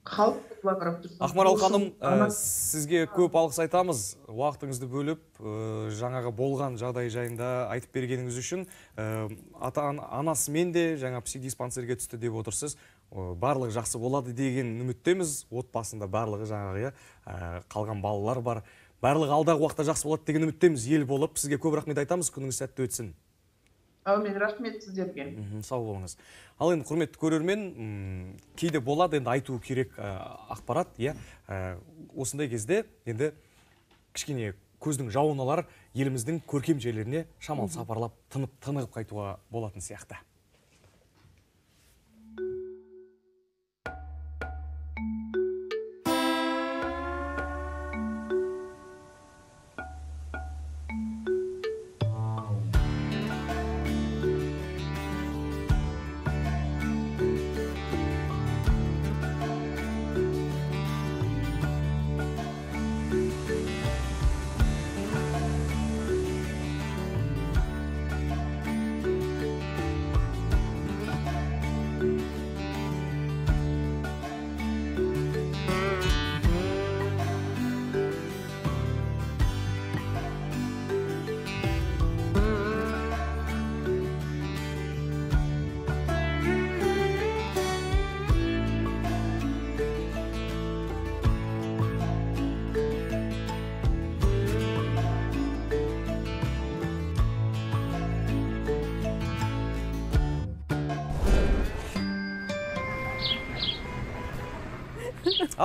халық былай қарап тұрсаң ақмарал ханым ә, сізге көп алғыс айтамыз. Уақытыңызды бөліп ә, жаңағы болған жағдай жайында айтып бергеніңіз үшін ә, ата анасымен де жаңа психдиспансерге түсті деп отырсыз. Барлығы жақсы болады деген үміттеміз. Отбасында барлығы жаңағы иә ә, қалған балалар бар. Барлығы алдағы уақытта жақсы болады деген үміттеміз. Ел болып сізге көп рахмет айтамыз. Күніңіз сәтті өтсін. Әумин. Рахмет сіздерге. Сау болыңыз. Ал енді құрметті көрермен м, кейде болады енді айту керек ә, ақпарат иә. Ә, осындай кезде енді кішкене көздің жауын алар еліміздің көркем жерлеріне шамалы сапарлап тынып тынығып қайтуға болатын сияқты.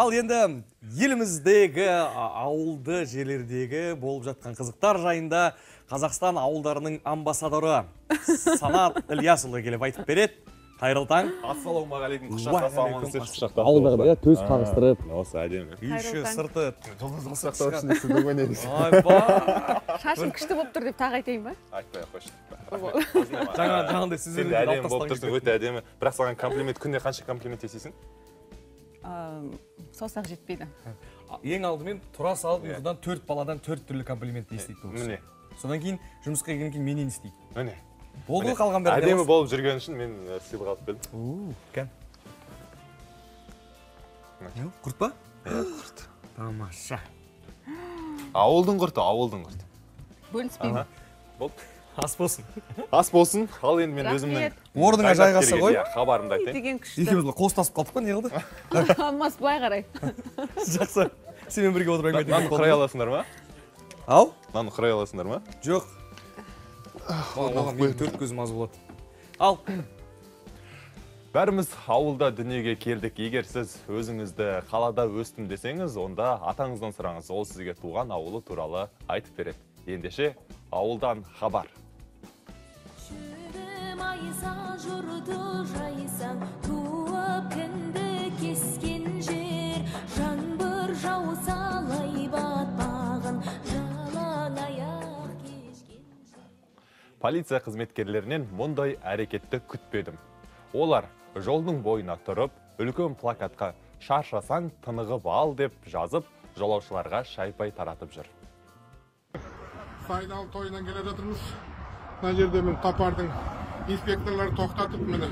Ал енді еліміздегі ауылды жерлердегі болып жатқан қызықтар жайында қазақстан ауылдарының амбассадоры санат ілиясұлы келіп айтып береді. Қайырлы таң. Ассалаумағалейкум ассалам. ауылдарда иә төс қағыстырып. Осы әдемі. Үй іші сырты. Құшақтау үшін сіздің өнеріңіз шашым күшті болып тұр деп тағы айтайын ба? Айтпай ақ қойшы. Жаңа- жаңағыдай өзіңізді әдемі болып тұрсың. өте әдемі. бірақ саған комплимент күніне қанша комплимент естисің саусақ жетпейді. Ең алдымен тұра салып ұйқыдан төрт баладан төрт түрлі комплиментті естиді міне. содан кейін жұмысқа келгеннен кейін менен естиді міне. Болды Міне. ғой қалған бәрі әдемі болып жүрген үшін мен сыйлық алып келдім. Кән құрт па? Иә құрт. Тамаша. Ауылдың құрты ауылдың құрты. Бөліспеймін. Болды. Ас болсын. Ас болсын. Ал енді мен өзімнің орныңа келген, ғой. иә, хабарымды айтайын. Деген күшті. Екеуміз қол ұстасып қалдық па не қылды? Алмас былай қарай. Жақсы. Сенімен бірге отырып әңгіме нанды құрай аласыңдар ма? Ау нанды құрай аласыңдар ма? Жоқ. Оған менің төрт көзім аз болады. Ал. Бәріміз ауылда дүниеге келдік. Егер сіз өзіңізді қалада өстім десеңіз онда атаңыздан сұраңыз. Ол сізге туған ауылы туралы айтып береді. Ендеше ауылдан хабар. Жұрты жайсаң туып кінді кескен жер жаңбыр жауса лай батпағын жалаң аяқ полиция қызметкерлерінен мұндай әрекетті күтпедім. Олар жолдың бойына тұрып үлкен плакатқа шаршасаң тынығып ал деп жазып жолаушыларға шай пай таратып жүр. Сайдал тойынан келе жатырмыз. Мына жерде міне топардың инспекторлары тоқтатып міне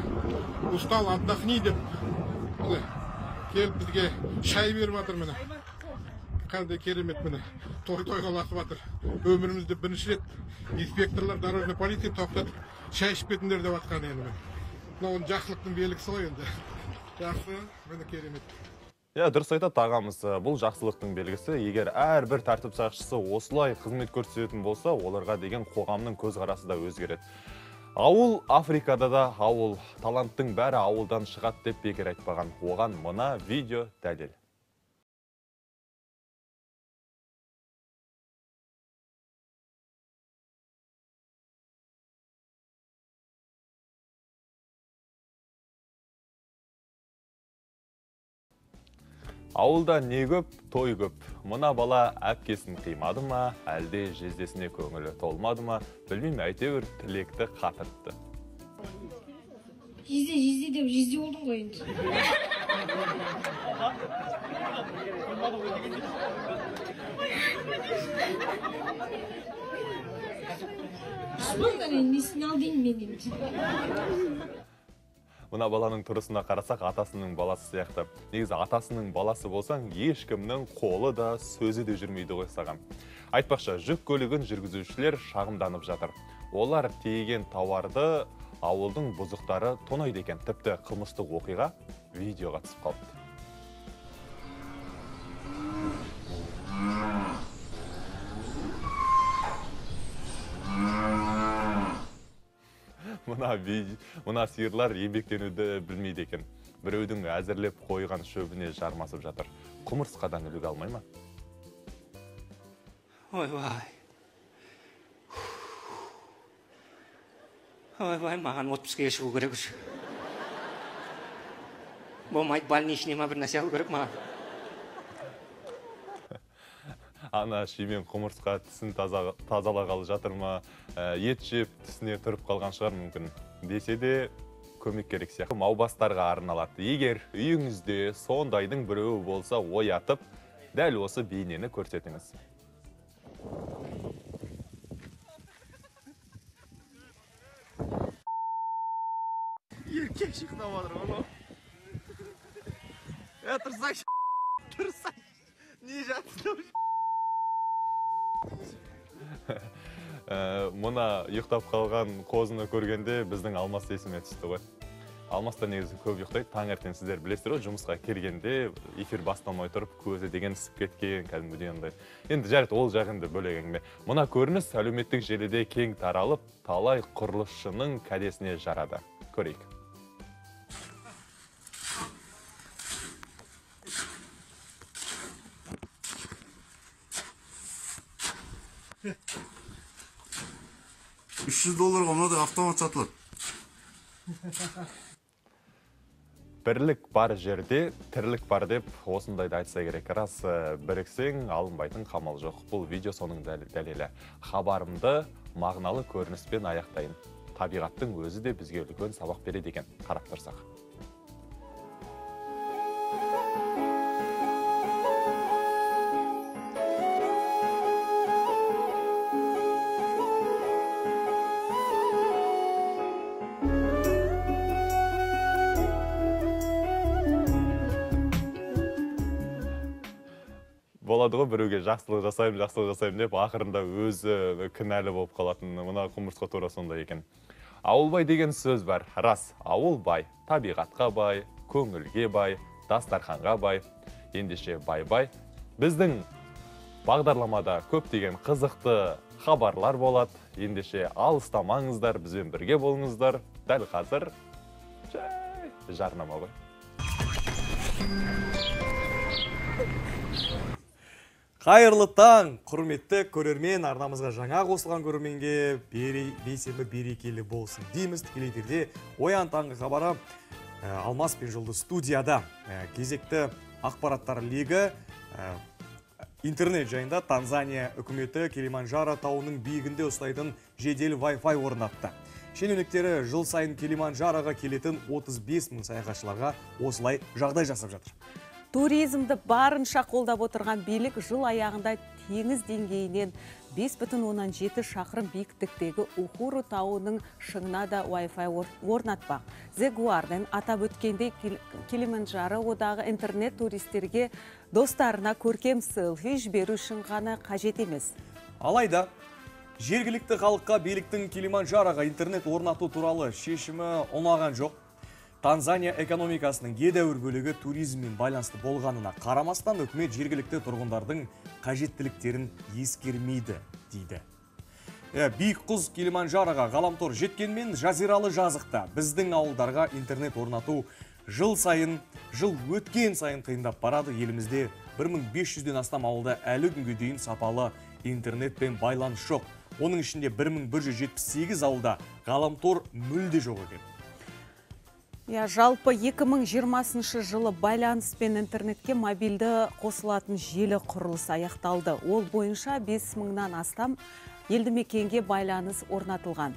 устал отдохни деп келіп бізге шай беріп жатыр міне. Қандай керемет міне той тойға ұласып жатыр. Өмірімізде бірінші рет инспекторлар дорожный полиция тоқтатып шай ішіп кетіңдер деп жатқан енді мынау жақсылықтың белгісі ғой енді. Жақсы міне керемет. Иә дұрыс айтады ағамыз. Бұл жақсылықтың белгісі. Егер әрбір тәртіп сақшысы осылай қызмет көрсететін болса оларға деген қоғамның көзқарасы да өзгереді. Ауыл африкада да ауыл таланттың бәрі ауылдан шығады деп бекер айтпаған. Оған мына видео дәлел. Ауылда не көп той көп. Мына бала әпкесін қимады ма әлде жездесіне көңілі толмады ма білмеймін әйтеуір тілекті қатыртты. Жезде жезде деп жезде болдың ғой енді. Несін ал дейін мен енді? Мына баланың тұрысына қарасақ атасының баласы сияқты. Негізі атасының баласы болсаң ешкімнің қолы да сөзі де жүрмейді ғой саған. Айтпақшы жүк көлігін жүргізушілер шағымданып жатыр. Олар тиеген тауарды ауылдың бұзықтары тонайды екен. Тіпті қылмыстық оқиға видеоға түсіп қалыпты. Мына мына сиырлар еңбектенуді білмейді екен. Біреудің әзірлеп қойған шөбіне жармасып жатыр. Құмырсқадан үлгі алмай ма? Ойбай ойбай маған отпускіге шығу керек уже болмайды больничный ма бір нәрсе алу керек маған. Ана шимен құмырсқа тісін таза- тазалағалы жатыр ма? Ә, ет жеп тісіне тұрып қалған шығар мүмкін. Десе де көмек керек сияқты. Маубастарға арналады. Егер үйіңізде сондайдың біреуі болса оятып дәл осы бейнені көрсетіңіз. Еркек шықпап жатыр ғой е тұрсаңшы тұрсаңшы не жатсың Ә, мына ұйықтап қалған қозыны көргенде біздің алмас есіме түсті ғой. Алмас та негізі көп ұйықтайды. Таңертең сіздер білесіздер ғой жұмысқа келгенде эфир басталмай тұрып көзі деген ісіп кеткен кәдімгідей андай. Енді жарайды ол жақ енді бөлек әңгіме мына көрініс әлеуметтік желіде кең таралып талай құрылысшының кәдесіне жарады. Көрейік. Үч жүз долларга мындай автомат сатылат бірлік бар жерде тірлік бар деп осындайды айтса керек. Рас біріксең алынбайтын қамал жоқ. Бұл видео соның дәл- дәлелі. Хабарымды мағыналы көрініспен аяқтайын. Табиғаттың өзі де бізге үлкен сабақ береді екен. Қарап тұрсақ. Болады ғой біреуге жақсылық жасаймын жақсылық жасаймын деп ақырында өзі кінәлі болып қалатын. Мына құмырсқа тура сондай екен. Ауылбай деген сөз бар. Рас ауыл бай табиғатқа бай көңілге бай дастарханға бай. Ендеше бай бай. Біздің бағдарламада көптеген қызықты хабарлар болады. Ендеше алыстамаңыздар бізбен бірге болыңыздар. Дәл қазір жарнама ғой. Қайырлы таң құрметті көрермен арнамызға жаңа қосылған көрерменге бейсенбі берекелі болсын дейміз. Тікелей эфирде оян таңғы хабары алмас пен жұлдыз студияда. Кезекті ақпараттар легі интернет жайында танзания үкіметі келиманжаро тауының биігінде ұстайтын жедел Wi-Fi орнатты. Шенеуніктері жыл сайын келиманжароға келетін 35 мың саяхатшыларға осылай жағдай жасап жатыр. Туризмді барынша қолдап отырған билік жыл аяғында теңіз деңгейінен 5,7 шақырым биіктіктегі ухуру тауының шыңына да Wi-Fi ор- орнатпақ. The Guardian атап өткендей Кил- Килиманджаро одағы интернет туристерге достарына көркем селфи жіберу үшін ғана қажет емес. Алайда, жергілікті халыққа биліктің Килиманжароға интернет орнату туралы шешімі ұнаған жоқ. Танзания экономикасының едәуір бөлігі туризммен байланысты болғанына қарамастан үкімет жергілікті тұрғындардың қажеттіліктерін ескермейді, дейді. Е, биік құз Килиманжароға ғаламтор жеткенмен жазиралы жазықта біздің ауылдарға интернет орнату жыл сайын, жыл өткен сайын қиындап барады елімізде 1500-ден астам ауылда әлі күнге дейін сапалы интернетпен байланыс жоқ. Оның ішінде 1178 ауылда ғаламтор мүлде жоқ екен. Я жалпы 2020 жылы байланыс пен интернетке мобильді қосылатын желі құрылысы аяқталды. Ол бойынша 5 мыңнан астам елді мекенге байланыс орнатылған.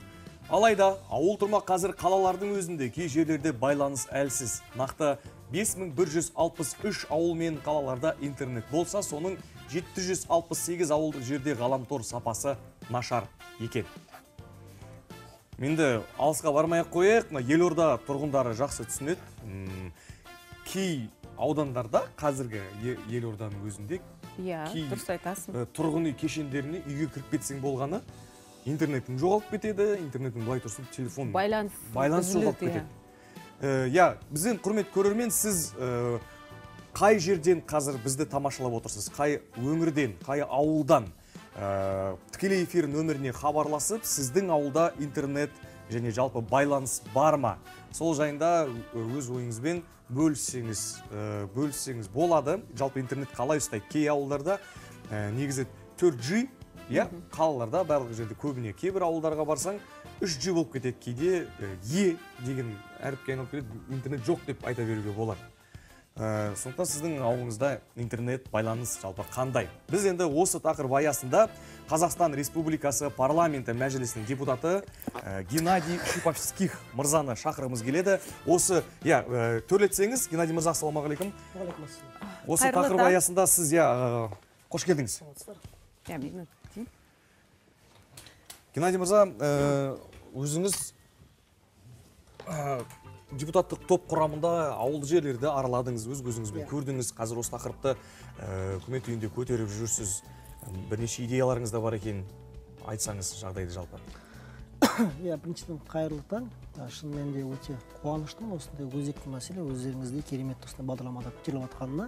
Алайда, ауыл тұрмақ қазір қалалардың өзінде кей жерлерде байланыс әлсіз. Нақты 5163 ауыл мен қалаларда интернет болса, соның 768 ауылдық жерде ғаламтор сапасы нашар екен. Менді алысқа бармай ақ қояйық, мына елорда тұрғындары жақсы түсінеді. Кей аудандарда қазіргі елорданың өзінде Иә, дұрыс айтасың. тұрғын үй кешендеріне үйге кіріп кетсең болғаны интернетің жоғалып кетеді интернетің былай тұрсын телефон Байланыс байланыс жоғалып кетеді. Э, иә бізден құрмет көрермен сіз қай жерден қазір бізді тамашалап отырсыз? Қай өңірден қай ауылдан? Э, тікелей эфир нөміріне хабарласып сіздің ауылда интернет және жалпы байланыс бар ма? Сол жайында өз ойыңызбен бөліссеңіз э, бөліссеңіз болады. Жалпы интернет қалай ұстайды? Кей ауылдарда э, негізі 4G иә қалаларда барлық жерде көбіне кейбір ауылдарға барсаң 3G болып кетеді. Кейде э, е деген әріпке айналып кетеді интернет жоқ деп айта беруге болады Ә, сондықтан сіздің ауылыңызда интернет байланыс жалпы қандай? Біз енді осы тақырып аясында қазақстан республикасы парламенті мәжілісінің депутаты ә, геннадий шиповских мырзаны шақырғымыз келеді. Осы иә ә, төрлетсеңіз геннадий мырза ассалаумағалейкум. Осы тақырып аясында сіз иә ә, қош келдіңіз. Иә, геннадий мырза ә, өзіңіз депутаттық топ құрамында ауылды жерлерді араладыңыз өз көзіңізбен көрдіңіз. Қазір осы тақырыпты ә, үкімет үйінде көтеріп жүрсіз. Бірнеше идеяларыңыз да бар екен. Айтсаңыз жағдайды жалпы. Иә біріншіден қайырлы таң. А, шын мәнінде өте қуаныштымын осындай өзекті мәселе өздеріңіздей керемет осындай бағдарламада көтеріліп жатқанына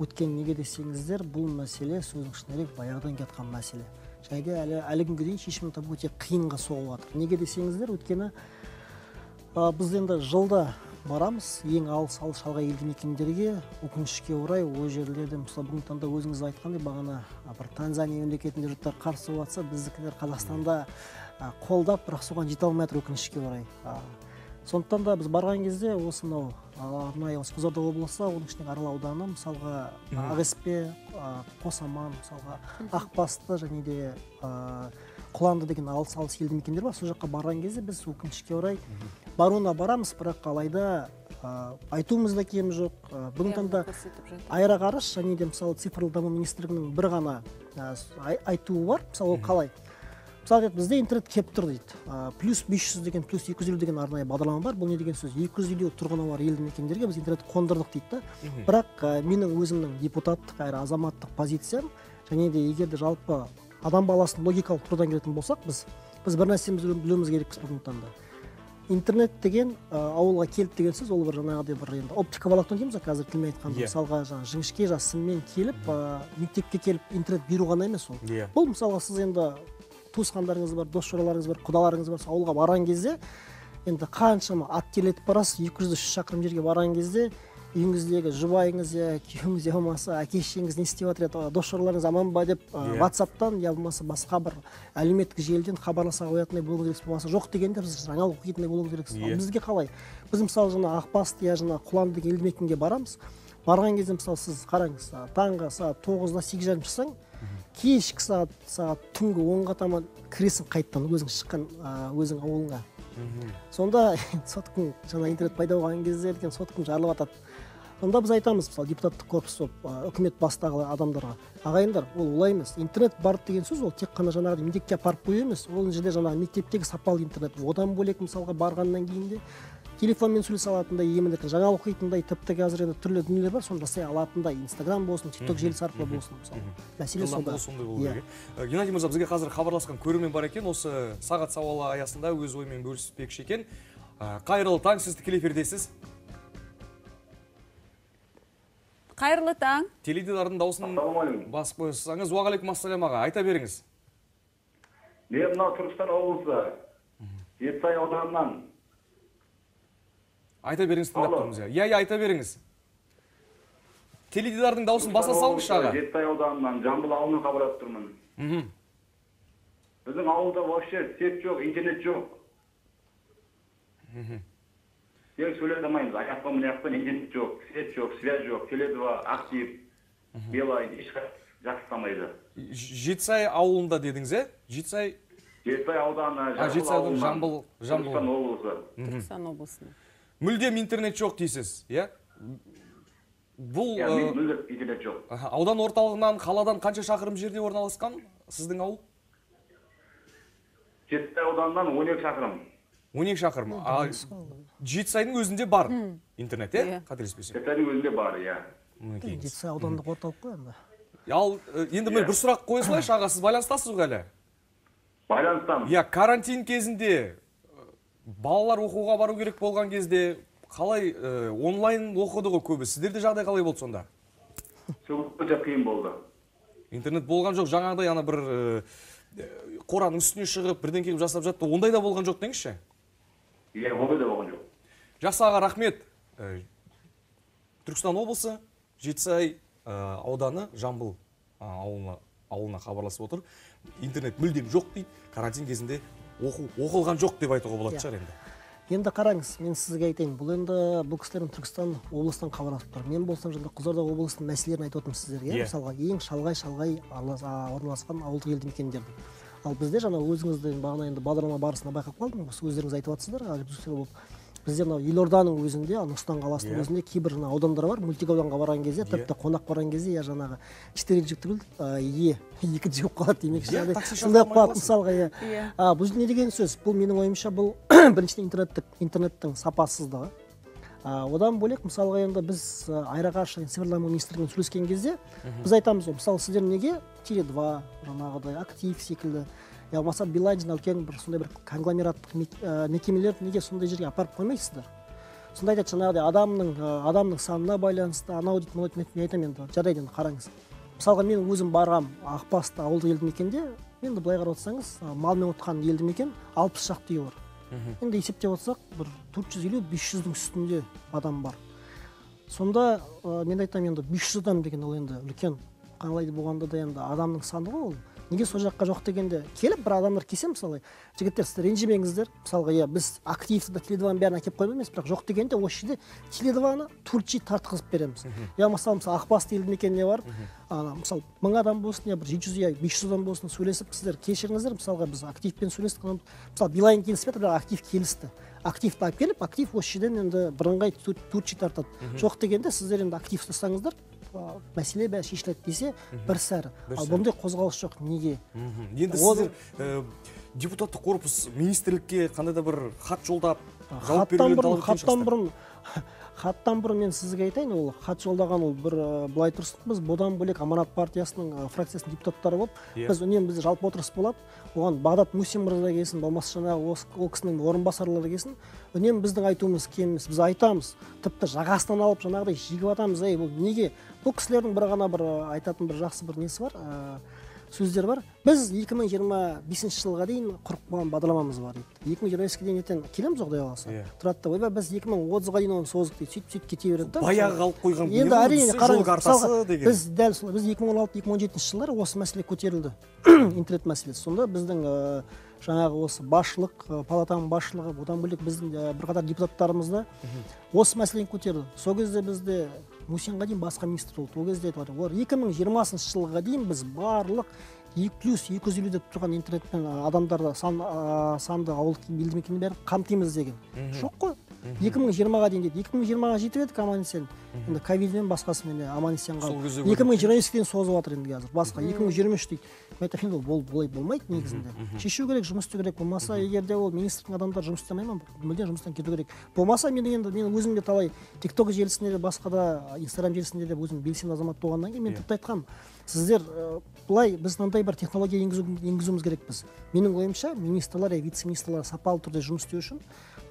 өткен неге десеңіздер бұл мәселе сөздің шыны керек баяғыдан келе жатқан мәселе. Және де әлі әлі күнге дейін шешімін табу өте қиынға соғып жатыр неге десеңіздер өйткені біз енді жылда барамыз ең алыс алыс шалғай елді мекендерге. Өкінішке орай ол жерлерде мысалы бүгінгі таңда өзіңіз айтқандай бағана бір танзания мемлекетінде жұрттар қарсы болып жатса біздікілер қазақстанда қолдап бірақ соған жете алмай жатыр өкінішке орай. А, сондықтан да біз барған кезде осы мынау арнайы осы қызылорда облысы оның ішіндегі арал ауданы мысалға ақеспе қосаман мысалға ақбасты және де құланды деген алыс алыс елді мекендер бар. Сол жаққа барған кезде біз өкінішке орай баруына барамыз бірақ алайда а, айтуымызда кем жоқ. А, бүгінгі таңда аэроғарыш және де мысалы цифрлық даму министрлігінің бір ғана ай- айтуы бар. Мысалы ол қалай? Мысалы бізде интернет келіп тұр дейді. А, плюс 500 деген плюс 250 деген арнайы бағдарлама бар. Бұл не деген сөз? 250 тұрғыны бар елді мекендерге біз интернет қондырдық дейді да. Бірақ а, менің өзімнің депутаттық әрі азаматтық позициям және де егер де жалпы адам баласын логикалық тұрғыдан келетін болсақ біз біз бір нәрсені білу- білуіміз керекпіз бүгінгі таңда. Интернет деген ауылға келді деген сөз ол бір жаңағыдай бір енді оптиковолокно дейміз ғой қазір тілмен айтқанда Иә. мысалға жаңағы жіңішке жаңағы сыммен келіп мектепке келіп интернет беру ғана емес ол Иә. бұл мысалға сіз енді туысқандарыңыз бар дос жораларыңыз бар құдаларыңыз бар ауылға барған кезде енді қаншама ат терлетіп барасыз екі жүз үш жүз шақырым жерге барған кезде үйіңіздегі жұбайыңыз я күйеуіңіз я болмаса әке шешеңіз не істеп жатыр еді дос жораларыңыз аман ба деп Иә. ватсаптан я болмаса басқа бір әлеуметтік желіден хабарласа қоятындай болуыңыз керексіз болмаса жоқ дегенде сіз жаңалық оқитындай болуыңыз керексіз. Иә. ал бізге қалай? Біз мысалы жаңа ақбасты я жаңа құлан деген елді мекенге барамыз. Барған кезде мысалы сіз қараңыз таңғы сағат тоғызда сегіз жарым шықсаң кешкі сағат сағат түнгі онға таман кіресің қайтадан өзің шыққан өзің ауылыңа. Сонда соткың жаңа интернет пайда болған кезде соткың жарылып жатады сонда біз айтамыз мысалы депутаттық корпус болып үкімет бастағы адамдарға ағайындар ол олай емес интернет бар деген сөз ол тек қана жаңағыдай мектепке апарып қою емес ол жерде жаңағы мектептегі сапалы интернет одан бөлек мысалға барғаннан кейін де телефонмен сөйлесе алатындай емін еркін жаңалық оқитындай тіпті қазір енді түрлі дүниелер бар соны жасай алатындай инстаграм болсын тикток желісі арқылы болсын мысалы. мәселе сонда. сондай болу Иә. керек. Иә. Геннадий мырза бізге қазір хабарласқан көрермен бар екен. Осы сағат сауалы аясында өз ойымен бөліспекші екен. Э, қайырлы таң сіз тікелей эфирдесіз. Қайырлы таң. Теледидардың дауысын басып қойсаңыз уағалейкумассалам аға. Айта беріңіз. Мен мынау түркістан облысы жетісай ауданынан. Айта беріңіз тыңдап тұрмыз иә. Иә иә, айта беріңіз. Теледидардың дауысын баса салыңызшы аға. Жетісай ауданынан жамбыл ауылынан хабарласып тұрмын. Мхм біздің ауылда вообще сет жоқ интернет жоқ. Мхм тек сөйлей алмаймыз аяққа мына жақтан интернет жоқ свет жоқ связь жоқ теле два актив белая ешқай жақсыламайды Ж- жетісай ауылында дедіңіз иә жетісай жетісай ауданы А, жетісай ауданы, жамбыл- жамбыл. түркістан облысы. Түркістан облысынан мүлдем интернет жоқ дейсіз иә? Бұл э, мүлдем интернет жоқ. Аудан орталығынан қаладан қанша шақырым жерде орналасқан сіздің ауыл? Жетісай ауданынан он екі шақырым. Он екі шақырым. А жетісайдың өзінде бар интернет иә қателеспесем? Жетісайдың өзінде бар иә. Мінекей жетісай аудандық орталық қой енді. Ал енді міне бір сұрақ қоя салайыншы аға сіз байланыстасыз ғой әлі? Байланыстамын. Иә карантин кезінде балалар оқуға бару керек болған кезде қалай онлайн оқыды ғой көбі? Сіздерде жағдай қалай болды сонда? Сол өте қиын болды. Интернет болған жоқ жаңағыдай ана бір қораның үстіне шығып бірдеңе қылып жасап жатты ондай да болған жоқ деңізші? Иә ондай да болған жоқ. Жақсы аға рахмет. Э, түркістан облысы жетісай э, ауданы жамбыл ауылына ауылына хабарласып отыр. Интернет мүлдем жоқ дейді карантин кезінде оқу оқылған жоқ деп айтуға болатын Иә. шығар енді. Енді қараңыз мен сізге айтайын бұл енді бұл кісілер түркістан облысынан хабарласып тұр. Мен болсам жаңа қызылорда облысының мәселелерін айтып отырмын сіздерге. Иә. мысалға ең шалғай шалғай орналасқан ауылдық елді мекендерді ал бізде жаңа өзіңізді бағана енді бағдарлама барысында байқап қалдым осы өздеріңіз айтып жатсыздар болып бізде мынау елорданың өзінде нұр сұлтан қаласының Иә. өзінде кейбір жаңа аудандар бар мультиауданға барған кезде тіпті қонақ барған кезде я жаңағы четыре жігіт е екі жігіт қалады демекші Иә, жаңағыдай такси сондай қылады қаласың. мысалға иә Иә. а, бұл не деген сөз бұл менің ойымша бұл біріншіден интернеттік интернеттің сапасыздығы а, одан бөлек мысалға енді біз аэроғарыш және цифрлық даму министрлігімен сөйлескен кезде біз айтамыз ғой мысалы сіздер неге теле два жаңағыдай актив секілді я болмаса билайн жаңа үлкен бір сондай бір конгломераттық мек- ә, мекемелер неге сондай жерге апарып қоймайсыздар? Сонда айтады жаңағыдай адамның ә, адамның санына байланысты анау дейді мынау дейді мен айтамын енді жарайды енді қараңыз. Мысалға мен өзім барғам ақбасты ауылдық елді мекенде енді былай қарап отырсаңыз малмен отқан елді мекен алпыс шақты үй бар. Енді есептеп отырсақ бір төрт жүз елу бес жүздің үстінде адам бар. Сонда ә, мен айтамын енді бес жүз адам деген ол енді үлкен қалай болғанда да енді адамның саны ғой ол. Неге сол жаққа жоқ дегенде келіп бір адамдар келсе мысалы жігіттер сіздер ренжімеңіздер. Мысалға иә біз активті теле дваның бәрін әкеліп қоймаймыз емес бірақ жоқ дегенде осы жерде теле дваны турчи тартқызып береміз. Я мысалы мысалы ақбасты елді мекеніне барып ана мысалы мың адам болсын я бір жеті жүз я бес жүз адам болсын сөйлесіп сіздер кешіріңіздер. Мысалға біз активпен сөйлестік мысалы билайн келіспей жатыр бірақ актив келісті. Активті алып келіп актив осы жерден енді бірыңғай ту- турчи тартады. Жоқ дегенде сіздер енді актив ұстасаңыздар мәселе бәрі шешіледі десе бір сәрі ал бұндай қозғалыс жоқ неге енді сіздер ә, депутаттық корпус министрлікке қандай да бір хат жолдап жауап хаттан бұрын хаттан бұрын хаттан бұрын мен сізге айтайын ол хат жолдаған ол бір былай тұрсын. Біз бұдан бөлек аманат партиясының фракциясының депутаттары болып Иә. біз үнемі бізде жалпы отырыс болады. Оған бағдат мусин мырза келсін болмаса жаңағы ол кісінің орынбасарлары келсін. Үнемі біздің айтуымыз кем емес біз айтамыз тіпті жағасынан алып жаңағыдай жегіп жатамыз ей бұл неге? Бұл кісілердің бір ғана бір айтатын бір жақсы бір несі бар ә, сөздер бар. Біз 2025 жылға дейін құрып қойған бағдарламамыз бар дейді. 2025-ке дейін ертең келеміз ғой құдай қаласа. Иә. тұрады да ойбай біз 2030-ға дейін оны создық дейді. Сөйтіп сөйтіп кете береді да. Баяғы қалып қойған енді әрине қараңыз біз дәл солай біз 2016-2017 жылдары осы мәселе көтерілді. Интернет мәселесі. Сонда біздің ә, жаңағы осы басшылық ә, палатаның басшылығы одан бөлек біздің ә, бірқатар депутаттарымыз да осы мәселені көтерді. Сол кезде бізде мусинға дейін басқа министр болды. Ол кезде айтып олар екі мың жиырмасыншы жылға дейін біз барлық екі плюс екі жүз елу деп тұрған интернетпен адамдарды сан, ә, санды ауылдық елді мекеннің бәрін қамтимыз деген жоқ қой. Екі мың жиырмаға дейін дейді. екі мың жиырмаға жетіп едік аман есен. Енді ковидмен басқасымен аман есен Сол қалып кезде екі мың жиырма беске дейін созып жатыр енді қазір. Басқа екі мың жиырма үш дейді. Мен айтамын енді ол былай болмайды негізінде. шешу керек жұмыс істеу керек болмаса егер де ол министрдің адамдары жұмыс істемей ма мүлдем жұмыстан кету керек. Болмаса мен енді мен өзім де талай тикток желісінде де басқа да инстаграм желісінде де өзім белсенді азамат болғаннан кейін мен Иә. тіпті айтқанмын. Сіздер былай біз мынандай бір технология енгізу, енгізуіміз керекпіз. Менің ойымша министрлар я вице министрлар сапалы түрде жұмыс істеу үшін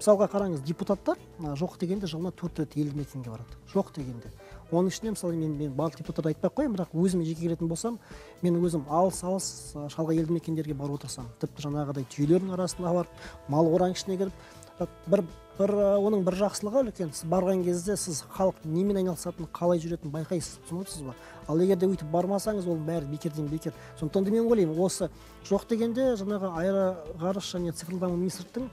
мысалға қараңыз депутаттар жоқ дегенде жылына төрт рет елді мекенге барады. Жоқ дегенде оның ішінде мысалы мен мен барлық депутаттарды айтпай ақ қояйын бірақ өзіме жеке келетін болсам мен өзім алыс алыс шалғай елді мекендерге барып отырсам тіпті жаңағыдай түйелердің арасына барып мал қораның ішіне кіріп бір бір оның бір жақсылығы үлкен. Сіз барған кезде сіз халық немен айналысатынын қалай жүретінін байқайсыз түсініп отырсыз ба ал егер де өйтіп бармасаңыз ол бәрі бекерден бекер. Сондықтан да мен ойлаймын осы жоқ дегенде жаңағы аэроғарыш және цифрлық даму министрліктің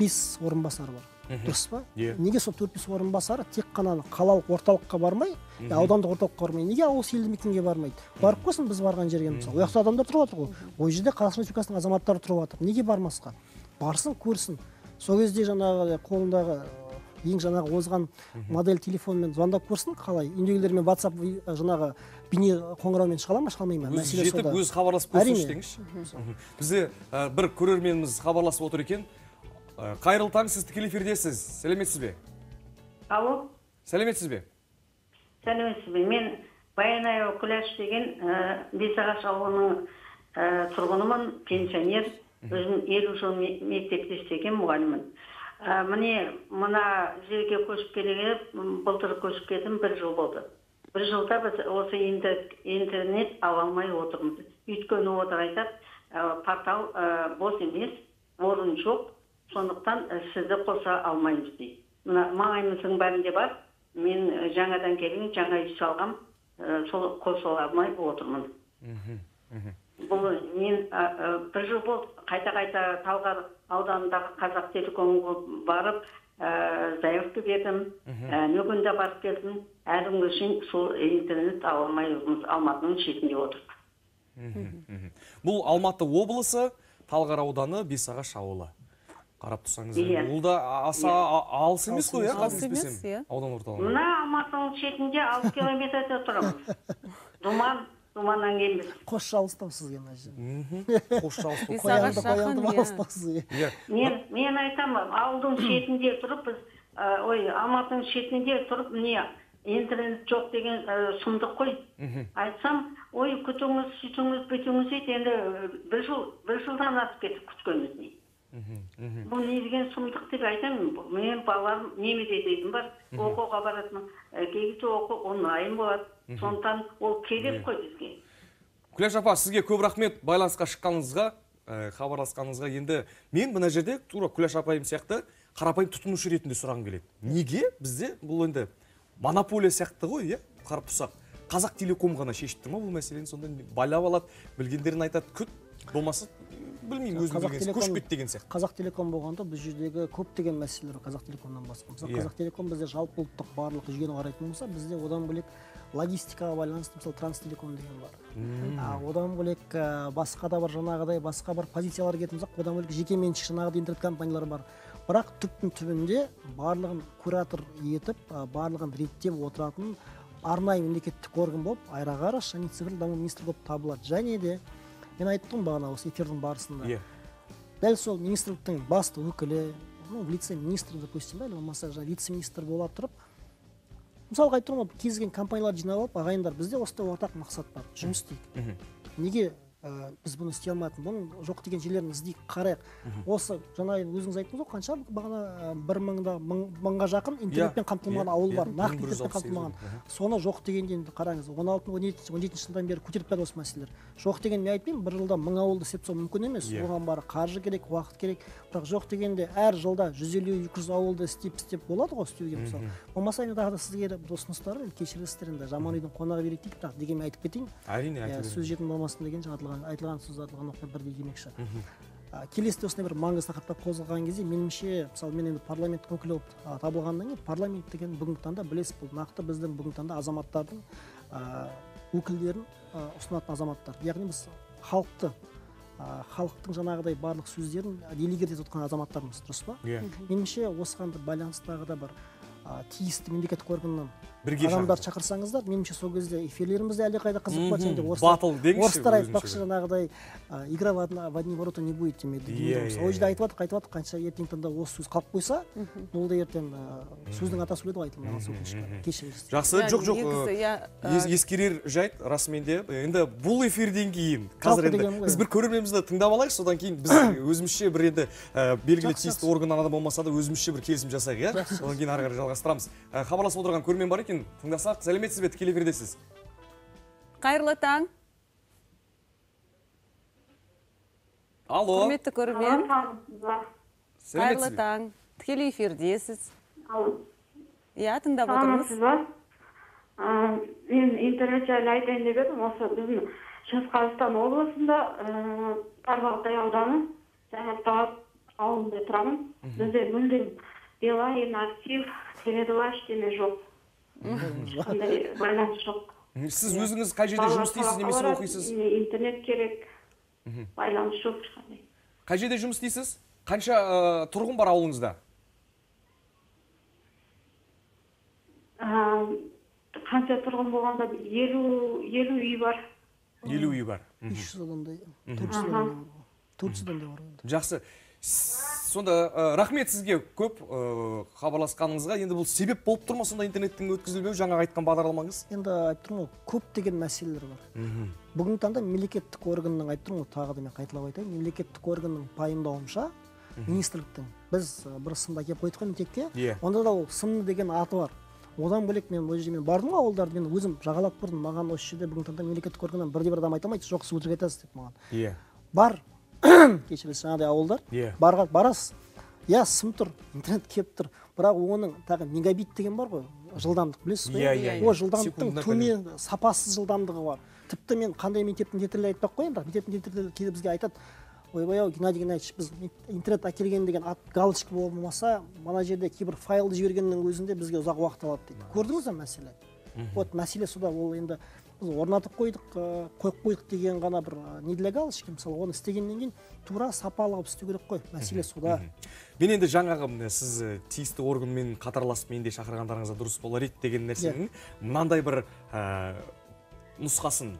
бес орынбасары бар. Дұрыс па? Иә. неге сол төрт бес орынбасары тек қана қалалық орталыққа бармай аудандық орталыққа бармай неге ауылдық елді мекенге бармайды? Барып қойсын біз барған жерге мысалы. Ол жақта адамдар тұрып жатыр ғой. Ол жерде қазақстан республикасының азаматтары тұрып жатыр. Неге бармасқа? Барсын көрсін. Сол кезде жаңағы қолындағы ең жаңағы озған модель телефонмен звондап көрсін қалай? Үйдегілермен ватсап жаңағы бейне қоңыраумен шыға ала ма шыға алмай ма? Өзі мәселе жетіп өзі хабарласып көрсінші деңізші. Бізде бір көрерменіміз хабарласып отыр екен. Қайырлы таң сіз тікелей эфирдесіз. Сәлеметсіз бе? Алло? Сәлеметсіз бе? Сәлеметсіз бе. Мен баянай күләш деген ә, бесағаш ауылының ә, тұрғынымын пенсионер. Өзім елу жыл ме- мектепте істеген мұғаліммін ә, міне мына жерге көшіп келгелі м, былтыр көшіп келдім бір жыл болды. Бір жылда біз осы интер- интернет ала алмай отырмыз. Өйткені олар айтады портал бос емес орын жоқ. Сондықтан ә, сізді қоса алмаймыз дейді. Мына маңайымыздың бәрінде бар. Мен ә, жаңадан келген жаңа үй салғам. Ә, сол қоса алмай отырмын бұл мен ә, ә, бір жыл болды. Қайта қайта талғар ауданындағы қазақ телекомға барып ә, заявка бердім. Ә, нөгенде барып келдім. Әлі күнге шейін сол интернет ала алмай жүрміз алматының шетінде отырып бұл алматы облысы талғар ауданы бесағаш ауылы. Қарап тұрсаңыз. Иә. бұл да аса а- алыс емес қой иә Алыс қателеспесем, емес, иә. аудан орталығы мына алматының шетінде алты километрде тұрамыз. Думан думаннан кейін біз қос алыстау сізге мына жер қос алыстау. қоянды қоянды алыстау иә. Мен мен айтамын ауылдың шетінде тұрып біз ой алматының шетінде тұрып не интернет жоқ деген сұмдық қой. Айтсам ой күтіңіз сөйтіңіз бүйтіңіз дейді енді бір жыл бір жылдан асып кетті күткеніміз бұл не деген сұмдық деп айтамын. Менің балаларым немере дейтін бар. Оқуға баратын кей кезде оқу онлайн болады. Сондықтан ол керек қой бізге. Күләш апа сізге көп рахмет байланысқа шыққаныңызға ә, хабарласқаныңызға. Енді мен мына жерде тура күләш апайым сияқты қарапайым тұтынушы ретінде сұрағым келеді. Неге бізде бұл енді монополия сияқты ғой иә? Қарап тұрсақ. Қазақ телеком ғана шешіп тұр ма бұл мәселені? Сонда байлап алады білгендерін айтады. Күт болмаса білмеймін қазақ білген көшіп кет деген сияқты. Қазақ телеком болғанда бұл жердегі көптеген мәселелер қазақ телекомнан басқа. Мысалы Иә. қазақ телеком бізде жалпы ұлттық барлық жүйені қарайтын болса бізде одан бөлек логистикаға байланысты мысалы транстелеком деген бар. А, одан бөлек ә, басқа да бар жаңағыдай басқа бір позицияларға келетін болсақ одан бөлек жекеменшік жаңағыдай интернет компаниялар бар. Бірақ түптің түбінде барлығын куратор етіп барлығын реттеп отыратын арнайы мемлекеттік орган болып аэроғарыш және цифрлық даму министрлігі болып табылады. Және де мен айттым бағана осы эфирдің барысында. Иә. Дәл сол министрліктің басты өкілі ну вице министр допустим да или болмаса жаңағы вице министр бола тұрып мысалға айтып тұрмын ғой кез келген компанияларды жинап алып ағайындар бізде осындай ортақ мақсат бар жұмыс істейік. Неге ә, біз бұны істей алмайтын бұның жоқ деген жерлерін іздейік қарайық. Осы жаңа өзіңіз айттыңыз ғой қанша бағана ә, бір мыңда мың, мыңға жақын интернетпен қамтылмаған иә, ауыл иә, бар нақты мың бір жүз интернетпен қамтылмаған. соны жоқ дегенде енді қараңыз он алты он жеті он жетінші жылдан бері көтеріліп келе осы мәселелер. Жоқ деген мен айтпаймын бір жылда мың ауылды істеп тастау мүмкін емес. Иә. оған бары қаржы керек уақыт керек. Бірақ жоқ дегенде әр жылда жүз елу екі жүз ауылды істеп істеп болады ғой істеуге мысалы. Болмаса енді тағы да сізге бір ұсыныстарым енді жаман үйдің қонағы береді дейді бірақ дегенмен айтып кетейін. Әрине Иә, сөз жетім болмасын деген жаңа айтылған айтылған сөз айтылған оқиға бірдей демекші. Келесі де осындай бір маңызды тақырыпқа қозғалған кезде меніңше мысалы мен енді парламенттің өкілі болып табылғаннан кейін парламент деген бүгінгі таңда білесіз бұл нақты біздің бүгінгі таңда азаматтардың өкілдерін ұсынатын азаматтар. Яғни біз халықты халықтың жаңағыдай барлық сөздерін делегат етіп отқан азаматтармыз дұрыс па? Иә. меніңше осыған байланысты тағы да бір а, тиісті мемлекеттік органнан Бірге адамдарды шақырсаңыздар меніңше сол кезде эфирлеріміз де әлдеқайда қызық болады және де Батыл деңізші орыстар айтпақшы жаңағыдай игра в одни ворота не будет Иә, иә, ол жерде айтып жатыр айтып жатыр қанша ертеңгі таңда осы сөз қалып қойса ол да ертең сөздің атасы өледі ғой айтылмаған өкінішке қарай. кешіріңіз жақсы Иә, жоқ жоқ иә, ә, ескерер жайт расымен де енді бұл эфирден кейін қазір енді біз бір көрерменімізді тыңдап алайық содан кейін біз өзімізше бір енді ә, белгілі тиісті органнан адам болмаса да өзімізше бір келісім жасайық иә? Содан кейін ары қарай жалғастырамыз. Ә, хабарласып отырған көрермен бар екен. Тыңдасақ сәлеметсіз бе? Тікелей эфирдесіз. Қайырлы таң. Алло. Құрметті көрермен. Қайырлы таң. Тікелей эфирдесіз. Иә тыңдап отырмыз. Ә, мен интернет жайлы айтайын деп едім. Осы біздің шығыс қазақстан облысында ә, тарбағатай ауданы жаңаталап ауылында тұрамын. Бізде мүлдем билайн актив теле два ештеңе жоқ ешқандай байланыс жоқ. Сіз өзіңіз қай жерде жұмыс істейсіз немесе оқисыз? интернет керек. Байланыс жоқ ешқандай. Қай жерде жұмыс істейсіз? Қанша ә, тұрғын бар ауылыңызда? Ә, қанша тұрғын болғанда елу елу үй бар. Елу үй бар. Үш жүз адамдай. Төрт жүз адамдай төрт жүз адамдай бар жақсы. Сонда ә, рахмет сізге көп ә, хабарласқаныңызға. Енді бұл себеп болып тұр ма сонда интернеттің өткізілмеуі? Жаңа айтқан бағдарламаңыз. Енді айтып тұрмын ғой көптеген мәселелер бар. Бүгінгі таңда мемлекеттік органның айтып тұрмын ғой тағы да мен қайталап айтайын мемлекеттік органның пайымдауынша министрліктің біз ы, бір сынды әкеліп қойдық қой мектепке Иә. онда да ол сынны деген аты бар. Одан бөлек мен ол жерде мен бардым ғой ауылдарды мен өзім жағалап көрдім. Маған осы жерде бүгінгі таңда мемлекеттік органнан бірде бір адам айта алмайды. Жоқ сіз өтірік айтасыз деп маған. Иә. Бар. кешіріңіз жаңағыдай ауылдар. Иә. барға барасыз. Иә сым тұр интернет келіп тұр. Бірақ оның тағы мегабит деген бар ғой жылдамдық білесіз ғой? Иә, иә, иә. о жылдамдықтың төмен сапасыз жылдамдығы бар. Тіпті мен қандай мектептің директоры айтпай ақ қояйын бірақ мектептің директоры кейде бізге айтады ойбай ау геннадий геннадьевич біз интернет әкелген деген ат галочка болмаса мына жерде кейбір файлды жібергеннің өзінде бізге ұзақ уақыт алады дейді. Көрдіңіз ба мәселе вот мәселе сода ол енді біз орнатып қойдық қойып қойдық деген ғана бір не для галочки мысалы оны істегеннен кейін тура сапалы қылып істеу керек қой мәселе сода мен енді жаңағы сіз тиісті органмен қатарласып менде шақырғандарыңызға дұрыс болар еді деген нәрсенің мынандай бір нұсқасын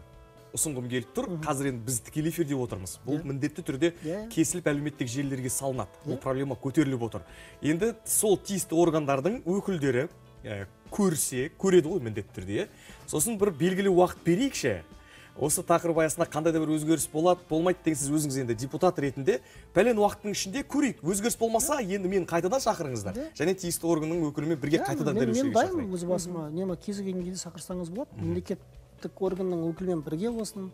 ұсынғым келіп тұр. Қазір енді біз тікелей эфирде отырмыз. Бұл міндетті түрде Иә. кесіліп әлеуметтік желілерге салынады. Бұл проблема көтеріліп отыр. Енді сол тиісті органдардың өкілдері ә, көрсе көреді ғой міндетті түрде иә. Сосын бір белгілі уақыт берейікші. Осы тақырып аясында қандай да бір өзгеріс болады болмайды деген сіз өзіңіз енді депутат ретінде пәлен уақыттың ішінде көрейік. Өзгеріс болмаса енді мені қайтадан шақырыңыздар. Және тиісті органның өкілімен бірге қайтадан мен, мен дәл дайынмын өз басыма. Нема кез келген кезде шақырсаңыз болады. Мемлекеттік органның өкілімен бірге болсын.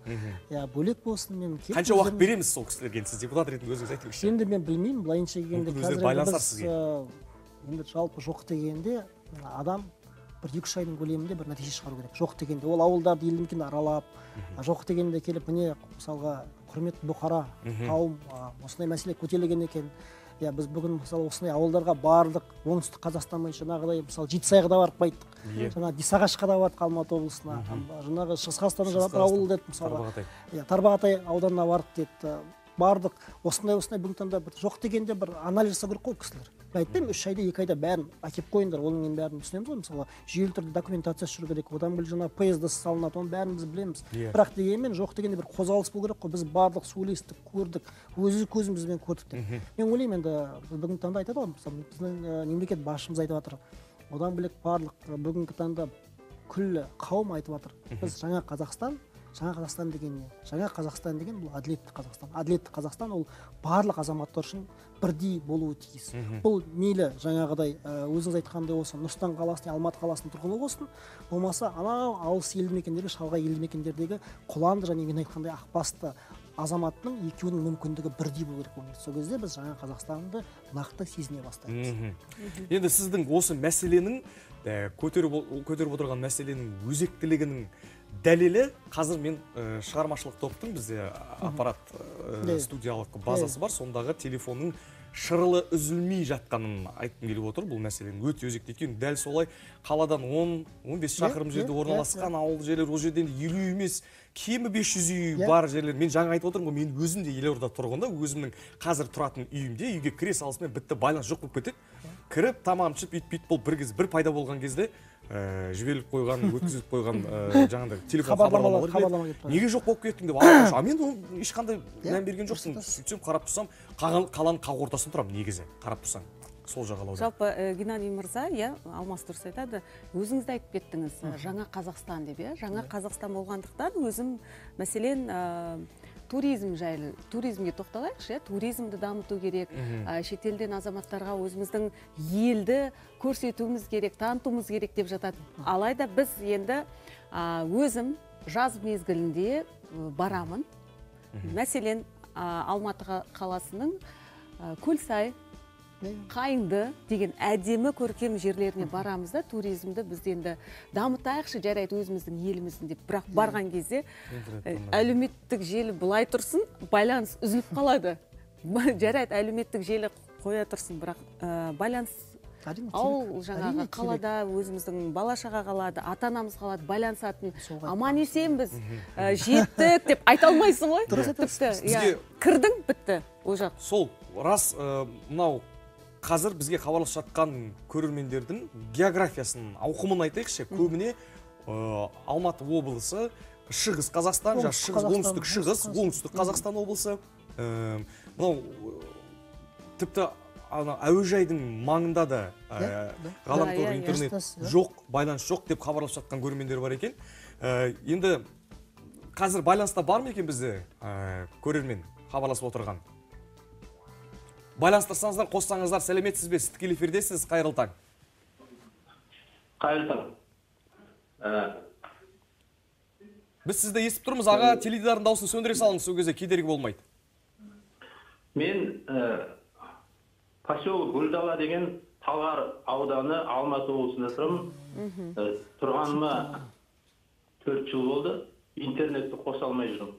Иә бөлек болсын. Мен қанша уақыт береміз сол кісілерге енді? Сіз депутат ретінде өзіңіз айтыңызшы. Енді мен білмеймін. Былайынша келгенде қазір біз енді жалпы жоқ дегенде адам бір екі үш айдың көлемінде бір нәтиже шығару керек. Жоқ дегенде ол ауылдарды елді мекенді аралап жоқ дегенде келіп міне мысалға құрметті бұқара қауым осындай мәселе көтерілген екен. Иә біз бүгін мысалы осындай ауылдарға бардық. Оңтүстік қазақстан бойынша жаңағыдай мысалы жетісайға да барып қайттық. Иә. жаңа дисағашқа да бардық алматы облысына. Жаңағы шығыс қазақстан Шығыс жатыр ауыл Қазақстан, деді Тарбағатай. иә тарбағатай ауданына бардық деді. Бардық осындай осындай бүгінгі таңда бір жоқ дегенде бір анализ жасау керек қой кісілер. Мен айтпаймын үш айда екі айда бәрін әкеліп қойыңдар оның енді бәрін түсінеміз ғой. Мысалы жүйелі түрде документациясы жүру керек одан бөлек жаңағы псд салынады оның бәрін біз білеміз. Иә. бірақ дегенмен жоқ дегенде бір қозғалыс болу керек қой. Біз бардық сөйлестік көрдік өз көзімізбен көрдік деп. Мен ойлаймын енді бүгінгі таңда айтады ғой мысалы біздің мемлекет басшымыз айтып жатыр одан бөлек барлық бүгінгі таңда күллі қауым айтып жатыр. Біз жаңа қазақстан жаңа қазақстан деген не? жаңа қазақстан деген бұл әділетті қазақстан. Әділетті қазақстан ол барлық азаматтар үшін бірдей болуы тиіс. Бұл мейлі жаңағыдай өзіңіз айтқандай осы нұр сұлтан қаласы не алматы қаласының тұрғыны болсын болмаса анау алыс елді мекендерге шалғай елді мекендердегі құланды және мен айтқандай ақбасты азаматтың екеуінің мүмкіндігі бірдей болу керек ол сол кезде біз жаңа қазақстанды нақты сезіне бастаймыз. Енді сіздің осы мәселенің көтеріп отырған мәселенің өзектілігінің дәлелі қазір мен ә, шығармашылық топтың бізде аппарат ә, студиялық базасы бар. Сондағы телефонның шырылы үзілмей жатқанын айтқым келіп отыр. Бұл мәселенің өте өзекті. Екенін дәл солай қаладан 10-15 Иә, шақырым жерде орналасқан ауыл жерлер ол жерден елу емес кемі 500 үй бар жерлер. Мен жаңа айтып отырмын ғой мен өзім де елорда тұрғыны өзімнің қазір тұратын үйімде үйге кіре салысымен бітті байланыс жоқ болып кетеді. Кіріп тамағым ішіп үйтіп бүйтіп болып бір кез бір пайда болған кезде ә, жіберіліп қойған өткізіліп қойған ә, жаңағыдай телефон хабарлама келіп неге жоқ болып кеттің деп алып а мен оны ешқандай Иә, мән берген жоқпын. сөйтсем қарап тұрсам қаған- қаланың қақ ортасында тұрамын негізі қарап тұрсаң. Сол жағалауда. Жалпы ә, геннадий мырза иә алмас дұрыс айтады өзіңіз де айтып кеттіңіз жаңа қазақстан деп иә? Жаңа қазақстан болғандықтан өзім мәселен ә, туризм жайлы туризмге тоқталайықшы иә туризмді дамыту керек. Ә, шетелден азаматтарға өзіміздің елді көрсетуіміз керек танытуымыз керек деп жатады алайда біз енді ә, өзім жаз мезгілінде барамын. Мәселен ә, алматы қа- қаласының көлсай қайыңды деген әдемі көркем жерлеріне барамыз да туризмді біз енді дамытайықшы жарайды өзіміздің еліміздің деп. Бірақ барған кезде әлеуметтік желі былай тұрсын байланыс үзіліп қалады. Жарайды әлеуметтік желі қоя тұрсын бірақ ә, байланыс ауыл жаңағы қалада өзіміздің бала шаға қалады ата анамыз қалады байланысатын. Аман есенбіз. Ә, жеттік деп айта алмайсың ғой. Дұрыс. Тіпті иә. Кірдің бітті. Ол жақ сол рас мынау қазір бізге хабарласып жатқан көрермендердің географиясын ауқымын айтайықшы. Көбіне ә, алматы облысы шығыс қазақстан жаңағы Оңтүстік шығыс оңтүстік шығыс оңтүстік қазақстан облысы. Ә, мынау ә, тіпті ана әуежайдың маңында да ә, ғаламтор Иә, интернет иә. жоқ байланыс жоқ деп хабарласып жатқан көрермендер бар екен. Ә, енді қазір байланыста бар ма екен бізде ә, көрермен хабарласып отырған? Байланыстырсаңыздар қоссаңыздар сәлеметсіз бе? Сіз тікелей эфирдесіз қайырлы таң. Қайырлы таң. Біз сізді естіп тұрмыз. Аға теледидардың дауысын сөндіре салыңыз сол кезде кедергі болмайды. Мен ә, поселок гүлдала деген талғар ауданы алматы облысында тұрамын Ә, тұрғаныма төрт жыл болды. Интернетті қоса алмай жүрмін.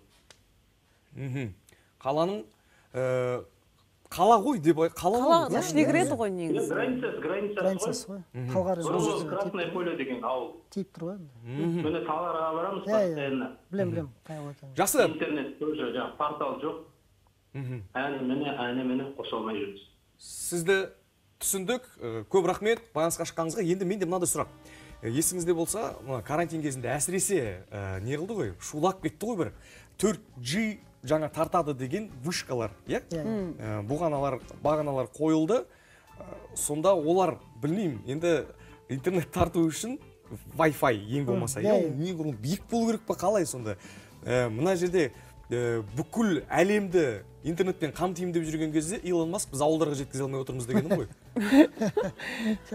Мхм. Қаланың ә, қала ғой деп ай- қала Қала, ғой. ішіне кіреді ғой Иә, негізі границасы границасы Границасы ғой. Талғар красное поле деген ауыл. Тиіп тұр ғой Мгм. міне талғарға барамыз Иә, иә. постоянно. Білем білем қай ауыл екенін жақсы. Интернет тоже жаңағы портал жоқ. Әне міне әне міне қоса алмай жүрміз. Сізді түсіндік. Көп рахмет. Байланысқа шыққаныңызға енді менде мынандай сұрақ. Есіңізде болса мына карантин кезінде әсіресе ә, не қылды ғой? Шулап кетті ғой бір. 4G жаңа тартады деген вышкалар иә? Иә. Ә, бұғаналар бағаналар қойылды. Ә, сонда олар білмеймін енді интернет тарту үшін Wi-Fi ең болмаса Иә, иә. Неғұрлым биік болу керек па қалай сонда? Ә, мына жерде ә, бүкіл әлемді интернетпен қамтимын деп жүрген кезде илон маск біз ауылдарға жеткізе алмай отырмыз дегенім ғой.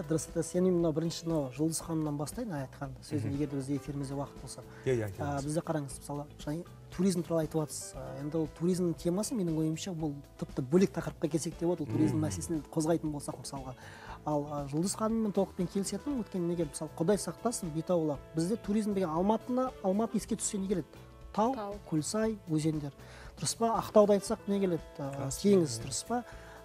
дұрыс айтасыз. Енді мынау бірінші мынау жұлдыз ханымнан бастайын айтқанды. Сөзін егер де бізде эфирімізде уақыт болса. Иә, иә, бізде қараңыз мысалы жаңа туризм туралы айтып жатсыз Ә, енді ол туризмнің темасы менің ойымша бұл тіпті бөлек тақырыпқа келсек те болады. Ол туризм мәселесін қозғайтын болсақ мысалға. Ал жұлдыз ханыммен толықпен келісетінмін өйткені неге мысалы құдай сақтасын бетаулақ бізде туризм деген алматыны алматы еске түссе не келеді? Тау, көлсай өзендер. Дұрыс па? Ақтауды айтсақ не келеді? Теңіз дұрыс па?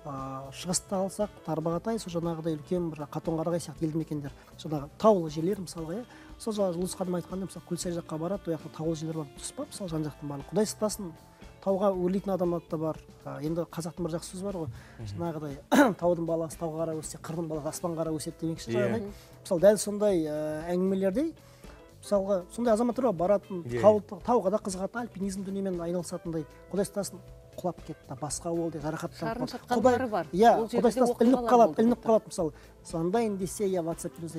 Ә, шығысты алсақ тарбағатай сол жаңағыдай үлкен бір қатонқарағай сияқты елді мекендер. Жаңағы таулы жерлер мысалға иә сол жаңағы жұлдыз ханым айтқандай мысалы көлсай жаққа барады ол жақта таулы жерлер бар. Дұрыс па? Мысалы жан жақтың барлығы. Құдай сақтасын. Тауға өрлейтін адамдар да бар. Ә, енді қазақтың бір жақсы сөзі бар ғой. Жаңағыдай таудың баласы тауға қарай өссе қырдың баласы аспанға қарай өседі демекші Иә. жаңағыдай. Мысалы дәл сондай ә, әңгімелерде мысалға сондай азаматтар бар баратын Иә. тау, тауға да қызығатын альпинизм дүниемен айналысатындай. Құдай сақтасын. Құлап кетті басқа болды жарақаттанып Шарын қалды. бар. иә Ол жерде құдай сақтасын оқиғалар ілініп қалады ілініп қалады мысалы. Звондайын десе иә ватсаппен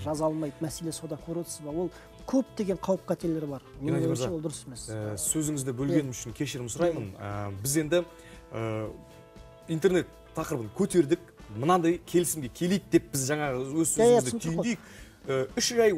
жаза алмайды мәселе сода көріп отырсыз ба? Ол көптеген қауіп қатерлер бар. Менің ойымша ол дұрыс емес. ә, сөзіңізді бөлгенім үшін кешірім сұраймын. Ә, біз енді ә, интернет тақырыбын көтердік мынандай келісімге келейік деп біз жаңағы өз Иә, иә, сөзімізді түйіндейік. Үш ай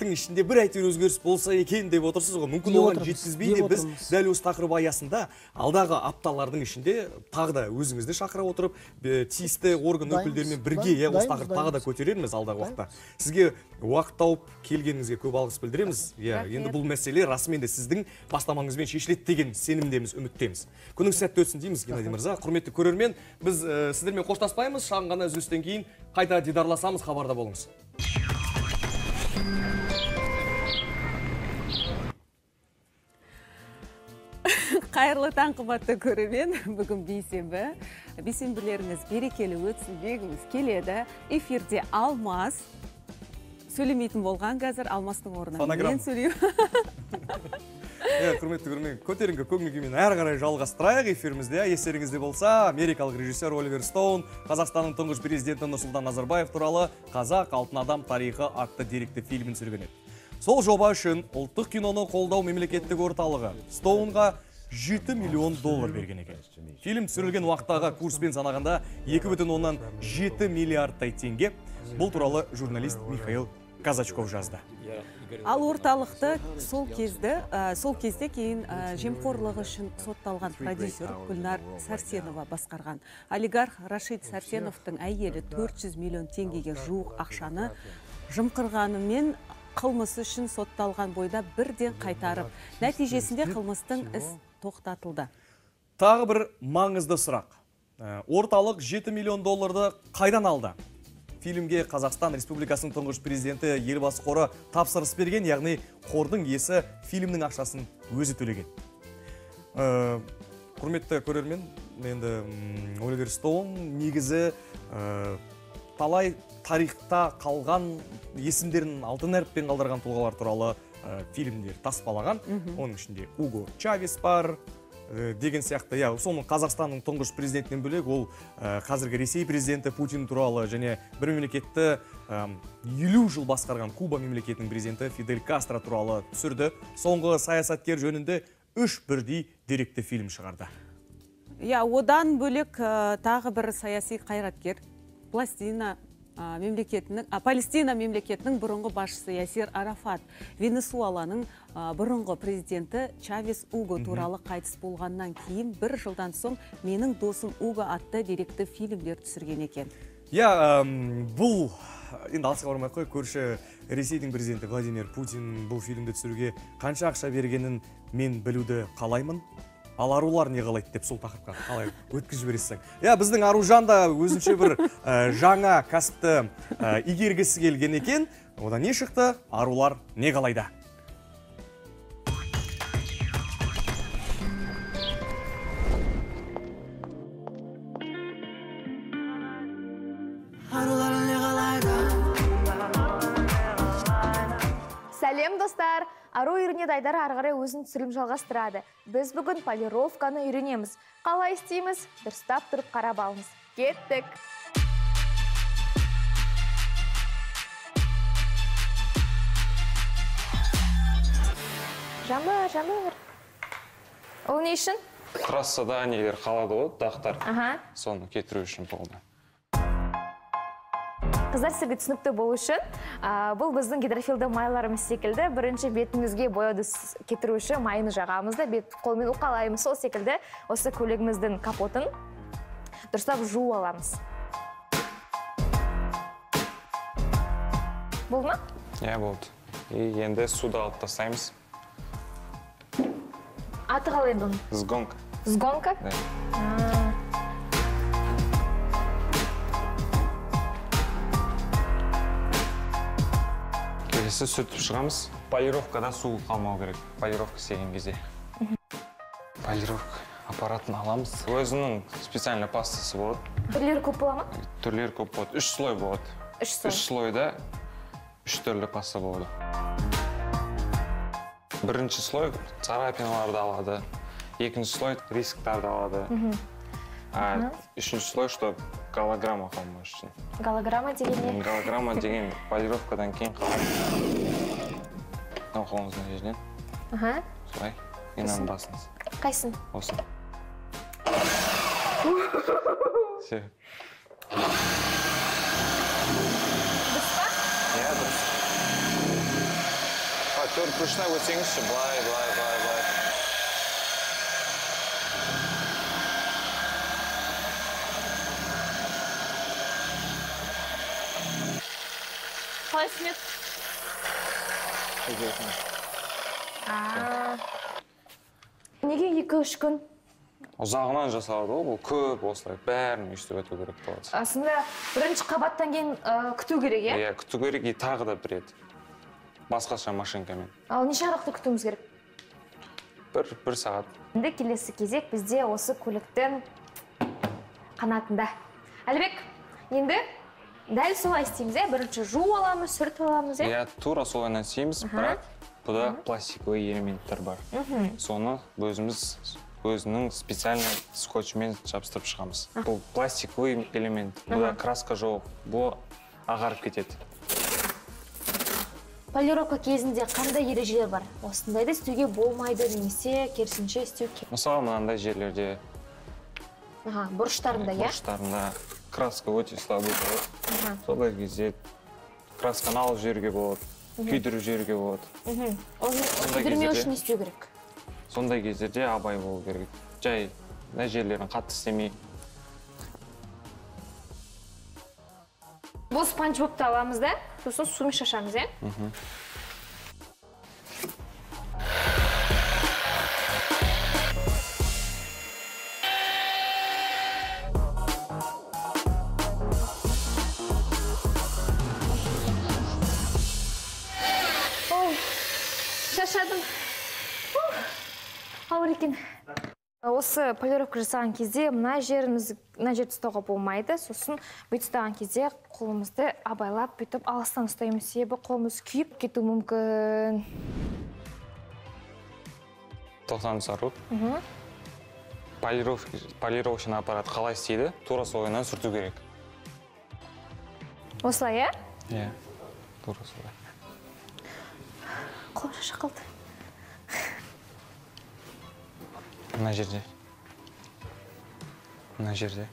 уақыттың ішінде бір әйтеуір өзгеріс болса екен деп отырсыз ғой. Мүмкін оған жеткізбей де біз дәл осы тақырып аясында алдағы апталардың ішінде тағы да өзіңізді шақыра отырып ә, тиісті орган өкілдерімен бірге иә осы тақырыпты тағы да көтерерміз алдағы уақытта. Сізге уақыт тауып келгеніңізге көп алғыс білдіреміз. Иә енді бұл мәселе расымен де сіздің бастамаңызбен шешіледі деген сенімдеміз үміттеміз. Күніңіз сәтті өтсін дейміз геннадий мырза. Құрметті көрермен біз ә, сіздермен қоштаспаймыз. Шағын ғана үзілістен кейін қайта дидарласамыз хабарда болыңыз. қайырлы таң қымбатты көрермен. Бүгін бейсенбі. Бейсенбілеріңіз берекелі өтсін дегіміз келеді. Эфирде алмас. Сөйлемейтін болған қазір. Алмастың орнына Фонограмма. мен сөйлеймін. құрметті көрермен көтеріңкі көңіл күймен әрі қарай жалғастырайық. Эфирімізде естеріңізде болса америкалық режиссер оливер стоун қазақстанның тұңғыш президенті нұрсұлтан назарбаев туралы қазақ алтын адам тарихы атты деректі фильмін түсірген еді. Сол жоба үшін ұлттық киноны қолдау мемлекеттік орталығы стоунға 7 миллион доллар берген екен. Фильм түсірілген уақыттағы курспен санағанда 2,7 миллиардтай теңге. Бұл туралы журналист михаил казачков жазды. Ал орталықты сол кезді ә, сол кезде кейін ә, жемқорлығы үшін сотталған продюсер гүлнар сәрсенова басқарған олигарх рашид сәрсеновтың әйелі 400 миллион теңгеге жуық ақшаны жымқырғанымен қылмысы үшін сотталған бойда бірден қайтарып нәтижесінде қылмыстың іс тоқтатылды Тағы бір маңызды сұрақ. Ә, Орталық 7 миллион долларды қайдан алды? Фильмге Қазақстан Республикасының тұңғыш президенті елбасы қоры тапсырыс берген, яғни қордың иесі фильмнің ақшасын өзі төлеген. Ә, Құрметті көрермен, енді Оливер Стоун негізі ә, талай тарихта қалған есімдерін алтын әріппен қалдырған тұлғалар туралы ә, фильмдер таспалаған. Оның ішінде Уго Чавес бар, деген сияқты. Иә соның қазақстанның тұңғыш президентінен бөлек ол ә, қазіргі ресей президенті путин туралы және бір мемлекетті елу жыл басқарған куба мемлекетінің президенті фидель кастро туралы түсірді. Соңғы саясаткер жөнінде үш бірдей деректі фильм шығарды. Иә одан бөлек ә, тағы бір саяси қайраткер пластина мемлекетінің а, палестина мемлекетінің бұрынғы басшысы ясир арафат. Венесуэланың бұрынғы президенті чавес уго туралы қайтыс болғаннан кейін бір жылдан соң менің досым уго атты деректі фильмдер түсірген екен. Иә бұл енді алысқа бармай ақ қояйық көрші ресейдің президенті владимир путин бұл фильмді түсіруге қанша ақша бергенін мен білуді қалаймын. Ал арулар не қалайды? деп сол тақырыпқа қалай өткізіп жібересің иә біздің аружан да өзінше бір ә, жаңа кәсіпті ә, игергісі келген екен. Одан не шықты? Арулар не қалайда? Ару үйірне дайдар ары қарай өзінің түсірілім жалғастырады. Біз бүгін полировканы үйренеміз. Қалай істейміз? Дұрыстап тұрып қарап алыңыз. Кеттік! Жаңбыр жаңбыр ол не үшін? Трассада нелер қалады ғой дақтар. Аха. Соны кетіру үшін болды. Қыздар сізге түсінікті болу үшін бұл біздің гидрофилді майларымыз секілді бірінші бетімізге бояуды кетіру үшін майын жағамыз да бет қолмен уқалаймыз. Сол секілді осы көйлегіміздің капотын дұрыстап жуып аламыз. Болды ма? Иә болды. И енді суды алып тастаймыз. Аты қалай оның? Сгонка сгонка келесі сүртіп шығамыз. Полировкада су қалмау керек. Полировка істеген кезде. Полировка аппаратын аламыз. Өзінің специальный пастасы болады. Түрлері көп бола ма? Түрлері көп болады. Үш слой болады. Үш слой. үш слойда үш түрлі паста болады. Бірінші слой царапиналарды алады. Екінші слой рисктарды алады. А Мгм. үшінші слой чтобы голограмма қалмау үшін голограмма деген не голограмма деген полировкадан кейін қалады мынау қолыңыздың жерінен аха солай мынаны басыңыз қайсың осы все иә дұрыс а төрт бұрышына өтсеңізші былай былай А. неге екі үш күн ұзағынан жасалады ғой бұл көп осылай бәрін өйстіп өту керек болады асында бірінші қабаттан кейін ә, күту керек иә иә күту керек и тағы да бір рет басқаша машинкамен ал неше арақты күтуіміз керек бір бір сағат енді келесі кезек бізде осы көліктің қанатында әлібек енді дәл солай істейміз иә? Бірінші жуып аламыз сүртіп аламыз иә? Иә тура солайынан істейміз бірақ бұда пластиковый элементтер бар. Мгм. соны өзіміз өзінің специальный скотчмен жабыстырып шығамыз. Бұл пластиковый элемент бұда краска жоқ бұл ағарып кетеді. Полировка кезінде қандай ережелер бар? Осындайды істеуге болмайды немесе керісінше істеу керек мысалы мынандай жерлерде. Аха бұрыштарында иә? Бұрыштарында. Краска өте слабый болады. Сондай кезде красканы алып жіберуге болады күйдіріп жіберуге болады. Күйдірмеу үшін не істеу керек? сондай кездерде абай болу керек. Жай мына жерлерін қатты істемей. Бұл спанч бобты аламыз да сосын сумен шашамыз иә шаршадым. Ауыр екен. Осы полировка жасаған кезде мына жеріміз мына жерді ұстауға болмайды. Сосын бүйтіп ұстаған кезде қолымызды абайлап бүйтіп алыстан ұстаймыз. Себебі қолымыз күйіп кетуі мүмкін. Мгм. полировка полировочный аппарат қалай істейді? Тура солайынан сүрту керек. Осылай иә иә. Тура солай. Қолым шаша қалды мына жерде. Мына жерде.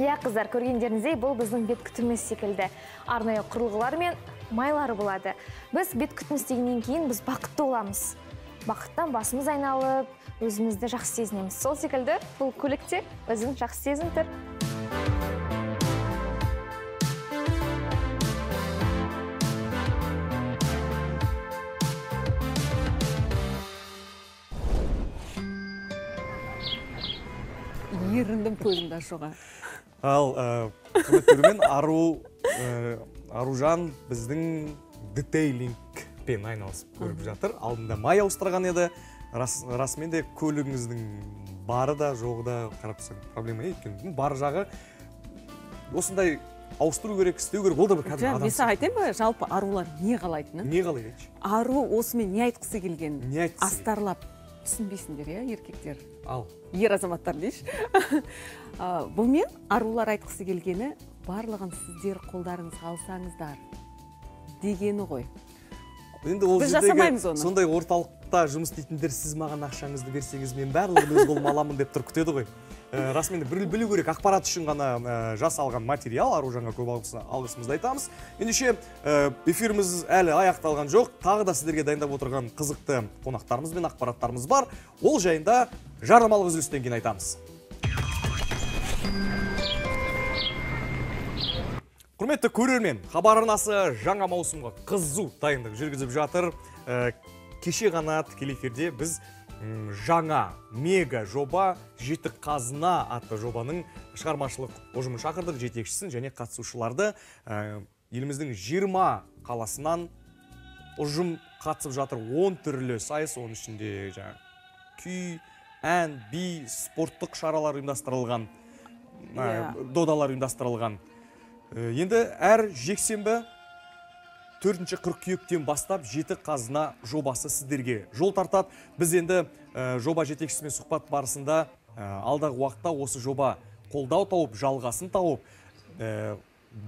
Иә қыздар көргендеріңіздей бұл біздің бет күтіміміз секілді. Арнайы құрылғылар мен майлары болады. Біз бет күтім істегеннен кейін біз бақытты боламыз. Бақыттан басымыз айналып өзімізді жақсы сезінеміз. Сол секілді бұл көлікте өзін жақсы сезініп тұр еріндім көзімді ашуға ал ә, ару ә, аружан біздің детейлингпен айналысып көріп жатыр. Алдында май ауыстырған еді. Рас, расымен де көлігіңіздің бары да жоғы да қарап тұрсаң проблема өйткені бар жағы осындай ауыстыру керек істеу керек. Ол да бір кәдімгі мен саған айтайын ба? Жалпы арулар не қалайтынын не қалайды айтшы? Ару осымен не айтқысы келгенін не айтқысы астарлап түсінбейсіңдер иә еркектер. Ал? Ер азаматтар дейінші бұнымен арулар айтқысы келгені барлығын сіздер қолдарыңызға алсаңыздар дегені ғой. Енді ол Біз жердегі жасамаймыз оны. сондай орталықта жұмыс істейтіндер сіз маған ақшаңызды берсеңіз мен барлығын өз қолыма аламын деп тұрып күтеді ғой. Ә, расымен де біл- білу керек ақпарат үшін ғана ә, жасалған материал аружанға көп алғыс- алғысымызды айтамыз. Ендеше ә, эфиріміз әлі аяқталған жоқ. Тағы да сіздерге дайындап отырған қызықты қонақтарымыз бен ақпараттарымыз бар. Ол жайында жарнамалық үзілістен кейін айтамыз. Құрметті көрермен хабар арнасы жаңа маусымға қызу дайындық жүргізіп жатыр. Ә, кеше ғана тікелей эфирде біз жаңа мега жоба жеті қазына атты жобаның шығармашылық ұжымын шақырдық жетекшісін және қатысушыларды Ә, еліміздің 20 қаласынан ұжым қатысып жатыр. 10 түрлі сайыс оның ішінде жаңа күй ән би спорттық шаралар ұйымдастырылған ә, Иә. додалар ұйымдастырылған. Енді әр жексенбі төртінші қыркүйектен бастап жеті қазына жобасы сіздерге жол тартады. Біз енді ә, жоба жетекшісімен сұхбат барысында ә, алдағы уақытта осы жоба қолдау тауып жалғасын тауып ә,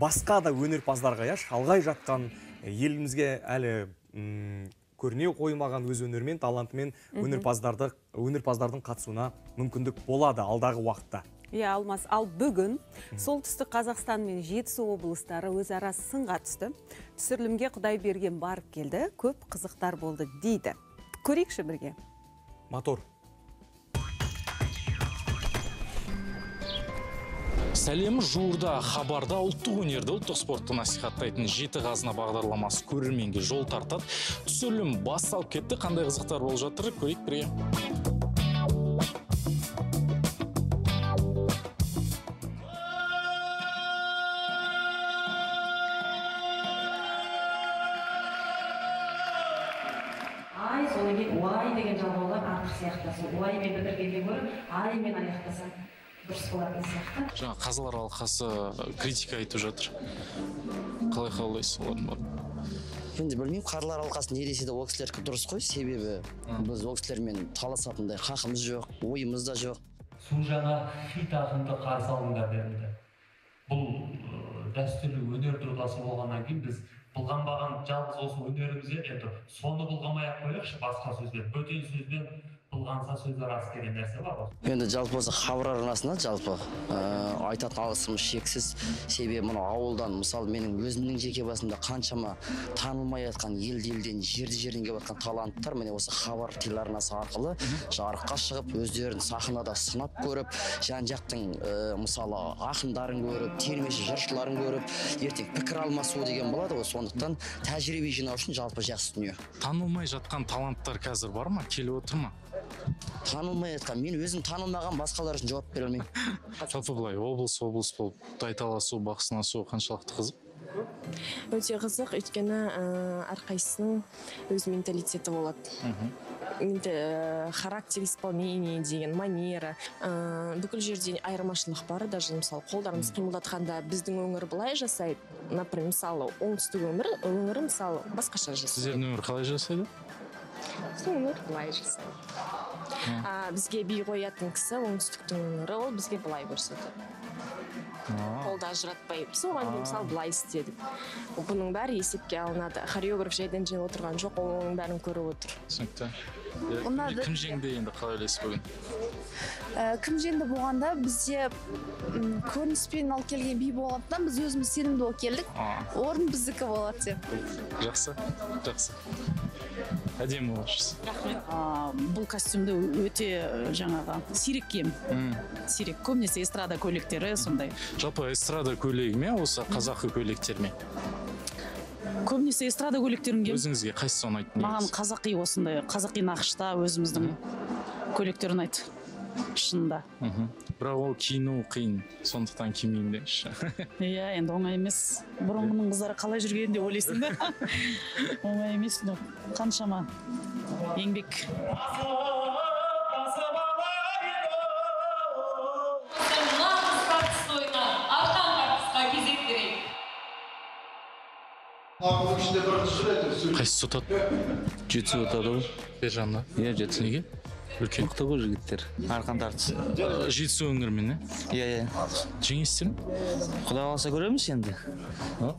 басқа да өнерпаздарға иә шалғай жатқан елімізге әлі м, көрнеу қоймаған өз өнерімен талантымен өнерпаздарды өнерпаздардың қатысуына мүмкіндік болады алдағы уақытта. Иә алмас. Ал бүгін солтүстік қазақстан мен жетісу облыстары өзара сынға түсті. Түсірілімге құдай берген барып келді. Көп қызықтар болды дейді. Көрейікші бірге. Мотор. Сәлемі жуырда хабарда ұлттық өнерді ұлттық спортты насихаттайтын жеті қазына бағдарламасы көрерменге жол тартады. Түсірілім басталып кетті. Қандай қызықтар болып жатыр көрейік бірге. Артық сияқтасын уаймен бітіргеннен гөрі аймен аяқтасаң дұрыс болатын сияқты. Жаңа қазылар алқасы критика айтып жатыр. Қалай қабылдайсыз олардың бәрін енді білмеймін қарлар алқасы не десе де ол кісілердікі дұрыс қой себебі біз ол кісілермен таласатындай хақымыз жоқ ойымыз да жоқ. Су жаңа хит ақынды қарсы алыңдар дедімді бұл ы, дәстүрлі өнер додасы болғаннан кейін біз былғанбаған жалғыз осы өнерімізде енді соны былғамай ақ қояйықшы басқа сөзбен бөтен сөзбен рас деген нәрсе бар ғой. Енді жалпы осы хабар арнасына жалпы ә, айтатын алғысымыз шексіз себебі мынау ауылдан мысалы менің өзімнің жеке басымда қаншама танылмай жатқан елді елден жерді жерден келіп жатқан таланттар міне осы хабар телеарнасы арқылы жарыққа шығып өздерін сахнада сынап көріп жан жақтың ә, мысалы ақындарын көріп термеші жыршыларын көріп ертең пікір алмасу деген болады ғой. Сондықтан тәжірибе жинау үшін жалпы жақсы дүние. Танылмай жатқан таланттар қазір бар ма? Келіп отыр ма? Танылмай жатқан мен өзім танылмаған басқалар үшін жауап бере алмаймын. Жалпы былай облыс облыс болып тайталасу бақ сынасу қаншалықты қызық? Өте қызық. Өйткені ә, әрқайсысының өз менталитеті болады. Менте- ә, характер исполнение деген манера. Ә, бүкіл жерде айырмашылық бар. Даже мысалы қолдарымыз қимылдатқанда біздің өңір былай жасайды. Например мысалы оңтүстік өңір өңірі мысалы басқаша жасайды. Сіздердің өмір қалай жасайды? Біздің өңір былай жасайды а, бізге би қоятын кісі оңтүстіктің өңірі ол бізге былай көрсетеді. Қолды ажыратпай. Біз оған дейін мысалы былай істедік. Бұның бәрі есепке алынады. Хореограф жайдан жай отырған жоқ ол оның бәрін көріп отыр. түсінікті. Ұнады. кім жеңді енді қалай ойлайсыз бүгін Ә, кім жеңді болғанда бізде көрініспен алып келген би болғандықтан біз өзіміз сенімді болып келдік. Орын біздікі болады деп. Жақсы жақсы. Әдемі болыпсыз А, бұл костюмді өте жаңағы сирек киемін. Сирек. Көбінесе эстрада көйлектері сондай. Жалпы эстрада көйлегі ме осы қазақы көйлектер ме көбінесе эстрада көйлектерін киемін. Өзіңізге қайсысы ұнайды маған қазақи осындай қазақи нақышта өзіміздің көйлектер ұнайды шынында. Мхм. Бірақ ол киіну қиын сондықтан кимеймін деңізші иә енді оңай емес. Бұрынғының қыздары қалай жүрген деп ойлайсың да. Оңай емес қаншама еңбек. Қайсысы ұтады жетісу ұтады ғой бержан ба иә жетісу неге? Үлкен. Мықты ғой жігіттер арқан тартыс жетісу өңірімен иә иә. Жеңесіздер ме? Құдай қаласа көреміз енді.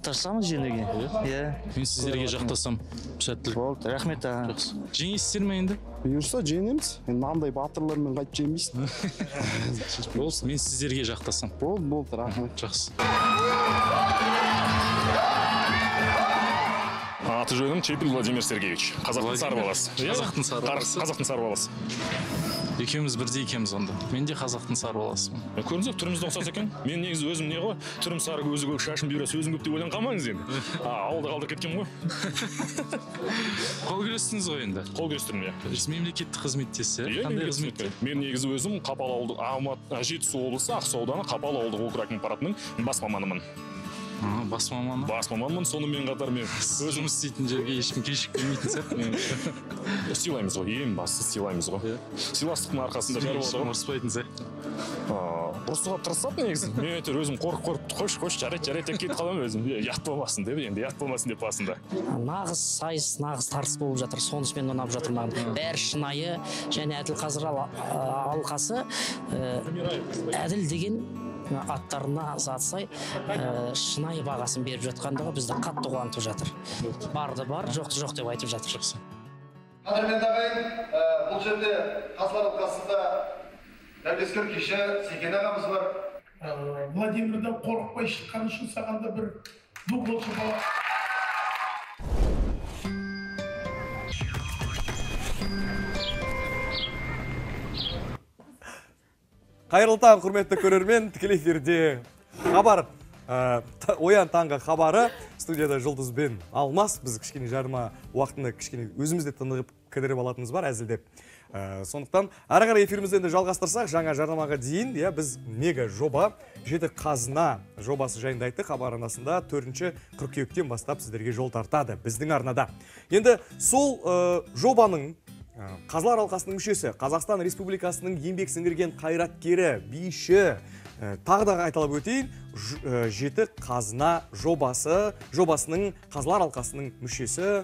Тырысамыз жеңуге иә. Мен сіздерге жақтасам сәттілік. Болды рахмет аға. Жақсы. Жеңесіздер ме енді? Бұйырса жеңеміз. Енді мынандай батырлармен қайтып жеңбейсің болсын мен сіздерге жақтасам. Болды болды рахмет. Жақсы. Аты жөнім чепин владимир сергеевич. Қазақтың сары баласы қазақтың сары баласы? қазақтың сары баласы екеуміз бірдей екенбіз онда. Мен де қазақтың сары баласымын көрдіңіз бе түріміз де ұқсас екен? Мен негізі өзім не ғой? Түрім сары көзі көк шашым бұйра сөзім көп деп ойланып қалмаңыз енді. А, ауылда қалдырып кеткенмін ғой. Қол күрестіңіз ғой енді? Қол күрестірмін иә. Мемлекеттік қызметтесіз Иә, қандай қызметте мен негізі өзім қапал ауылдық жетісу облысы ақсу ауданы қапал ауылдық округ аппаратының бас маманымын. Бас маманы бас маманмын сонымен қатар мен. Өзім жұмыс істейтін жерге ешкім кешігіп келмейтін сияқты сыйлаймыз ғой ең бастысы сыйлаймыз ғой. Сыйластықтың арқасында бәрі болады ғой. ұрыспайтын сияқты. Ұрысуға тырысады негізі. Мен әйтеуір өзім қорқып қорқып қойшы қойшы жарайды жарайды деп кетіп қаламын өзім. Ұят болмасын деп енді ұят болмасын деп басында. Нағыз сайыс нағыз тартыс болып жатыр сонысымен ұнап жатыр маған. Бәрі шынайы және әділ қазір алқасы ә, әділ деген аттарына зат сай ә, шынайы бағасын беріп жатқандығы бізді қатты қуантып жатыр. Барды бар жоқты жоқ деп айтып жатыр жақсы. Қадірменді ағайын ә, бұл жерде қазылар алқасында дәулескер күйші секен ағамыз бар. Владимирден қорықпай шыққаны үшін саған да бір футболшы бала қайырлы таң құрметті көрермен. Тікелей эфирде хабар та- оян таңғы хабары. Студияда жұлдыз бен алмас. Біз кішкене жарыма уақытында кішкене өзіміз де тынығып кідіріп бар әзілдеп Ә, сондықтан ары қарай эфирімізді жалғастырсақ жаңа жарнамаға дейін иә біз мега жоба жеті қазына жобасы жайында айттық. Хабар арнасында төртінші қыркүйектен бастап сіздерге жол тартады біздің арнада. Енді сол ә, жобаның қазылар алқасының мүшесі қазақстан республикасының еңбек сіңірген қайраткері биші ә, тағы да айталып өтейін Ж- ә, жеті қазына жобасы жобасының қазылар алқасының мүшесі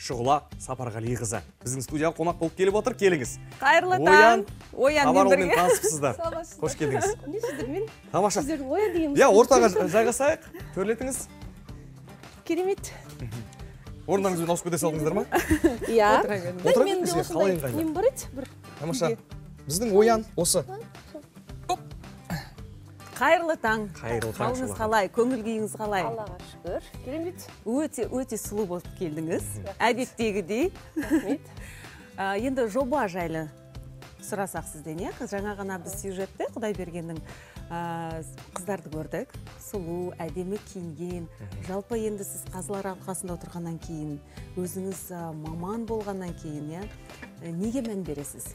шұғыла сапарғалиқызы. Біздің студияға қонақ болып келіп отыр келіңіз. Қайырлы таң. Оян бірге. танысыпсыздар. Қош келдіңіз. Не сіздермен тамаша. оян деген иә ортаға жайғасайық төрлетіңіз. Керемет. Орындарыңызбен ауысып кете салдыңыздар ма? Иә. Отыра беріңіз. Дәл Отыра менің де беріңіз, қалай ыңғайлы? нем бар еді бір тамаша біздің оян осы. Қайырлы таң. Қайырлы таң, қалыңыз қалай көңіл күйіңіз қалай? Аллаға шүкір. Керемет өте өте сұлу болып келдіңіз. Әдеттегідей. А, енді жоба жайлы сұрасақ сізден иә? Жаңа ғана біз сюжетте құдайбергеннің қыздарды көрдік. Сұлу әдемі киінген. Жалпы енді сіз қазылар алқасында отырғаннан кейін өзіңіз маман болғаннан кейін иә неге мән бересіз?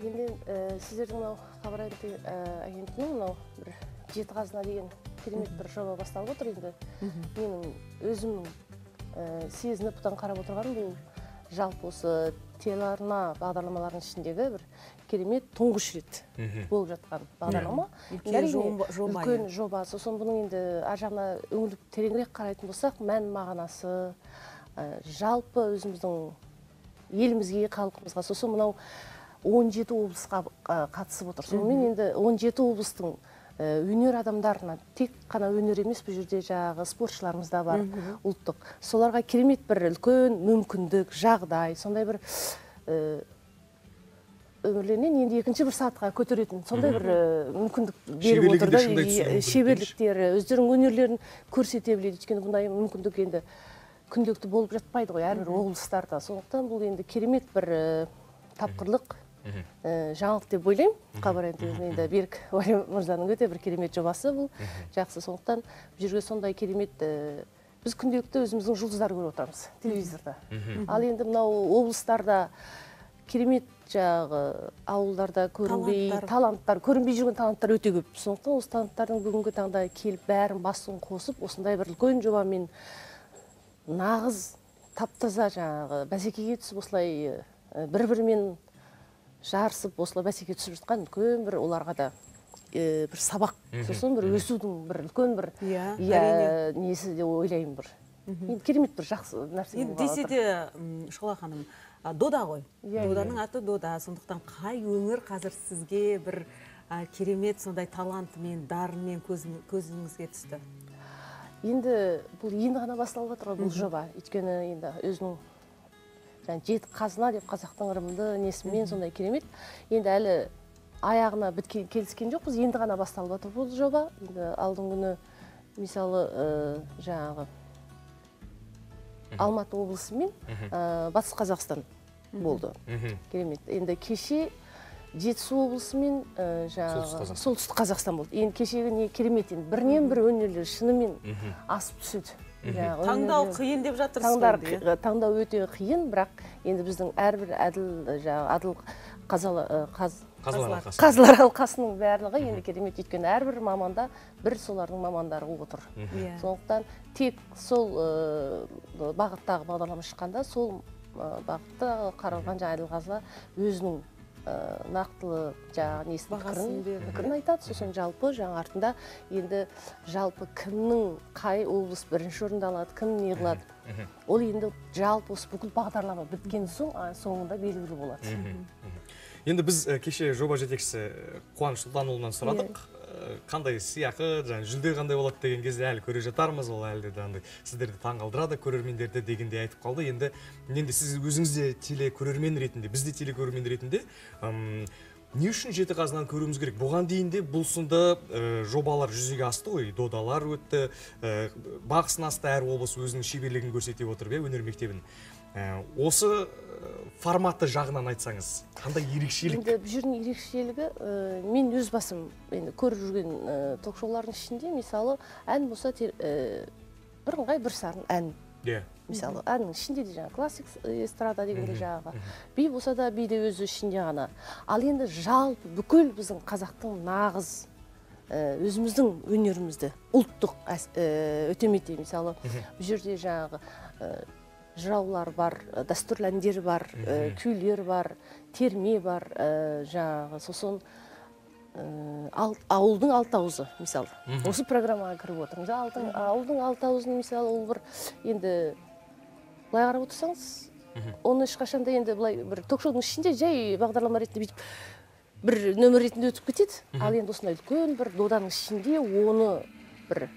Енді ә, сіздердің мынау хабар агенттігінің мынау бір жеті қазына деген керемет бір жоба басталып отыр енді. Менің өзімнің ә, сезініп бұдан қарап отырғаным бұл жалпы осы телеарна бағдарламаларының ішіндегі бір керемет тұңғыш рет болып жатқан бағдарлама. Үлкен жоба- жоба, үлкен иә. жоба сосын бұның енді ар жағына үңіліп тереңірек қарайтын болсақ мән мағынасы ә, жалпы өзіміздің елімізге халқымызға. Сосын мынау 17 облысқа қатысып отыр. Сонымен енді 17 облыстың өнер адамдарына тек қана өнер емес бұл жерде жаңағы спортшыларымыз да бар ұлттық. Соларға керемет бір үлкен мүмкіндік жағдай сондай бір ә, өмірлерінен енді екінші бір сатыға көтеретін сондай бір ә, мүмкіндік беріп отыр да мүмкіндік шеберліктері өздерінің өнерлерін көрсете біледі. Өйткені бұндай мүмкіндік енді күнделікті болып жатпайды ғой әрбір облыстарда. Сондықтан бұл енді керемет бір ә, тапқырлық ә, жаңалық деп ойлаймын. Хабар агенттігінің енді берік уәли мырзаның өте бір керемет жобасы бұл. Жақсы. Сондықтан бұл жерге сондай керемет ә, біз күнделікті өзіміздің жұлдыздарды көріп отырамыз телевизорда. Ал енді мынау облыстарда керемет жаңағы ауылдарда көрінбей Таланттар. көрінбей жүрген таланттар өте көп. Сондықтан осы таланттардың бүгінгі таңда келіп бәрін басын қосып осындай бір үлкен жобамен нағыз тап таза жаңағы бәсекеге түсіп осылай бір бірімен жарысып осылай бәсекеге түсіп жатқан үлкен бір оларға да бір сабақ сосын бір өсудің бір үлкен бір Иә, иә несі деп ойлаймын бір. Енді керемет бір жақсы нәрсе енді десе де шұғыла ханым дода ғой. Иә, доданың аты дода. Сондықтан қай өңір қазір сізге бір керемет сондай талантымен дарынмен көзің- көзіңізге түсті? Енді бұл енді ғана басталып жатыр ғой бұл жоба. Өйткені енді өзінің жаңағы жеті қазына деп қазақтың ырымды несімен сондай керемет. Енді әлі аяғына біткен келіскен жоқпыз. Енді ғана басталып жатыр бұл жоба. Енді алдыңғы күні мысалы ә, жаңағы алматы облысы мен ә, батыс қазақстан. Болды. Керемет. Енді кеше жетісу облысы мен ә, жаңағы Солтүстік Қазақстан. болды. Енді кешегі не керемет енді. Бірінен бір өнерлер шынымен асып түседі. Таңдау қиын деп жатырсыз Таңдар- таңдау өте қиын бірақ енді біздің әрбір әділ жаңағы әділ қазалы қаз Қазылар алқасы. қазылар алқасының барлығы енді керемет. Өйткені әрбір маманда бір солардың мамандары отыр. Иә. сондықтан тек сол бағыттағы бағдарлама шыққанда сол бағытта қаралған жаңағы әділқазылар өзінің нақтылы жаңағы несін пікірін пікірін айтады. Сосын жалпы жаңа артында енді жалпы кімнің қай облыс бірінші орынды алады кім не қылады? ол енді жалпы осы бүкіл бағдарлама біткен соң соңында белгілі болады. Енді біз кеше жоба жетекшісі қуаныш сұлтанұлынан сұрадық. Э, қандай сыйақы жаңағы жүлде қандай болады деген кезде әлі көре жатармыз ол әлі де сіздерді таңғалдырады көрермендерді дегендей айтып қалды. Енді енді сіз өзіңіз де телекөрермен ретінде біз де телекөрермен ретінде не үшін жеті қазынаны көруіміз керек? Бұған дейін де бұл сынды э, жобалар жүзеге асты ғой. Додалар өтті э, бақ сынасты әр облыс өзінің шеберлігін көрсете отырып иә өнер мектебін. Э, осы э, форматы жағынан айтсаңыз қандай ерекшелік? Енді бұл жердің ерекшелігі ә, мен өз басым енді көріп жүрген ә, ток шоулардың ішінде мысалы ән болса ә, бірыңғай бір сарын ән. Иә. Мысалы әннің ішінде де жаңағы классик эстрада дегенде жаңағы. Би болса да би де өзі ішінде ғана. Ал енді жалпы бүкіл біздің қазақтың нағыз ә, өзіміздің өнерімізді ұлттық ә, өтемете мысалы бұл жерде жаңағы ә, жыраулар бар ә, дәстүрлі әндер бар ә, күйлер бар терме бар ә, жаңағы сосын ә, ал- ауылдың алты ауызы мысалы. Осы программаға кіріп отыр мысалы алтын- ауылдың алты ауызын мысалы ол бір енді былай қарап отырсаңыз оны ешқашан да енді былай бір ток шоудың ішінде жай бағдарлама ретінде бүйтіп бір нөмір ретінде өтіп кетеді. Ал енді осындай үлкен бір доданың ішінде оны бір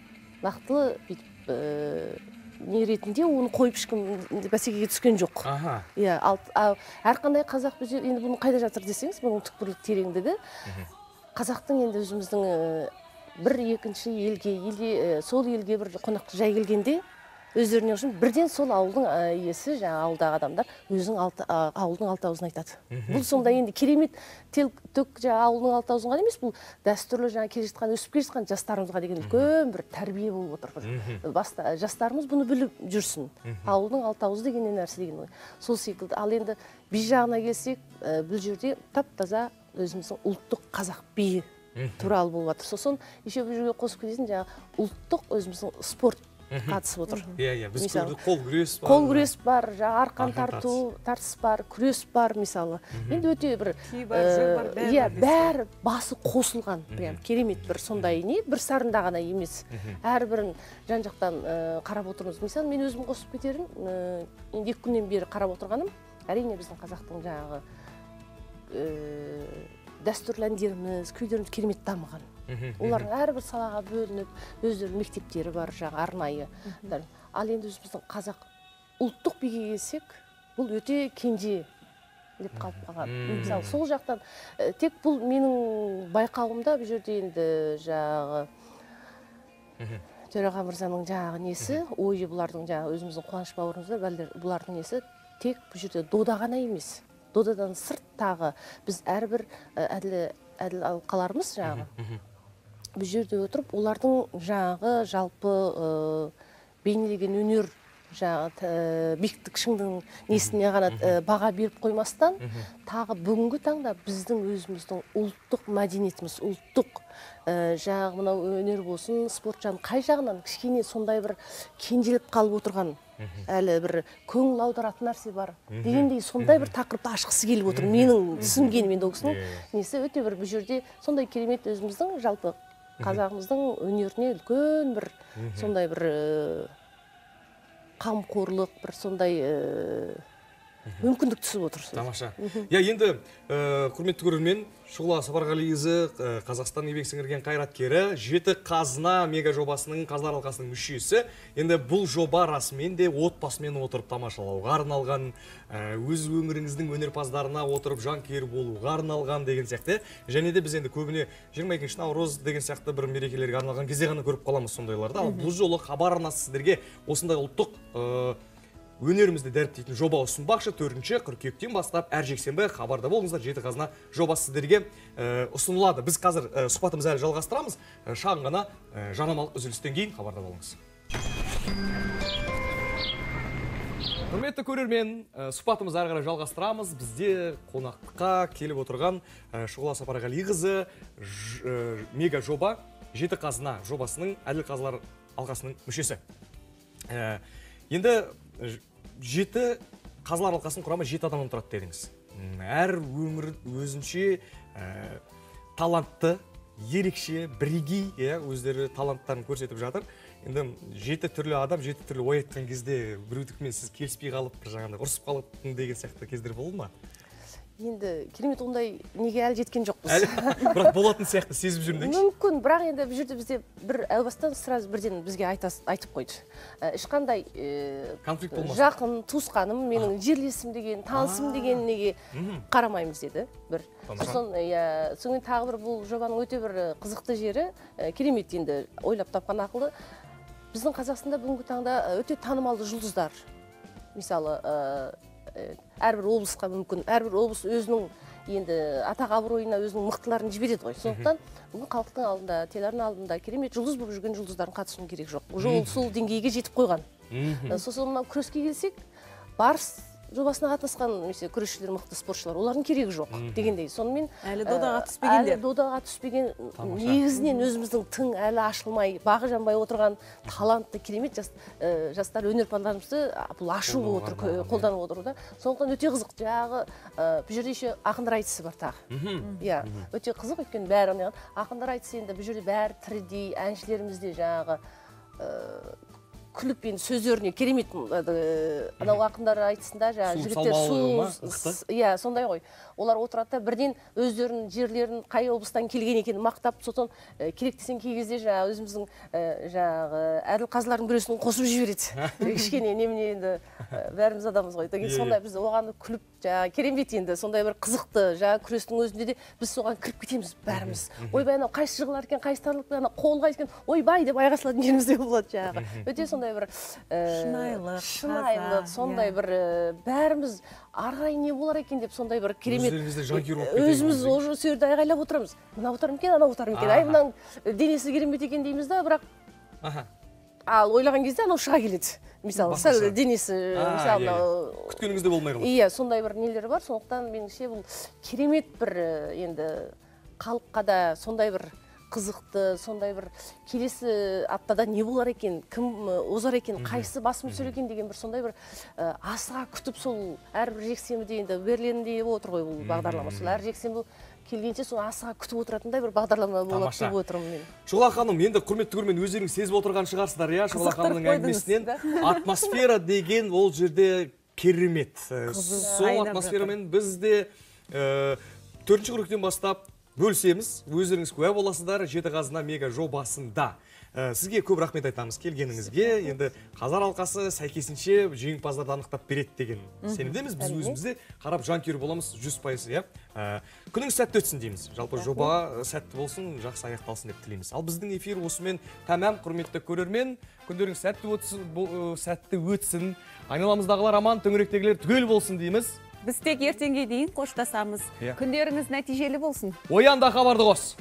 нақтылы бүйтіп ә, не ретінде оны қойып ешкім бәсекеге түскен жоқ. Иә әрқандай қазақ бізде енді бұның қайда жатыр десеңіз бұның түкпірлік тереңдігі. Қазақтың енді өзіміздің бір екінші елге елде ә, сол елге бір қонаққа жай келгенде өздеріне үшін бірден сол ауылдың иесі жаңағы ауылдағы адамдар өзінің алты, ауылдың алты ауызын айтады. Бұл сонда енді керемет тел төк жаңағы ауылдың алты ауызын ғана емес бұл дәстүрлі жаңағы келе жатқан өсіп келе жатқан жастарымызға деген үлкен бір тәрбие болып отыр бір баста жастарымыз бұны біліп жүрсін. Ауылдың алты ауызы деген не нәрсе деген ой сол секілді. Ал енді би жағына келсек ә, бұл жерде тап таза өзіміздің ұлттық қазақ биі туралы болып жатыр сосын еще бұл жерге қосып кететін жаңағы ұлттық өзіміздің спорт қатысып отыр. Иә иә біз көрдік қол күрес бар. қол күрес бар жаңағы арқан тарту тартыс бар күрес бар мысалы енді өте бір бәрі иә бәрі басы қосылған прям керемет бір сондай не бір сарында ғана емес. Әрбірін жан жақтан ә, қарап отырмыз. Мысалы мен өзім қосып кетерім ә, енді екі күннен бері қарап отырғаным әрине біздің қазақтың жаңағы дәстүрлі әндеріміз күйлеріміз керемет дамыған. Олардың әрбір салаға бөлініп өздерінің мектептері бар жаңағы арнайы. Ал енді өзіміздің қазақ ұлттық биге келсек бұл өте кенже деп қалып қалған мысалы сол жақтан ә, тек бұл менің байқауымда бұл жерде енді жаңағы төраға мырзаның жаңағы несі ойы бұлардың жаңағы өзіміздің қуаныш бауырымызда бәлдер бұлардың несі тек бұл жерде дода ғана емес. Додадан сырт тағы біз әрбір әділ әділ алқаларымыз жаңағы бұл жерде отырып олардың жаңағы жалпы ә, бейнелеген өнер жаңағы биіктік шыңдың несіне ғана баға беріп қоймастан тағы бүгінгі таңда біздің өзіміздің ұлттық мәдениетіміз ұлттық ә, жаңағы мынау өнер болсын спорт жағын қай жағынан кішкене сондай бір кенжелеп қалып отырған әлі бір көңіл аударатын нәрсе бар дегендей сондай бір тақырыпты ашқысы келіп отыр менің түсінгенім енді ол кісінің несі өте бір бұл жерде сондай керемет өзіміздің жалпы қазағымыздың өнеріне үлкен бір сондай бір ә, қамқорлық бір сондай ә, мүмкіндік түсіп отыр тамаша. Иә енді ә, құрметті көрермен шұғыла сапарғалиқызы ә, қазақстан еңбек сіңірген қайраткері жеті қазына мега жобасының қазылар алқасының мүшесі. Енді бұл жоба расымен де отбасымен отырып тамашалауға арналған ә, өз өңіріңіздің өнерпаздарына отырып жанкүйер болуға арналған деген сияқты. Және де біз енді көбіне 22 наурыз деген сияқты бір мерекелерге арналған кезде ғана көріп қаламыз сондайларды. Ал бұл жолы хабар арнасы сіздерге осындай ұлттық өнерімізді дәріптейтін жоба ұсынбақшы. Төртінші қыркүйектен бастап әр жексенбі хабарда болыңыздар. Жеті қазына жобасы сіздерге ұсынылады. Біз қазір ә, әлі жалғастырамыз. Шағын ғана жарнамалық үзілістен кейін хабарда болыңыз. Құрметті көрермен сұхбатымызды әрі қарай жалғастырамыз. Бізде қонаққа келіп отырған шұғыла сапарғалиқызы мега жоба жеті қазына жобасының әділ қазылар алқасының мүшесі. Енді жеті қазылар алқасының құрамы жеті адамнан тұрады дедіңіз. Әр өңір өзінше ә, талантты ерекше бірегей иә өздері таланттарын көрсетіп жатыр. Енді жеті түрлі адам жеті түрлі ой айтқан кезде біреудікімен сіз келіспей қалып бір жаңағыдай ұрысып қалып деген сияқты кездер болды ма? Енді керемет ондай неге әлі жеткен жоқпыз. Әлі? Бірақ болатын сияқты сезіп жүрмін мүмкін бірақ енді бұл жерде бізде бір әу бастан сразу бірден бізге айтас, айтып қойды. Ә, ешқандай ә, конфликт болмасын жақын туысқаным менің жерлесім деген танысым деген неге қарамаймыз деді бір. Сосын иә содан кейін тағы бір бұл жобаның өте бір ә, қызықты жері ә, керемет енді ойлап тапқан ақылы. Біздің қазақстанда бүгінгі таңда өте танымалды жұлдыздар. Мысалы ә, әрбір облысқа мүмкін әрбір облыс өзінің енді атақ абыройына өзінің мықтыларын жібереді ғой. Сондықтан бүгін халықтың алдында телеарна алдында керемет жұлдыз болып жүрген жұлдыздардың қатысуының керегі жоқ. Уже ол сол деңгейге жетіп қойған. Сосын мынау күреске келсек барыс жобасына қатысқан немесе күресшілер мықты спортшылар олардың керегі жоқ дегендей. Сонымен Әлі додаға ә, түспегендер. әлі додаға түспеген негізінен өзіміздің тың әлі ашылмай бағы жанбай отырған талантты керемет жас, ә, жастар өнерпаздарымызды бұл ашу болып отыр қолданып отыр да. Сондықтан өте қызық. Жаңағы ә, бұл жерде еще ақындар айтысы бар тағы. Иә өте қызық өйткені бәрі ақындар айтысы енді бұл жерде бәрі тірідей әншілеріміз де жаңағы ә, күліп енді сөздеріне керемет анау ақындар айтысында жаңағы Су жігіттер иә сондай ғой. Олар отырады да бірден өздерінің жерлерін қай облыстан келген екенін мақтап сосын ә, керек десең кей кезде жаңағы өзіміздің ә, жаңағы әділ қазылардың біреусін қосып жібереді. кішкене немене енді ә, бәріміз адамбыз ғой. Одан кейін Иә, сондай біз оған күліп жаңағы керемет енді сондай бір қызықты жаңағы күрестің өзінде де біз соған кіріп кетеміз бәріміз. Ойбай анау қайсы жығылар екен қайсы тарылып екен анау қол қайсы екен ойбай деп айға салатын жеріміз де болады жаңағы. Өте сондай бір ә, Шынайылық, шынайылық сондай иә. бір ә, бәріміз ары қарай не болар екен деп сондай бір керемет өзіміз уже сол жерде айғайлап отырамыз. Мынау ма екен анау ма екен. Ай мынаның денесі керемет екен дейміз да бірақ аха. ал ойлаған кезде анау шыға келеді. Мысалы сәл денесі мысалы иә, мынау иә. күткеніңізде болмай қалады. Иә сондай бір нелер бар. сондықтан меніңше бұл керемет бір енді халыққа да сондай бір қызықты сондай бір келесі аптада не болар екен кім озар екен қайсысы басым түсер екен деген бір сондай бір ә, асыға күтіп сол әрбір жексенбіде енді берлинде болып отыр ғой бұл бағдарлама. Сол әр жексенбі келгенше сол асыға күтіп отыратындай бір бағдарлама болады деп отырмын мен. Шұғыла ханым енді құрметті көрермен өздеріңіз сезіп отырған шығарсыздар иә Қызықтырып ханымның әңгімесінен. атмосфера деген ол жерде керемет. Сол атмосферамен біз де төртінші қыркүйектен бастап бөлісеміз. Өздеріңіз куә боласыздар. Жеті қазына мега жобасында. Ә, сізге көп рахмет айтамыз. Келгеніңізге. Енді қазар алқасы сәйкесінше жеңімпаздарды анықтап береді деген сенімдеміз. Біз Әрине. өзіміз де қарап жанкүйер боламыз. Жүз пайыз иә. Ә, күніңіз сәтті өтсін дейміз. Жалпы жоба ә, сәтті болсын жақсы аяқталсын деп тілейміз. Ал біздің эфир осымен тәмам құрметті көрермен. Күндеріңіз сәтті өтсін сәтті өтсін. Айналамыздағылар аман төңіректегілер түгел болсын дейміз. Біз тек ертеңге дейін қоштасамыз. Иә. күндеріңіз нәтижелі болсын. Оян да хабарды қос.